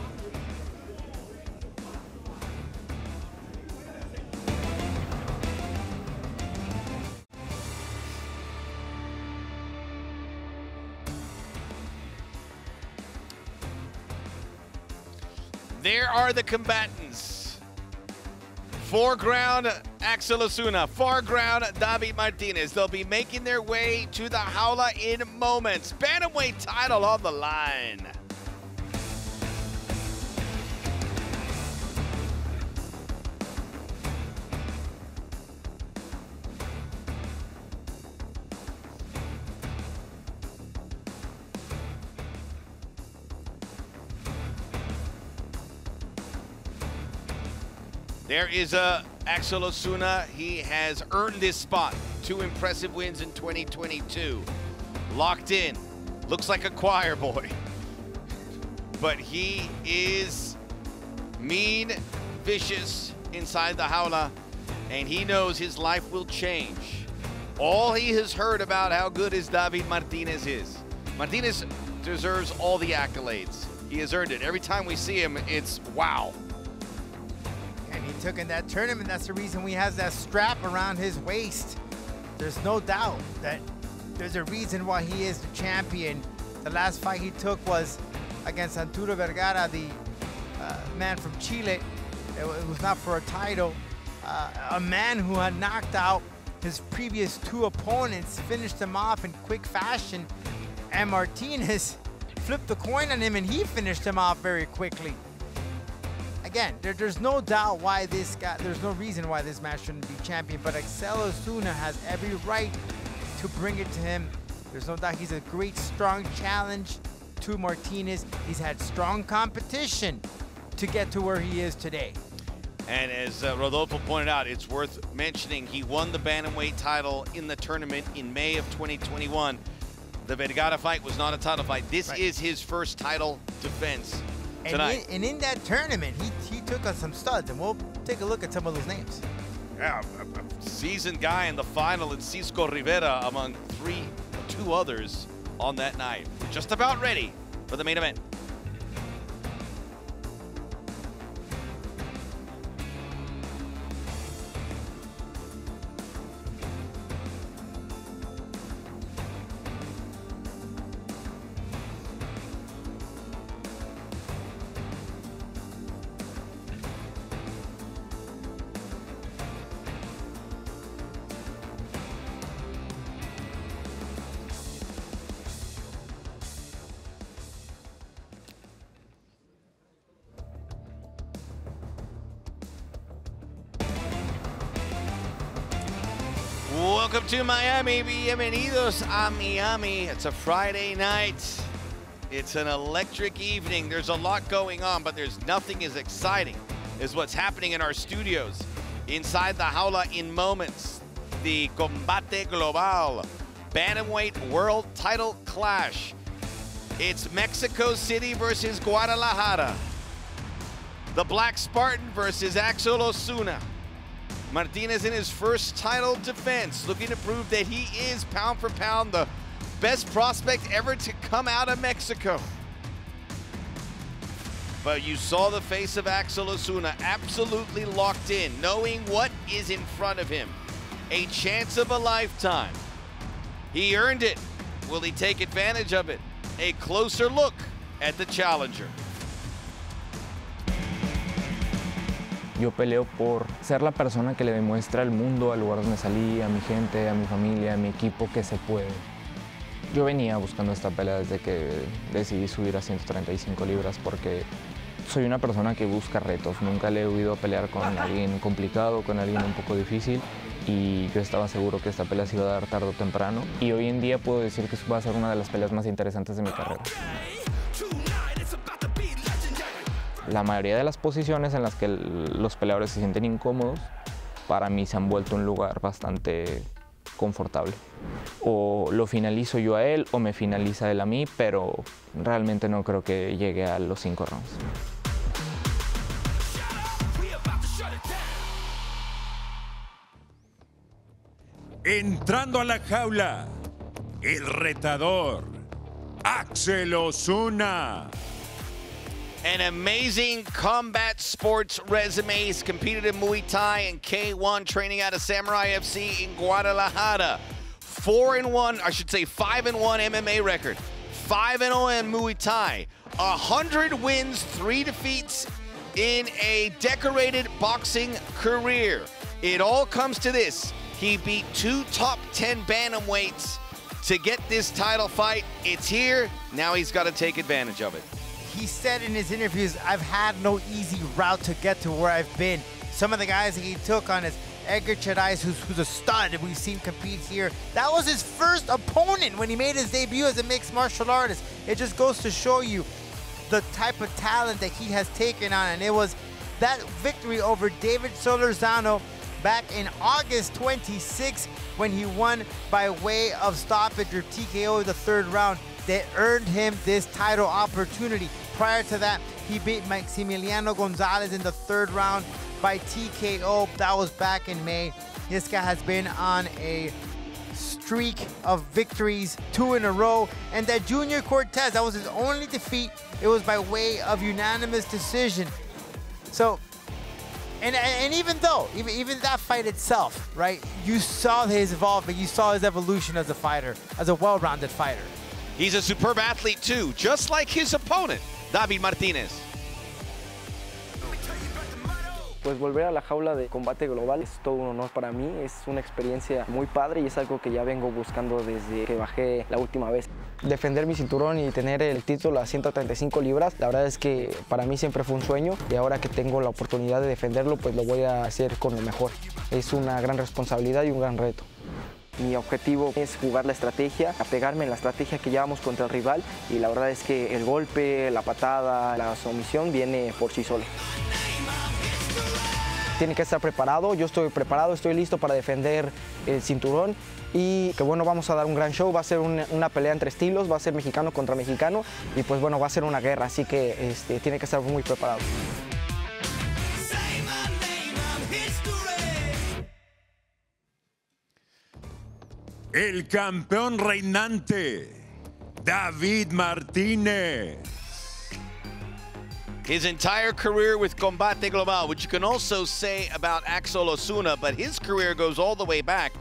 There are the combatants. Foreground, Axel Osuna. Foreground, David Martinez. They'll be making their way to the Jaula in moments. Bantamweight title on the line. There is a Axel Osuna. He has earned this spot. Two impressive wins in 2022. Locked in. Looks like a choir boy. But he is mean, vicious inside the jaula, and he knows his life will change. All he has heard about how good his David Martinez is. Martinez deserves all the accolades. He has earned it. Every time we see him, it's wow took in that tournament. That's the reason he has that strap around his waist. There's no doubt that there's a reason why he is the champion. The last fight he took was against Arturo Vergara, the uh, man from Chile. It, was not for a title. Uh, a man who had knocked out his previous two opponents, finished them off in quick fashion, and Martinez flipped the coin on him and he finished him off very quickly again, there, there's no doubt why this guy, there's no reason why this match shouldn't be champion, but Axel Osuna has every right to bring it to him. There's no doubt he's a great, strong challenge to Martinez. He's had strong competition to get to where he is today. And as uh, Rodolfo pointed out, it's worth mentioning he won the Bantamweight title in the tournament in May of 2021. The Vergara fight was not a title fight. This Right. is his first title defense And tonight. in, and in that tournament, he, he took on some studs, and we'll take a look at some of those names. Yeah, a, a seasoned guy in the final, and Cisco Rivera among three, two others on that night. Just about ready for the main event. To Miami. Bienvenidos a Miami. It's a Friday night. It's an electric evening. There's a lot going on, but there's nothing as exciting as what's happening in our studios. Inside the Jaula in moments, the Combate Global Bantamweight World Title Clash. It's Mexico City versus Guadalajara. The Black Spartan versus Axel Osuna. Martinez in his first title defense, looking to prove that he is pound for pound the best prospect ever to come out of Mexico. But you saw the face of Axel Osuna absolutely locked in, knowing what is in front of him. A chance of a lifetime. He earned it. Will he take advantage of it? A closer look at the challenger. Yo peleo por ser la persona que le demuestra al mundo, al lugar donde salí, a mi gente, a mi familia, a mi equipo, que se puede. Yo venía buscando esta pelea desde que decidí subir a 135 libras porque soy una persona que busca retos. Nunca le he oído pelear con alguien complicado, con alguien un poco difícil y yo estaba seguro que esta pelea se iba a dar tarde o temprano. Y hoy en día puedo decir que va a ser una de las peleas más interesantes de mi carrera. La mayoría de las posiciones en las que los peleadores se sienten incómodos, para mí se han vuelto un lugar bastante confortable. O lo finalizo yo a él o me finaliza él a mí, pero realmente no creo que llegue a los cinco rounds. Entrando a la jaula, el retador, Axel Osuna. An amazing combat sports resume. He's competed in Muay Thai and K1, training out of Samurai FC in Guadalajara. Four and one, I should say five and one MMA record. Five and zero in Muay Thai. Hundred wins, three defeats in a decorated boxing career. It all comes to this. He beat two top 10 bantamweights to get this title fight. It's here. Now he's got to take advantage of it. He said in his interviews, I've had no easy route to get to where I've been. Some of the guys that he took on is Edgar Chairez, who's, who's a stud, and we've seen compete here. That was his first opponent when he made his debut as a mixed martial artist. It just goes to show you the type of talent that he has taken on, and it was that victory over David Solorzano back in August 26 when he won by way of stoppage or TKO the third round that earned him this title opportunity. Prior to that, he beat Maximiliano Gonzalez in the third round by TKO. That was back in May. This guy has been on a streak of victories, two in a row. And that Junior Cortez, that was his only defeat. It was by way of unanimous decision. So, and and even though, even even that fight itself, right? You saw his evolvement, you saw his evolution as a fighter, as a well-rounded fighter. He's a superb athlete too, just like his opponent, David Martinez. Pues volver a la jaula de combate global es todo un honor para mí, es una experiencia muy padre y es algo que ya vengo buscando desde que bajé la última vez. Defender mi cinturón y tener el título a 135 libras, la verdad es que para mí siempre fue un sueño y ahora que tengo la oportunidad de defenderlo, pues lo voy a hacer con lo mejor. Es una gran responsabilidad y un gran reto. Mi objetivo es jugar la estrategia, apegarme en la estrategia que llevamos contra el rival y la verdad es que el golpe, la patada, la sumisión viene por sí solo. tiene que estar preparado. Yo estoy preparado, estoy listo para defender el cinturón y que bueno, vamos a dar un gran show, va a ser una, una pelea entre estilos, va a ser mexicano contra mexicano y pues bueno, va a ser una guerra, así que este, tiene que estar muy preparado. El campeón reinante, David Martínez. His entire career with Combate Global, which you can also say about Axel Osuna, but his career goes all the way back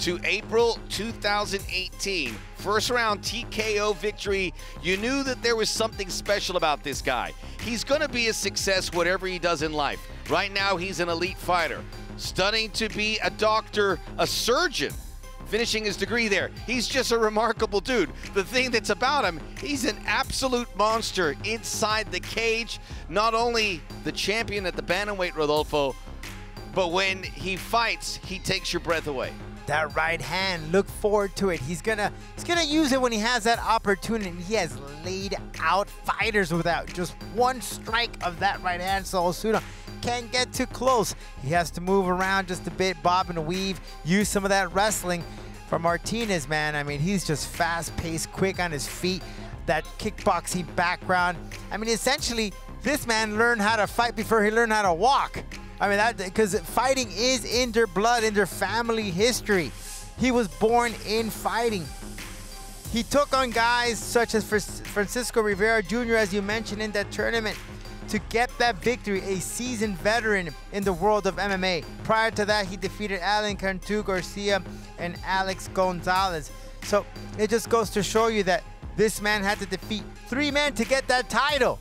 to April 2018. First round TKO victory. You knew that there was something special about this guy. He's going to be a success whatever he does in life. Right now, he's an elite fighter, studying to be a doctor, a surgeon finishing his degree there. He's just a remarkable dude. The thing that's about him, he's an absolute monster inside the cage. Not only the champion at the bantamweight, Rodolfo, but when he fights, he takes your breath away. That right hand, look forward to it. He's gonna he's gonna use it when he has that opportunity. He has laid out fighters without just one strike of that right hand. So Osuna can't get too close. He has to move around just a bit, bob and weave, use some of that wrestling. For Martinez, man, I mean, he's just fast-paced, quick on his feet, that kickboxing background. I mean, essentially, this man learned how to fight before he learned how to walk. I mean, that because fighting is in their blood, in their family history. He was born in fighting. He took on guys such as Francisco Rivera Jr., as you mentioned in that tournament, to get that victory, a seasoned veteran in the world of MMA. Prior to that, he defeated Alan Cantu Garcia and Alex Gonzalez. So it just goes to show you that this man had to defeat three men to get that title.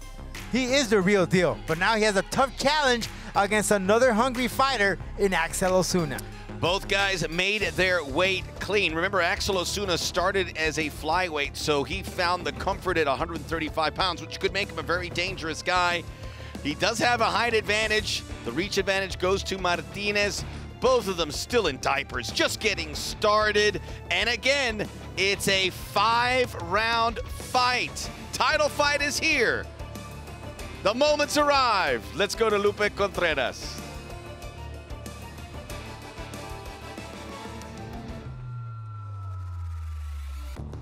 He is the real deal, but now he has a tough challenge against another hungry fighter in Axel Osuna. Both guys made their weight clean. Remember, Axel Osuna started as a flyweight, so he found the comfort at 135 pounds, which could make him a very dangerous guy. He does have a height advantage. The reach advantage goes to Martinez. Both of them still in diapers, just getting started. And again, it's a five round fight. Title fight is here. The moment's arrived. Let's go to Lupe Contreras.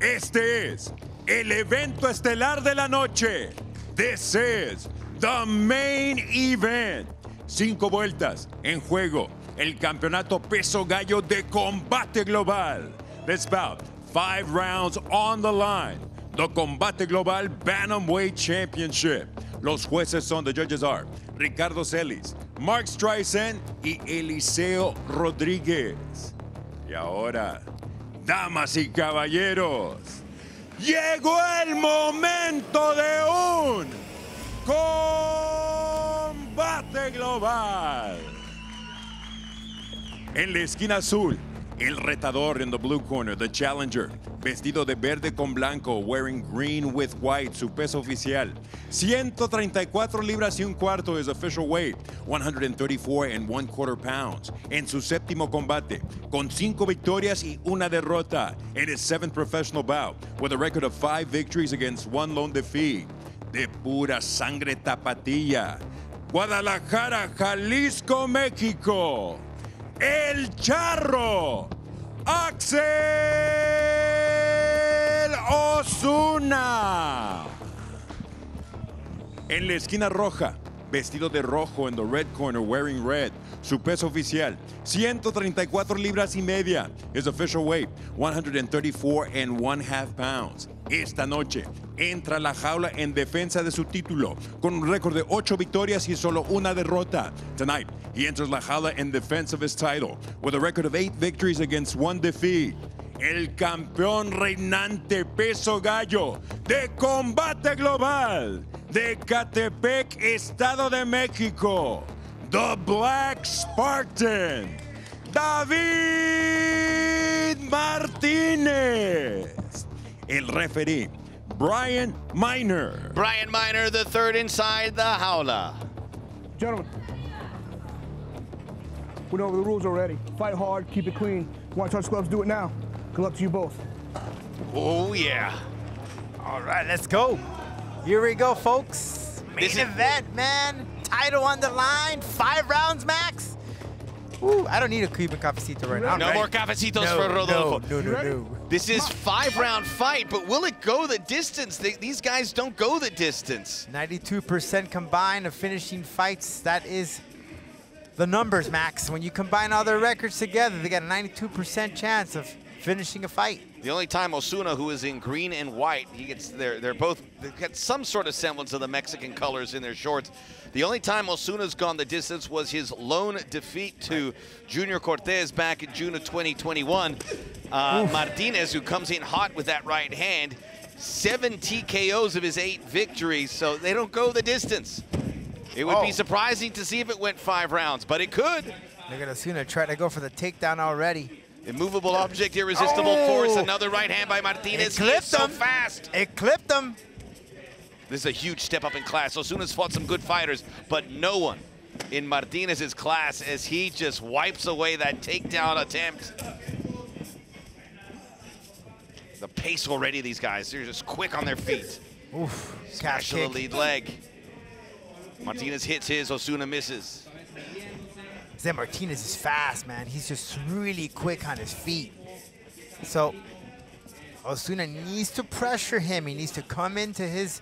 Este es el evento estelar de la noche. This is the main event. Cinco vueltas en juego. El campeonato peso gallo de combate global. This bout, five rounds on the line. The Combate Global Bantamweight Championship. Los jueces son, the judges are Ricardo Celis, Mark Streisand y Eliseo Rodríguez. Y ahora, damas y caballeros, llegó el momento de un combate global. En la esquina azul, el retador in the blue corner, the challenger, vestido de verde con blanco, wearing green with white, su peso oficial. 134 libras y un cuarto is official weight, 134 and one quarter pounds. En su séptimo combate, con cinco victorias y una derrota, in his seventh professional bout, with a record of five victories against one lone defeat. De pura sangre tapatilla. Guadalajara, Jalisco, México. El Charro, Axel Osuna. En la esquina roja, vestido de rojo en the red corner, wearing red. Su peso oficial, 134 libras y media. His official weight, 134 and one half pounds. Esta noche entra a la jaula en defensa de su título con un récord de 8 victorias y solo una derrota. Tonight, he enters la jaula in defense of his title with a record of 8 victories against one defeat. El campeón reinante peso gallo de combate global de Catepec, Estado de México. The Black Spartan, David Martínez. El referee, Brian Miner. Brian Miner, the third inside the jaula. Gentlemen, we know the rules already. Fight hard, keep it clean. Want to touch gloves, do it now. Good luck to you both. Oh, yeah. All right, let's go. Here we go, folks. Main This is- event, man. title on the line. Five rounds max. Ooh, I don't need a Cuban cafecito right now. I'm no ready. more cafecitos no, for Rodolfo. No, no, no, no. This is five round fight, but will it go the distance? They, these guys don't go the distance. 92% combined of finishing fights. That is the numbers, Max. When you combine all their records together, they got a 92% chance of finishing a fight. The only time Osuna, who is in green and white, he gets they're they're both they've got some sort of semblance of the Mexican colors in their shorts. The only time Osuna's gone the distance was his lone defeat to Junior Cortez back in June of 2021. Uh, Martinez, who comes in hot with that right hand, seven TKOs of his eight victories, so they don't go the distance. It would be Oh. surprising to see if it went five rounds, but it could. Look at Osuna try to go for the takedown already. Immovable object, irresistible Oh. force. Another right hand by Martinez. It clipped so fast. It clipped him. This is a huge step up in class. Osuna's fought some good fighters, but no one in Martinez's class as he just wipes away that takedown attempt. The pace already, these guys. They're just quick on their feet. Oof, calf Smash to the lead leg. Martinez hits his, Osuna misses. Zé Martinez is fast, man. He's just really quick on his feet. So Osuna needs to pressure him. He needs to come into his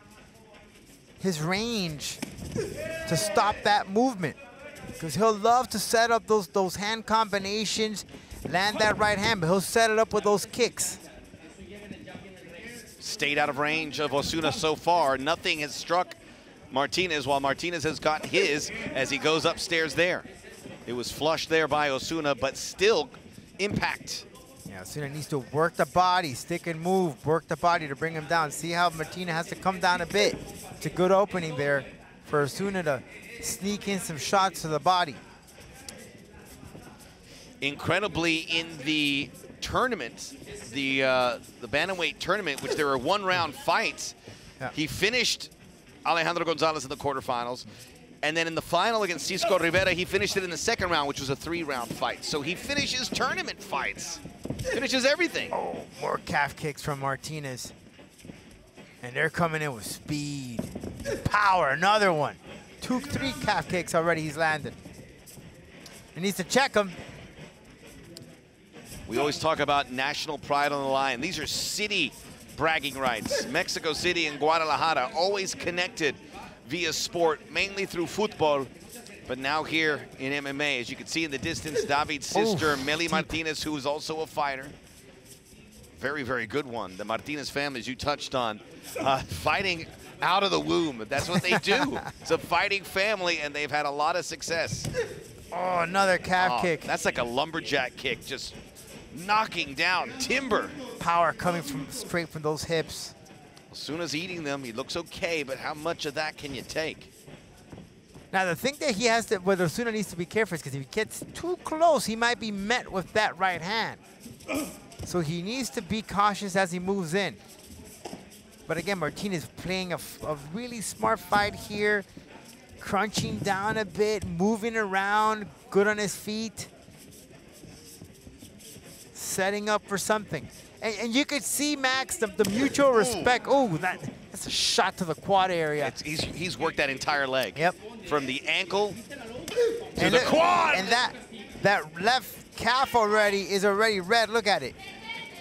his range to stop that movement. Because he'll love to set up those those hand combinations, land that right hand, but he'll set it up with those kicks. Stayed out of range of Osuna so far. Nothing has struck Martinez while Martinez has got his as he goes upstairs there. It was flushed there by Osuna, but still impact. Yeah, Osuna needs to work the body, stick and move, work the body to bring him down. See how Martina has to come down a bit. It's a good opening there for Osuna to sneak in some shots to the body. Incredibly, in the tournament, the uh, the bantamweight tournament, which there were one-round fights, Yeah. he finished Alejandro Gonzalez in the quarterfinals. And then in the final against Cisco Rivera, he finished it in the second round, which was a three-round fight. So he finishes tournament fights, finishes everything. Oh, more calf kicks from Martinez. And they're coming in with speed, power, another one. Two, three calf kicks already he's landed. He needs to check him. We always talk about national pride on the line. These are city bragging rights. Mexico City and Guadalajara always connected via sport, mainly through football. But now here in MMA, as you can see in the distance, David's sister, Oof, Meli. Martinez, who is also a fighter. Very, very good one. The Martinez family, as you touched on, uh, fighting out of the womb. That's what they do. it's a fighting family, and they've had a lot of success. Oh, another calf Oh, kick. That's like a lumberjack kick, just knocking down timber. Power coming from straight from those hips. As soon as eating them, he looks okay, but how much of that can you take? Now the thing that he has to, where Osuna needs to be careful is because if he gets too close, he might be met with that right hand. So he needs to be cautious as he moves in. But again, Martinez playing a really smart fight here, crunching down a bit, moving around, good on his feet, setting up for something. And, and you could see Max the, the mutual respect. Oh, that that's a shot to the quad area. It's, he's, he's worked that entire leg. Yep. From the ankle to and the look- quad. And that that left calf already is already red. Look at it.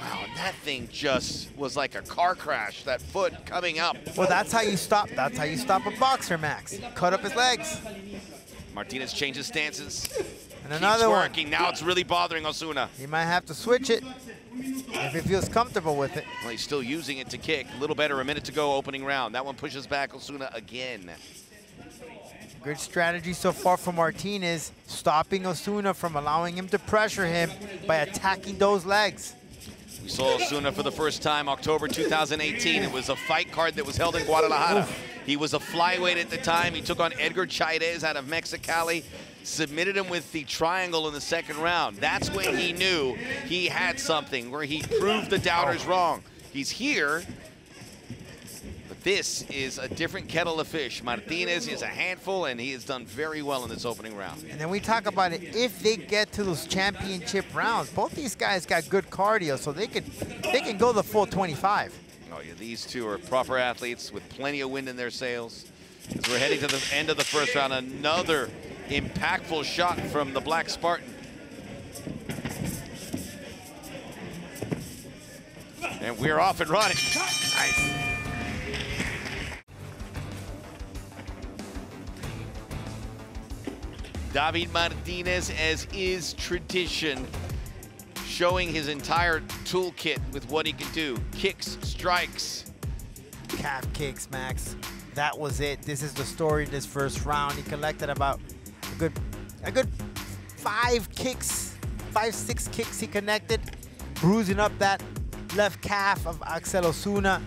wow, that thing just was like a car crash, that foot coming up. Well, that's how you stop. That's how you stop a boxer, Max. Cut up his legs. Martinez changes stances. And another keeps one. working. Now it's really bothering Osuna. He might have to switch it if he feels comfortable with it. Well, he's still using it to kick. A little better, a minute to go, opening round. That one pushes back Osuna again. Good strategy so far from Martinez, stopping Osuna from allowing him to pressure him by attacking those legs. We saw Osuna for the first time October 2018. It was a fight card that was held in Guadalajara. He was a flyweight at the time. He took on Edgar Chairez out of Mexicali, submitted him with the triangle in the second round. That's when he knew he had something, where he proved the doubters oh. wrong. He's here, but this is a different kettle of fish. Martinez is a handful, and he has done very well in this opening round. And then we talk about it if they get to those championship rounds. Both these guys got good cardio, so they could they can go the full 25. Oh these two are proper athletes with plenty of wind in their sails. As we're heading to the end of the first round, another impactful shot from the Black Spartan. And we're off and running. Nice. David Martinez, as is tradition, showing his entire toolkit with what he can do. Kicks, strikes. Calf kicks, Max. That was it. This is the story this first round. He collected about a good, a good five kicks, five, six kicks he connected, bruising up that left calf of Axel Osuna,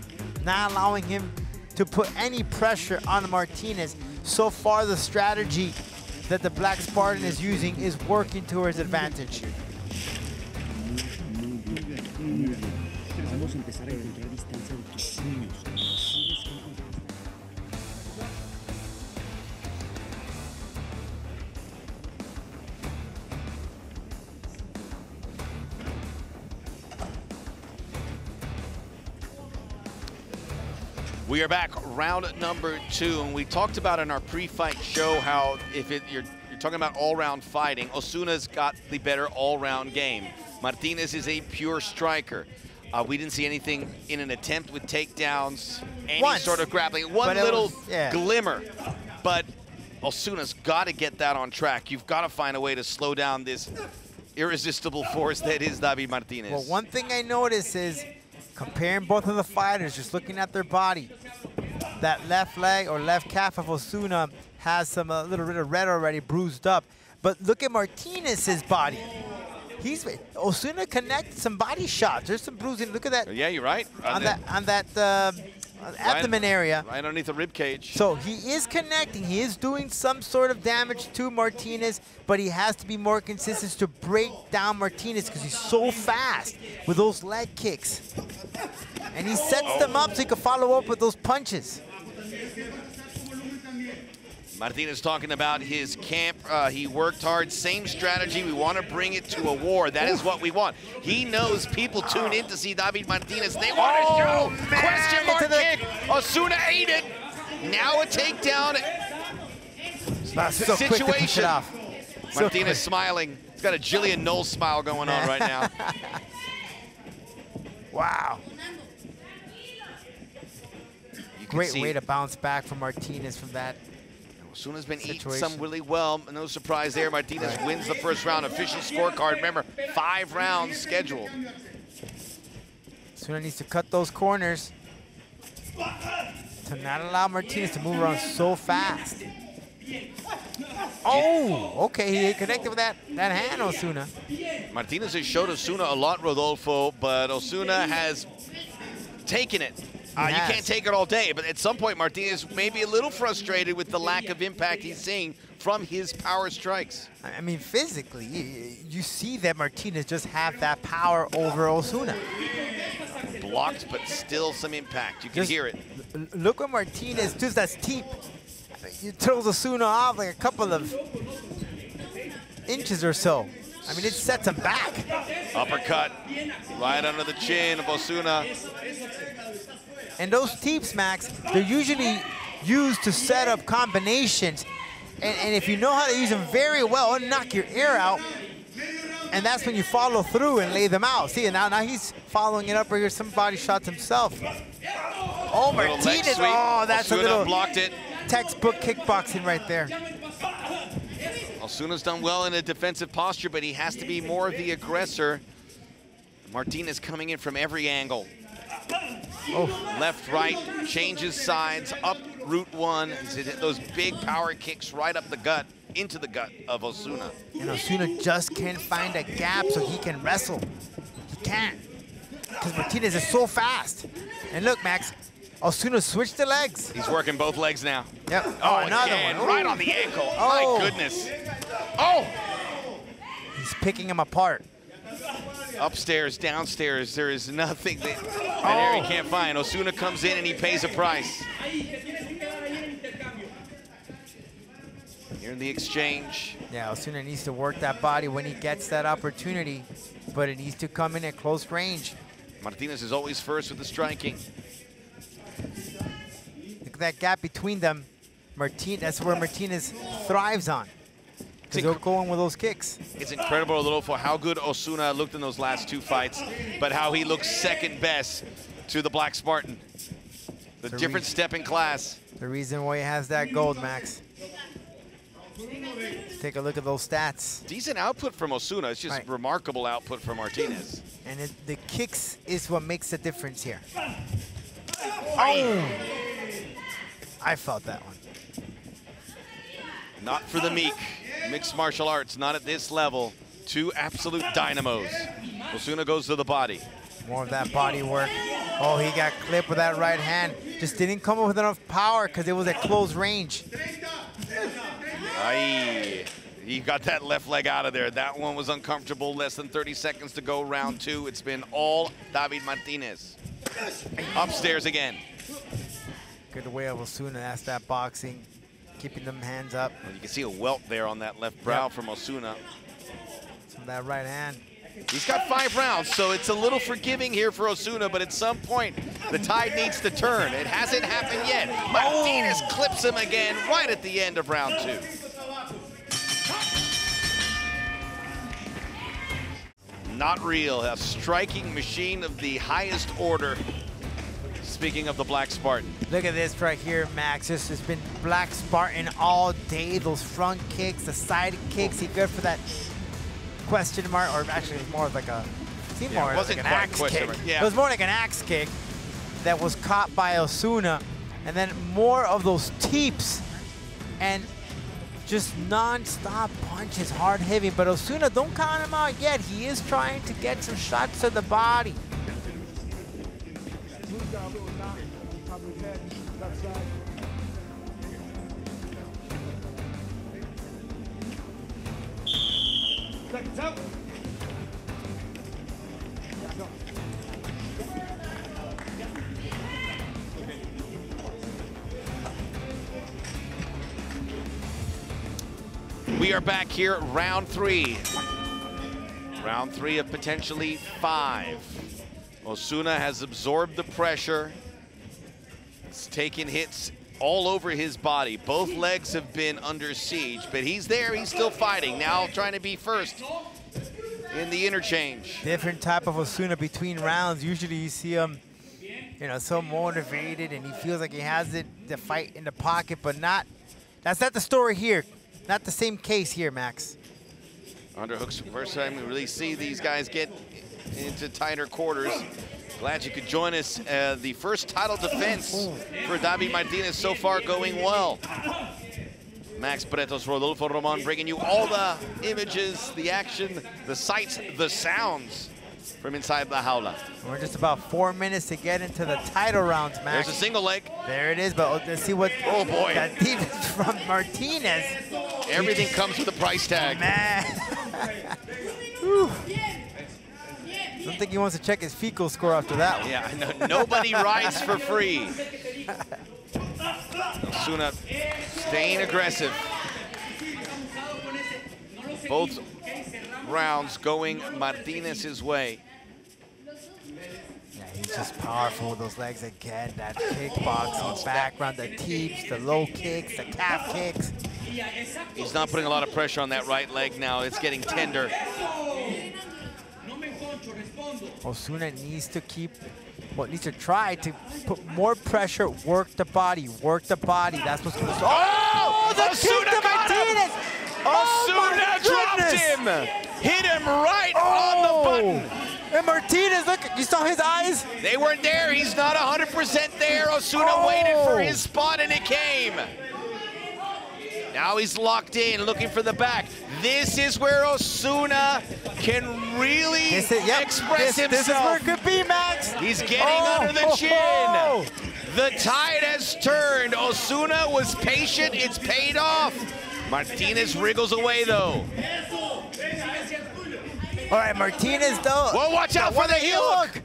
not allowing him to put any pressure on Martinez. So far, the strategy that the Black Spartan is using is working to his advantage. Vamos a empezar a encontrar distancia de tus sueños. We are back, round number two, and we talked about in our pre-fight show how if it, you're, you're talking about all-round fighting, Osuna's got the better all-round game. Martinez is a pure striker. Uh, we didn't see anything in an attempt with takedowns, any Once. sort of grappling. One But little was- yeah. glimmer, but Osuna's got to get that on track. You've got to find a way to slow down this irresistible force that is David Martinez. Well, one thing I notice is comparing both of the fighters, just looking at their body, that left leg or left calf of Osuna has some a little bit of red already bruised up. But look at Martinez's body. He's Osuna connected some body shots. There's some bruising. Look at that yeah, you're right. on the- that on that uh, abdomen area. Right underneath the rib cage. So he is connecting. He is doing some sort of damage to Martinez, but he has to be more consistent to break down Martinez because he's so fast with those leg kicks. And he sets them up so he can follow up with those punches. Martinez talking about his camp. Uh, he worked hard. Same strategy. We want to bring it to a war. That is what we want. He knows people tune in to see David Martinez. They want to Oh, show. man, Question mark the- kick. Osuna ate it. Now a takedown so to situation. it off. So Martinez quick. smiling. He's got a Gillian Noll smile going on right now. Wow. Great way to bounce back from Martinez from that. Osuna's been eating some really well. No surprise there. Martinez wins the first round. Official scorecard. Remember, five rounds scheduled. Osuna needs to cut those corners to not allow Martinez to move around so fast. Oh, okay, he connected with that, that hand, Osuna. Martinez has showed Osuna a lot, Rodolfo, but Osuna has taken it. Uh, you can't take it all day, but at some point, Martinez may be a little frustrated with the lack of impact he's seeing from his power strikes. I I mean, physically, you, you see that Martinez just have that power over Osuna. Blocked, but still some impact. You can Just hear it. Look what Martinez does. That's deep. He throws Osuna off like a couple of inches or so. I mean, it sets him back. Uppercut right under the chin of Osuna. And those teeps, Max, they're usually used to set up combinations. And, and if you know how to use them very well, it'll knock your ear out. And that's when you follow through and lay them out. See, now now he's following it up right here. Some body shots himself. Oh, Martinez. Oh, that's Osuna a little blocked it. textbook kickboxing right there. Osuna's done well in a defensive posture, but he has to be more of the aggressor. Martinez coming in from every angle. Oh. Left, right, changes sides, up route one. Those big power kicks right up the gut, into the gut of Osuna. And Osuna just can't find a gap so he can wrestle. He can't. Because Martinez is so fast. And look, Max, Osuna switched the legs. He's working both legs now. Yep. Oh, oh another again, one. right on the ankle. Oh. My goodness. Oh! He's picking him apart. Upstairs, downstairs, there is nothing that, that Oh. Harry can't find. Osuna comes in and he pays a price. Here in the exchange. Yeah, Osuna needs to work that body when he gets that opportunity, but it needs to come in at close range. Martinez is always first with the striking. Look at that gap between them. Martin, that's where Martinez thrives on. Because he'll go in with those kicks. It's incredible, Rodolfo, how good Osuna looked in those last two fights, but how he looks second best to the Black Spartan. The The different reason- step in class. The reason why he has that gold, Max. Let's take a look at those stats. Decent output from Osuna. It's just Right. remarkable output from Martinez. And it, the kicks is what makes the difference here. Oh! I felt that one. Not for the meek. Mixed martial arts, not at this level. Two absolute dynamos. Osuna goes to the body. More of that body work. Oh, he got clipped with that right hand. Just didn't come up with enough power because it was at close range. Aye. He got that left leg out of there. That one was uncomfortable. Less than 30 seconds to go, round two. It's been all David Martinez. Upstairs again. Good way of Osuna. That's that boxing. Keeping them hands up. Well, you can see a welt there on that left brow Yep. from Osuna. From that right hand. He's got five rounds, so it's a little forgiving here for Osuna, but at some point, the tide needs to turn. It hasn't happened yet. Martinez oh. clips him again right at the end of round two. Not real, a striking machine of the highest order. Speaking of the Black Spartan. Look at this right here, Max. This has been Black Spartan all day. Those front kicks, the side kicks. He good for that question mark, or actually more of like a, seemed Yeah, it more wasn't like an axe question kick. mark, yeah. It was more like an axe kick that was caught by Osuna, and then more of those teeps, and just non-stop punches, hard hitting. But Osuna, don't count him out yet. He is trying to get some shots to the body. We are back here, round three. Round three of potentially five. Osuna has absorbed the pressure. Taken hits all over his body. Both legs have been under siege, but he's there, he's still fighting. Now trying to be first in the interchange. different type of Osuna between rounds. Usually you see him, you know, so motivated and he feels like he has it, the fight in the pocket, but not, that's not the story here. Not the same case here, Max. Underhooks, first time we really see these guys get into tighter quarters. Glad you could join us. Uh, the first title defense for David Martinez so far going well. Max Bretos, Rodolfo Roman bringing you all the images, the action, the sights, the sounds from inside the jaula. We're just about four minutes to get into the title rounds, Max. There's a single leg. There it is, but let's see what Oh, boy. that defense from Martinez. Everything comes with a price tag. Man. Whew. Don't think he wants to check his fecal score after that one. Yeah, I know. Nobody rides for free. Osuna staying aggressive. Both rounds going Martinez's way. Yeah, he's just powerful with those legs again. That kickboxing background, the teeps, the low kicks, the calf kicks. He's not putting a lot of pressure on that right leg now. It's getting tender. Osuna needs to keep, well, needs to try to put more pressure, work the body, work the body. That's what's going to. Oh, oh, the Osuna kick to got him! Martinez! Oh, Osuna my dropped him! Hit him right on the oh! button! And Martinez, look, you saw his eyes? They weren't there. He's not 100% there. Osuna Oh. waited for his spot and it came. Now he's locked in, looking for the back. This is where Osuna can really is, yep, express this, this is where it could be, Max. He's getting Oh, under the chin. The tide has turned. Osuna was patient. It's paid off. Martinez wriggles away, though. All right, Martinez, though. Well, watch out for the heel hook.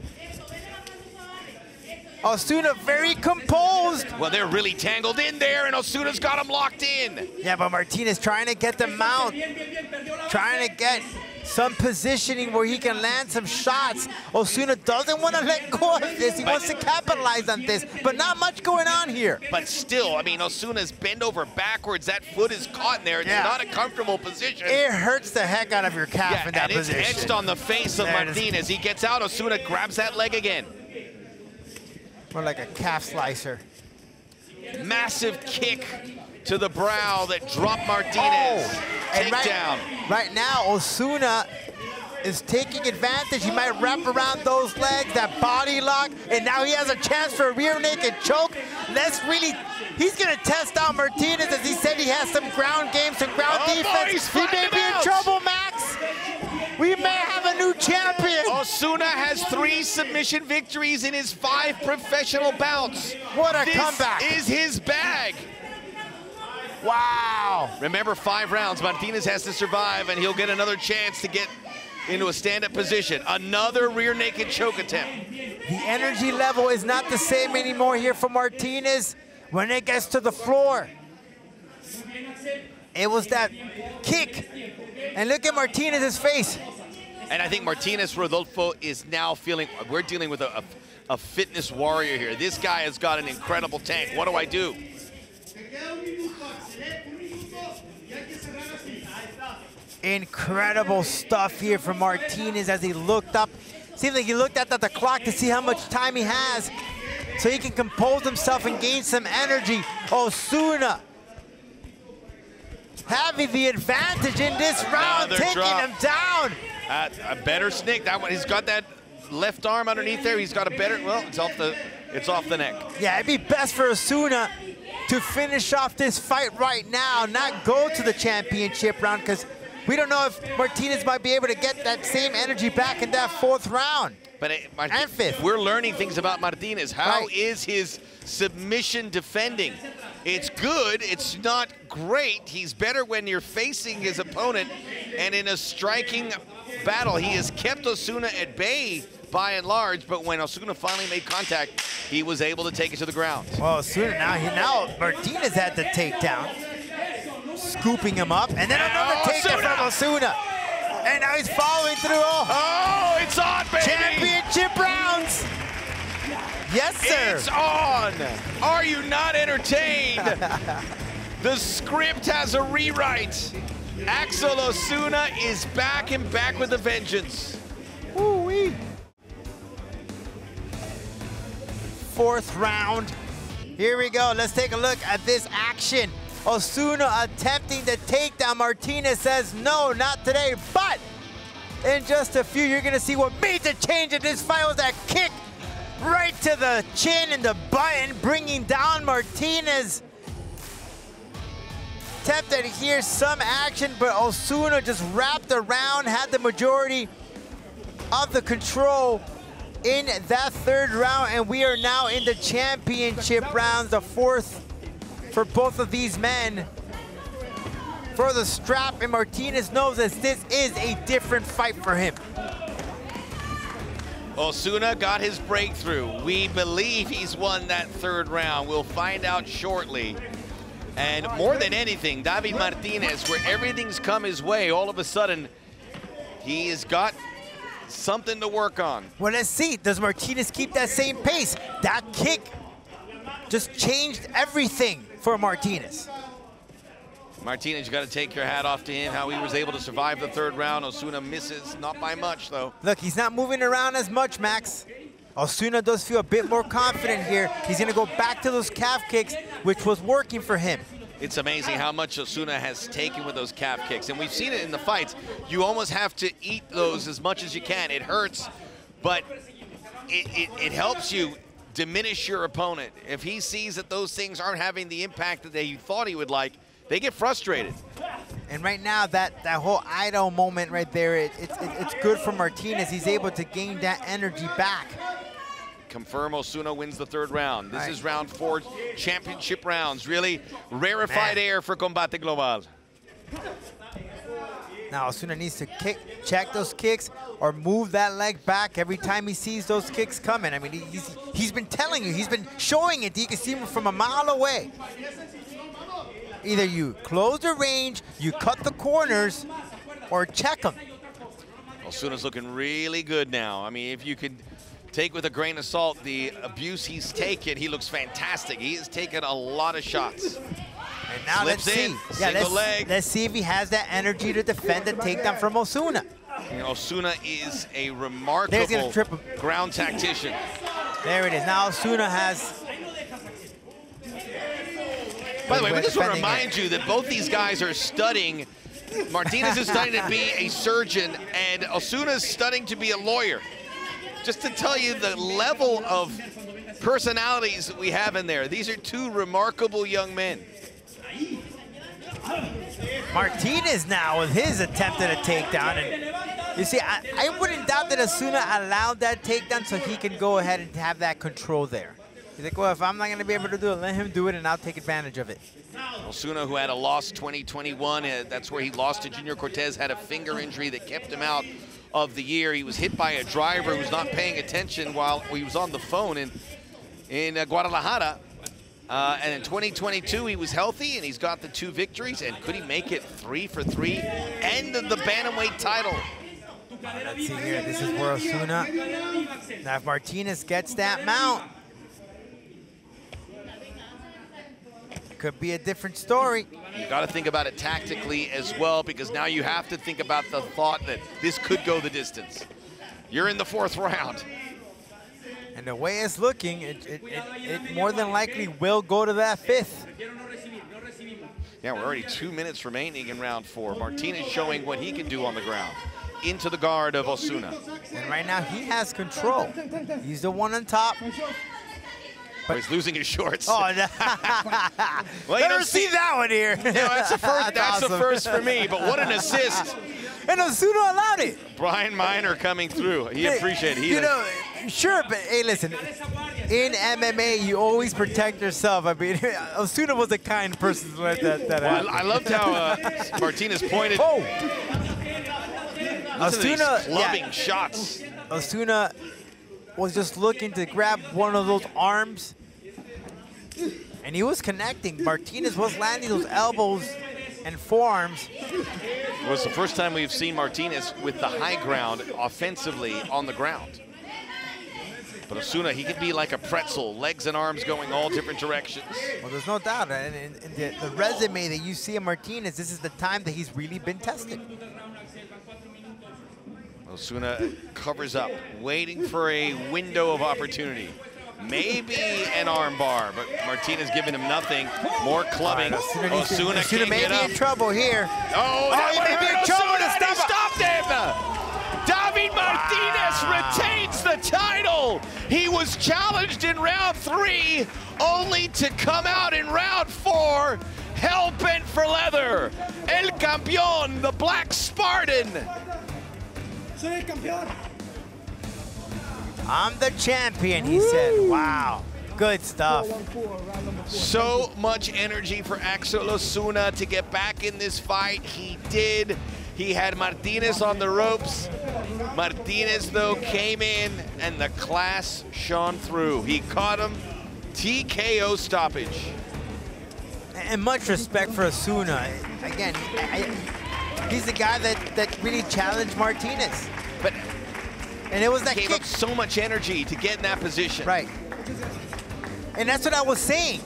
Osuna very composed. Well, they're really tangled in there, and Osuna's got him locked in. Yeah, but Martinez trying to get the mount, trying to get some positioning where he can land some shots. Osuna doesn't want to let go of this. He But- wants to capitalize on this, but not much going on here. But still, I mean, Osuna's bent over backwards. That foot is caught in there. It's Yeah. not a comfortable position. It hurts the heck out of your calf yeah, in that and it's position. etched on the face of There. Martinez. He gets out. Osuna grabs that leg again. More like a calf slicer. Massive kick to the brow that dropped Martinez. Oh, and right, Takedown. right now, Osuna is taking advantage. He might wrap around those legs, that body lock, and now he has a chance for a rear naked choke. Let's really, he's gonna test out Martinez as he said he has some ground game, some ground Oh, boy, defense. he's he may be in trouble, Max. We may have a new champion. Osuna has three submission victories in his five professional bouts. What a this comeback. is his bag. Wow. Remember, five rounds. Martinez has to survive, and he'll get another chance to get into a stand-up position. Another rear naked choke attempt. The energy level is not the same anymore here for Martinez when it gets to the floor. It was that kick. And look at Martinez's face. And I think Martinez Rodolfo is now feeling, we're dealing with a, a, a fitness warrior here. This guy has got an incredible tank. What do I do? Incredible stuff here from Martinez as he looked up. Seems like he looked at the, the clock to see how much time he has so he can compose himself and gain some energy. Osuna having the advantage in this round, Another taking drop. him down. Uh, a better sneak. That one, he's got that left arm underneath there. He's got a better, well, it's off the, it's off the neck. Yeah, it'd be best for Osuna to finish off this fight right now, not go to the championship round, because we don't know if Martinez might be able to get that same energy back in that fourth round. But it, Marti- And fifth. we're learning things about Martinez. How Right. is his submission defending? It's good. It's not great. He's better when you're facing his opponent. And in a striking battle, he has kept Osuna at bay by and large. But when Osuna finally made contact, he was able to take it to the ground. Well, Osuna now, he, now Martinez had the takedown, scooping him up, and then another Oh, takedown from Osuna. And now he's following through. Oh, Oh, it's on, baby! championship rounds. Yes, sir. It's on! Are you not entertained? the script has a rewrite. Axel Osuna is back and back with a vengeance. Ooh-wee. Fourth round. Here we go. Let's take a look at this action. Osuna attempting the takedown. Martinez says, no, not today. But in just a few, you're going to see what made the change in this fight was that kick right to the chin and the button, bringing down Martinez. Attempted here some action, but Osuna just wrapped around, had the majority of the control in that third round, and we are now in the championship rounds, the fourth for both of these men. For the strap, and Martinez knows that this is a different fight for him. Osuna got his breakthrough. We believe he's won that third round. We'll find out shortly. And more than anything, David Martinez, where everything's come his way, all of a sudden, he has got something to work on. Well, let's see. Does Martinez keep that same pace? That kick just changed everything for Martinez. Martinez, you got to take your hat off to him, how he was able to survive the third round. Osuna misses, not by much, though. Look, he's not moving around as much, Max. Osuna does feel a bit more confident here. He's gonna go back to those calf kicks, which was working for him. It's amazing how much Osuna has taken with those calf kicks. And we've seen it in the fights. You almost have to eat those as much as you can. It hurts, but it, it, it helps you diminish your opponent. If he sees that those things aren't having the impact that they thought he would like, they get frustrated. And right now, that, that whole idle moment right there, it, it's it, it's good for Martinez. He's able to gain that energy back. Confirm Osuna wins the third round. This Right. is round four, championship rounds. Really rarefied Man. air for Combate Global. Now Osuna needs to kick, check those kicks or move that leg back every time he sees those kicks coming. I mean, he's, he's been telling you, he's been showing it. You can see him from a mile away. Either you close the range, you cut the corners, or check them. Osuna's looking really good now. I mean, if you could take with a grain of salt the abuse he's taken, he looks fantastic. He has taken a lot of shots. And now Slips let's in, see. single let's, leg. let's see if he has that energy to defend the takedown from Osuna. You know, Osuna is a remarkable trip ground tactician. There it is. Now Osuna has. By the way, we just want to remind you that both these guys are studying. Martinez is studying to be a surgeon, and Osuna is studying to be a lawyer. Just to tell you the level of personalities that we have in there. These are two remarkable young men. Martinez now with his attempt at a takedown. And you see, I, I wouldn't doubt that Osuna allowed that takedown so he can go ahead and have that control there. He's like, well, if I'm not going to be able to do it, let him do it and I'll take advantage of it. Osuna, who had a loss 2021, uh, that's where he lost to Junior Cortez, had a finger injury that kept him out of the year. He was hit by a driver who was not paying attention while he was on the phone in, in uh, Guadalajara. Uh, and in 2022, he was healthy, and he's got the two victories. And could he make it three for three? End of the bantamweight title. Let's see here. This is where Osuna. Now, if Martinez gets that mount, could be a different story. You got to think about it tactically as well, because now you have to think about the thought that this could go the distance. You're in the fourth round. And the way it's looking, it, it, it, it more than likely will go to that fifth. Yeah, we're already two minutes remaining in round four. Martinez showing what he can do on the ground. Into the guard of Osuna. And right now, he has control. He's the one on top. But he's losing his shorts. Oh, no. well, you Never don't seen that one here. No, that's a first. That's, a awesome. first for me. But what an assist! And Osuna allowed it. Brian Miner coming through. He appreciated. He You know, sure, but hey, listen. In MMA, you always protect yourself. I mean, Osuna was a kind person to let that, that Well, happen. I, I loved how uh, Martinez pointed. Oh, Listen Osuna, clubbing yeah. shots. Osuna was just looking to grab one of those arms, and he was connecting. Martinez was landing those elbows and forearms. It was the first time we've seen Martinez with the high ground offensively on the ground. But Osuna, he could be like a pretzel, legs and arms going all different directions. Well, there's no doubt. And, and, and the, the resume that you see of Martinez, this is the time that he's really been tested. Osuna covers up, waiting for a window of opportunity. Maybe an armbar, but Martinez giving him nothing. More clubbing. Osuna, needs Osuna Osuna can't may be in trouble here. Oh, Oh, he may be in trouble Osuna, to stop stopped him. David Martinez ah. retains the title. He was challenged in round three, only to come out in round four, hell bent for leather. El Campeón, the Black Spartan. I'm the champion, he said. Wow. Good stuff. So much energy for Axel Osuna to get back in this fight. He did. He had Martinez on the ropes. Martinez, though, came in and the class shone through. He caught him. TKO stoppage. And much respect for Osuna. Again, I, I, he's the guy that, that really challenged Martinez. But and it was that gave kick. up so much energy to get in that position. Right. And that's what I was saying.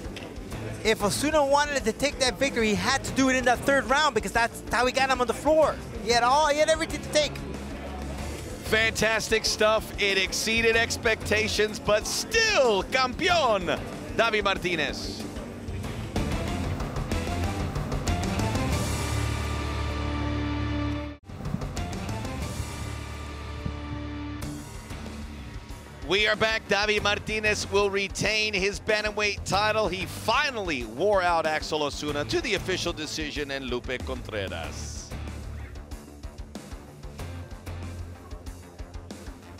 If Osuna wanted to take that victory, he had to do it in that third round because that's how he got him on the floor. He had all, he had everything to take. Fantastic stuff. It exceeded expectations, but still, campeón, David Martinez. We are back. David Martinez will retain his bantamweight title. He finally wore out Axel Osuna to the official decision and Lupe Contreras.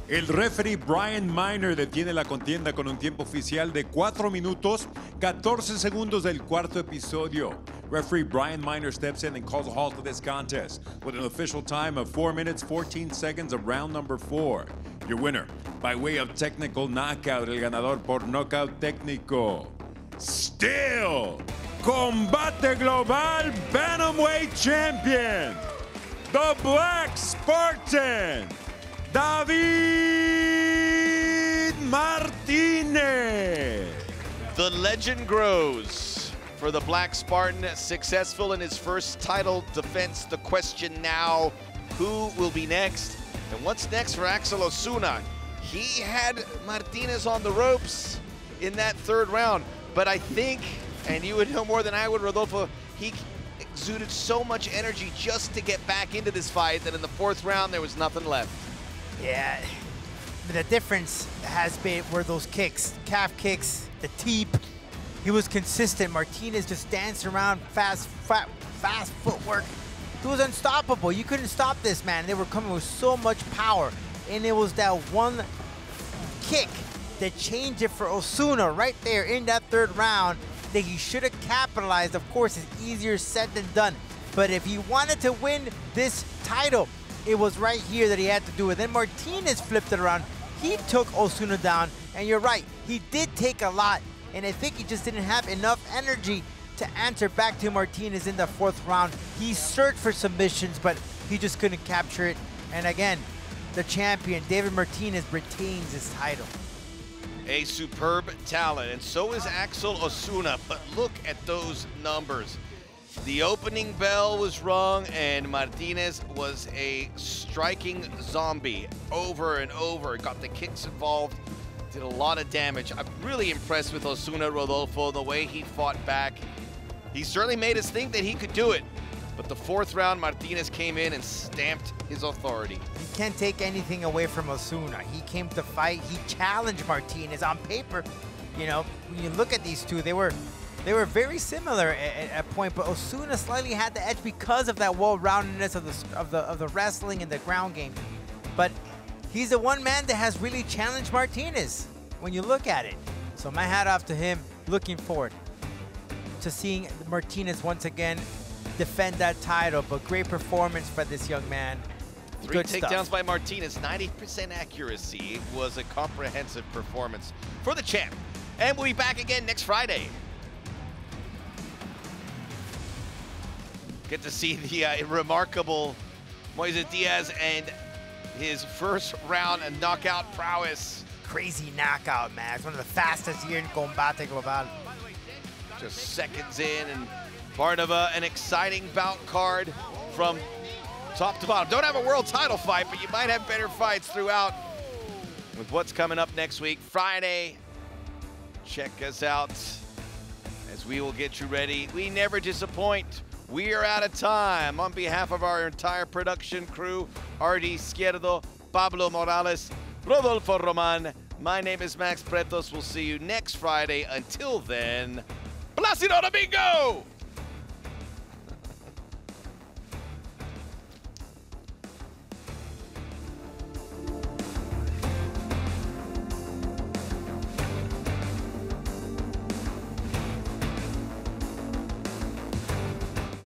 El referee Brian Miner detiene la contienda con un tiempo oficial de 4 minutos 14 segundos del cuarto episodio. Referee Brian Miner steps in and calls a halt to this contest with an official time of 4 minutes 14 seconds of round number 4. Your winner, by way of technical knockout, el ganador por knockout técnico. Still, Combate Global Bantamweight Champion, the Black Spartan, David Martinez. The legend grows for the Black Spartan, successful in his first title defense. The question now, who will be next? And what's next for Axel Osuna? He had Martinez on the ropes in that third round, but I think, and you would know more than I would, Rodolfo, he exuded so much energy just to get back into this fight that in the fourth round there was nothing left. Yeah, the difference has been were those kicks, calf kicks, the teep. He was consistent. Martinez just danced around, fast, fast, fast footwork. He was unstoppable. You couldn't stop this man. They were coming with so much power, and it was that one kick that changed it for Osuna right there in that third round that he should have capitalized. Of course, it's easier said than done. But if he wanted to win this title, it was right here that he had to do it. Then Martinez flipped it around. He took Osuna down, and you're right, he did take a lot, and I think he just didn't have enough energy to answer back to Martinez in the fourth round. He searched for submissions, but he just couldn't capture it. And again, the champion, David Martinez, retains his title. A superb talent, and so is Axel Osuna, but look at those numbers. The opening bell was rung, and Martinez was a striking zombie over and over. Got the kicks involved, did a lot of damage. I'm really impressed with Osuna Rodolfo, the way he fought back. He certainly made us think that he could do it. But the fourth round, Martinez came in and stamped his authority. You can't take anything away from Osuna. He came to fight. He challenged Martinez on paper. You know, when you look at these two, they were they were very similar at, at point, but Osuna slightly had the edge because of that well-roundedness of the of the of the wrestling and the ground game. But he's the one man that has really challenged Martinez when you look at it. So my hat off to him. Looking forward to seeing Martinez once again defend that title. But great performance for this young man. Three Good takedowns stuff. by Martinez, 90% accuracy was a comprehensive performance for the champ. And we'll be back again next Friday. Get to see the uh, remarkable Moises Diaz and his first round knockout prowess. Crazy knockout, man. It's one of the fastest here in Combate Global. Just seconds in, and part Barnava, an exciting bout card from top to bottom. Don't have a world title fight, but you might have better fights throughout with what's coming up next week. Friday, check us out as we will get you ready. We never disappoint. We are out of time. On behalf of our entire production crew, Artie Izquierdo, Pablo Morales, Rodolfo Roman, my name is Max Bretos. We'll see you next Friday. Until then, Placido Domingo!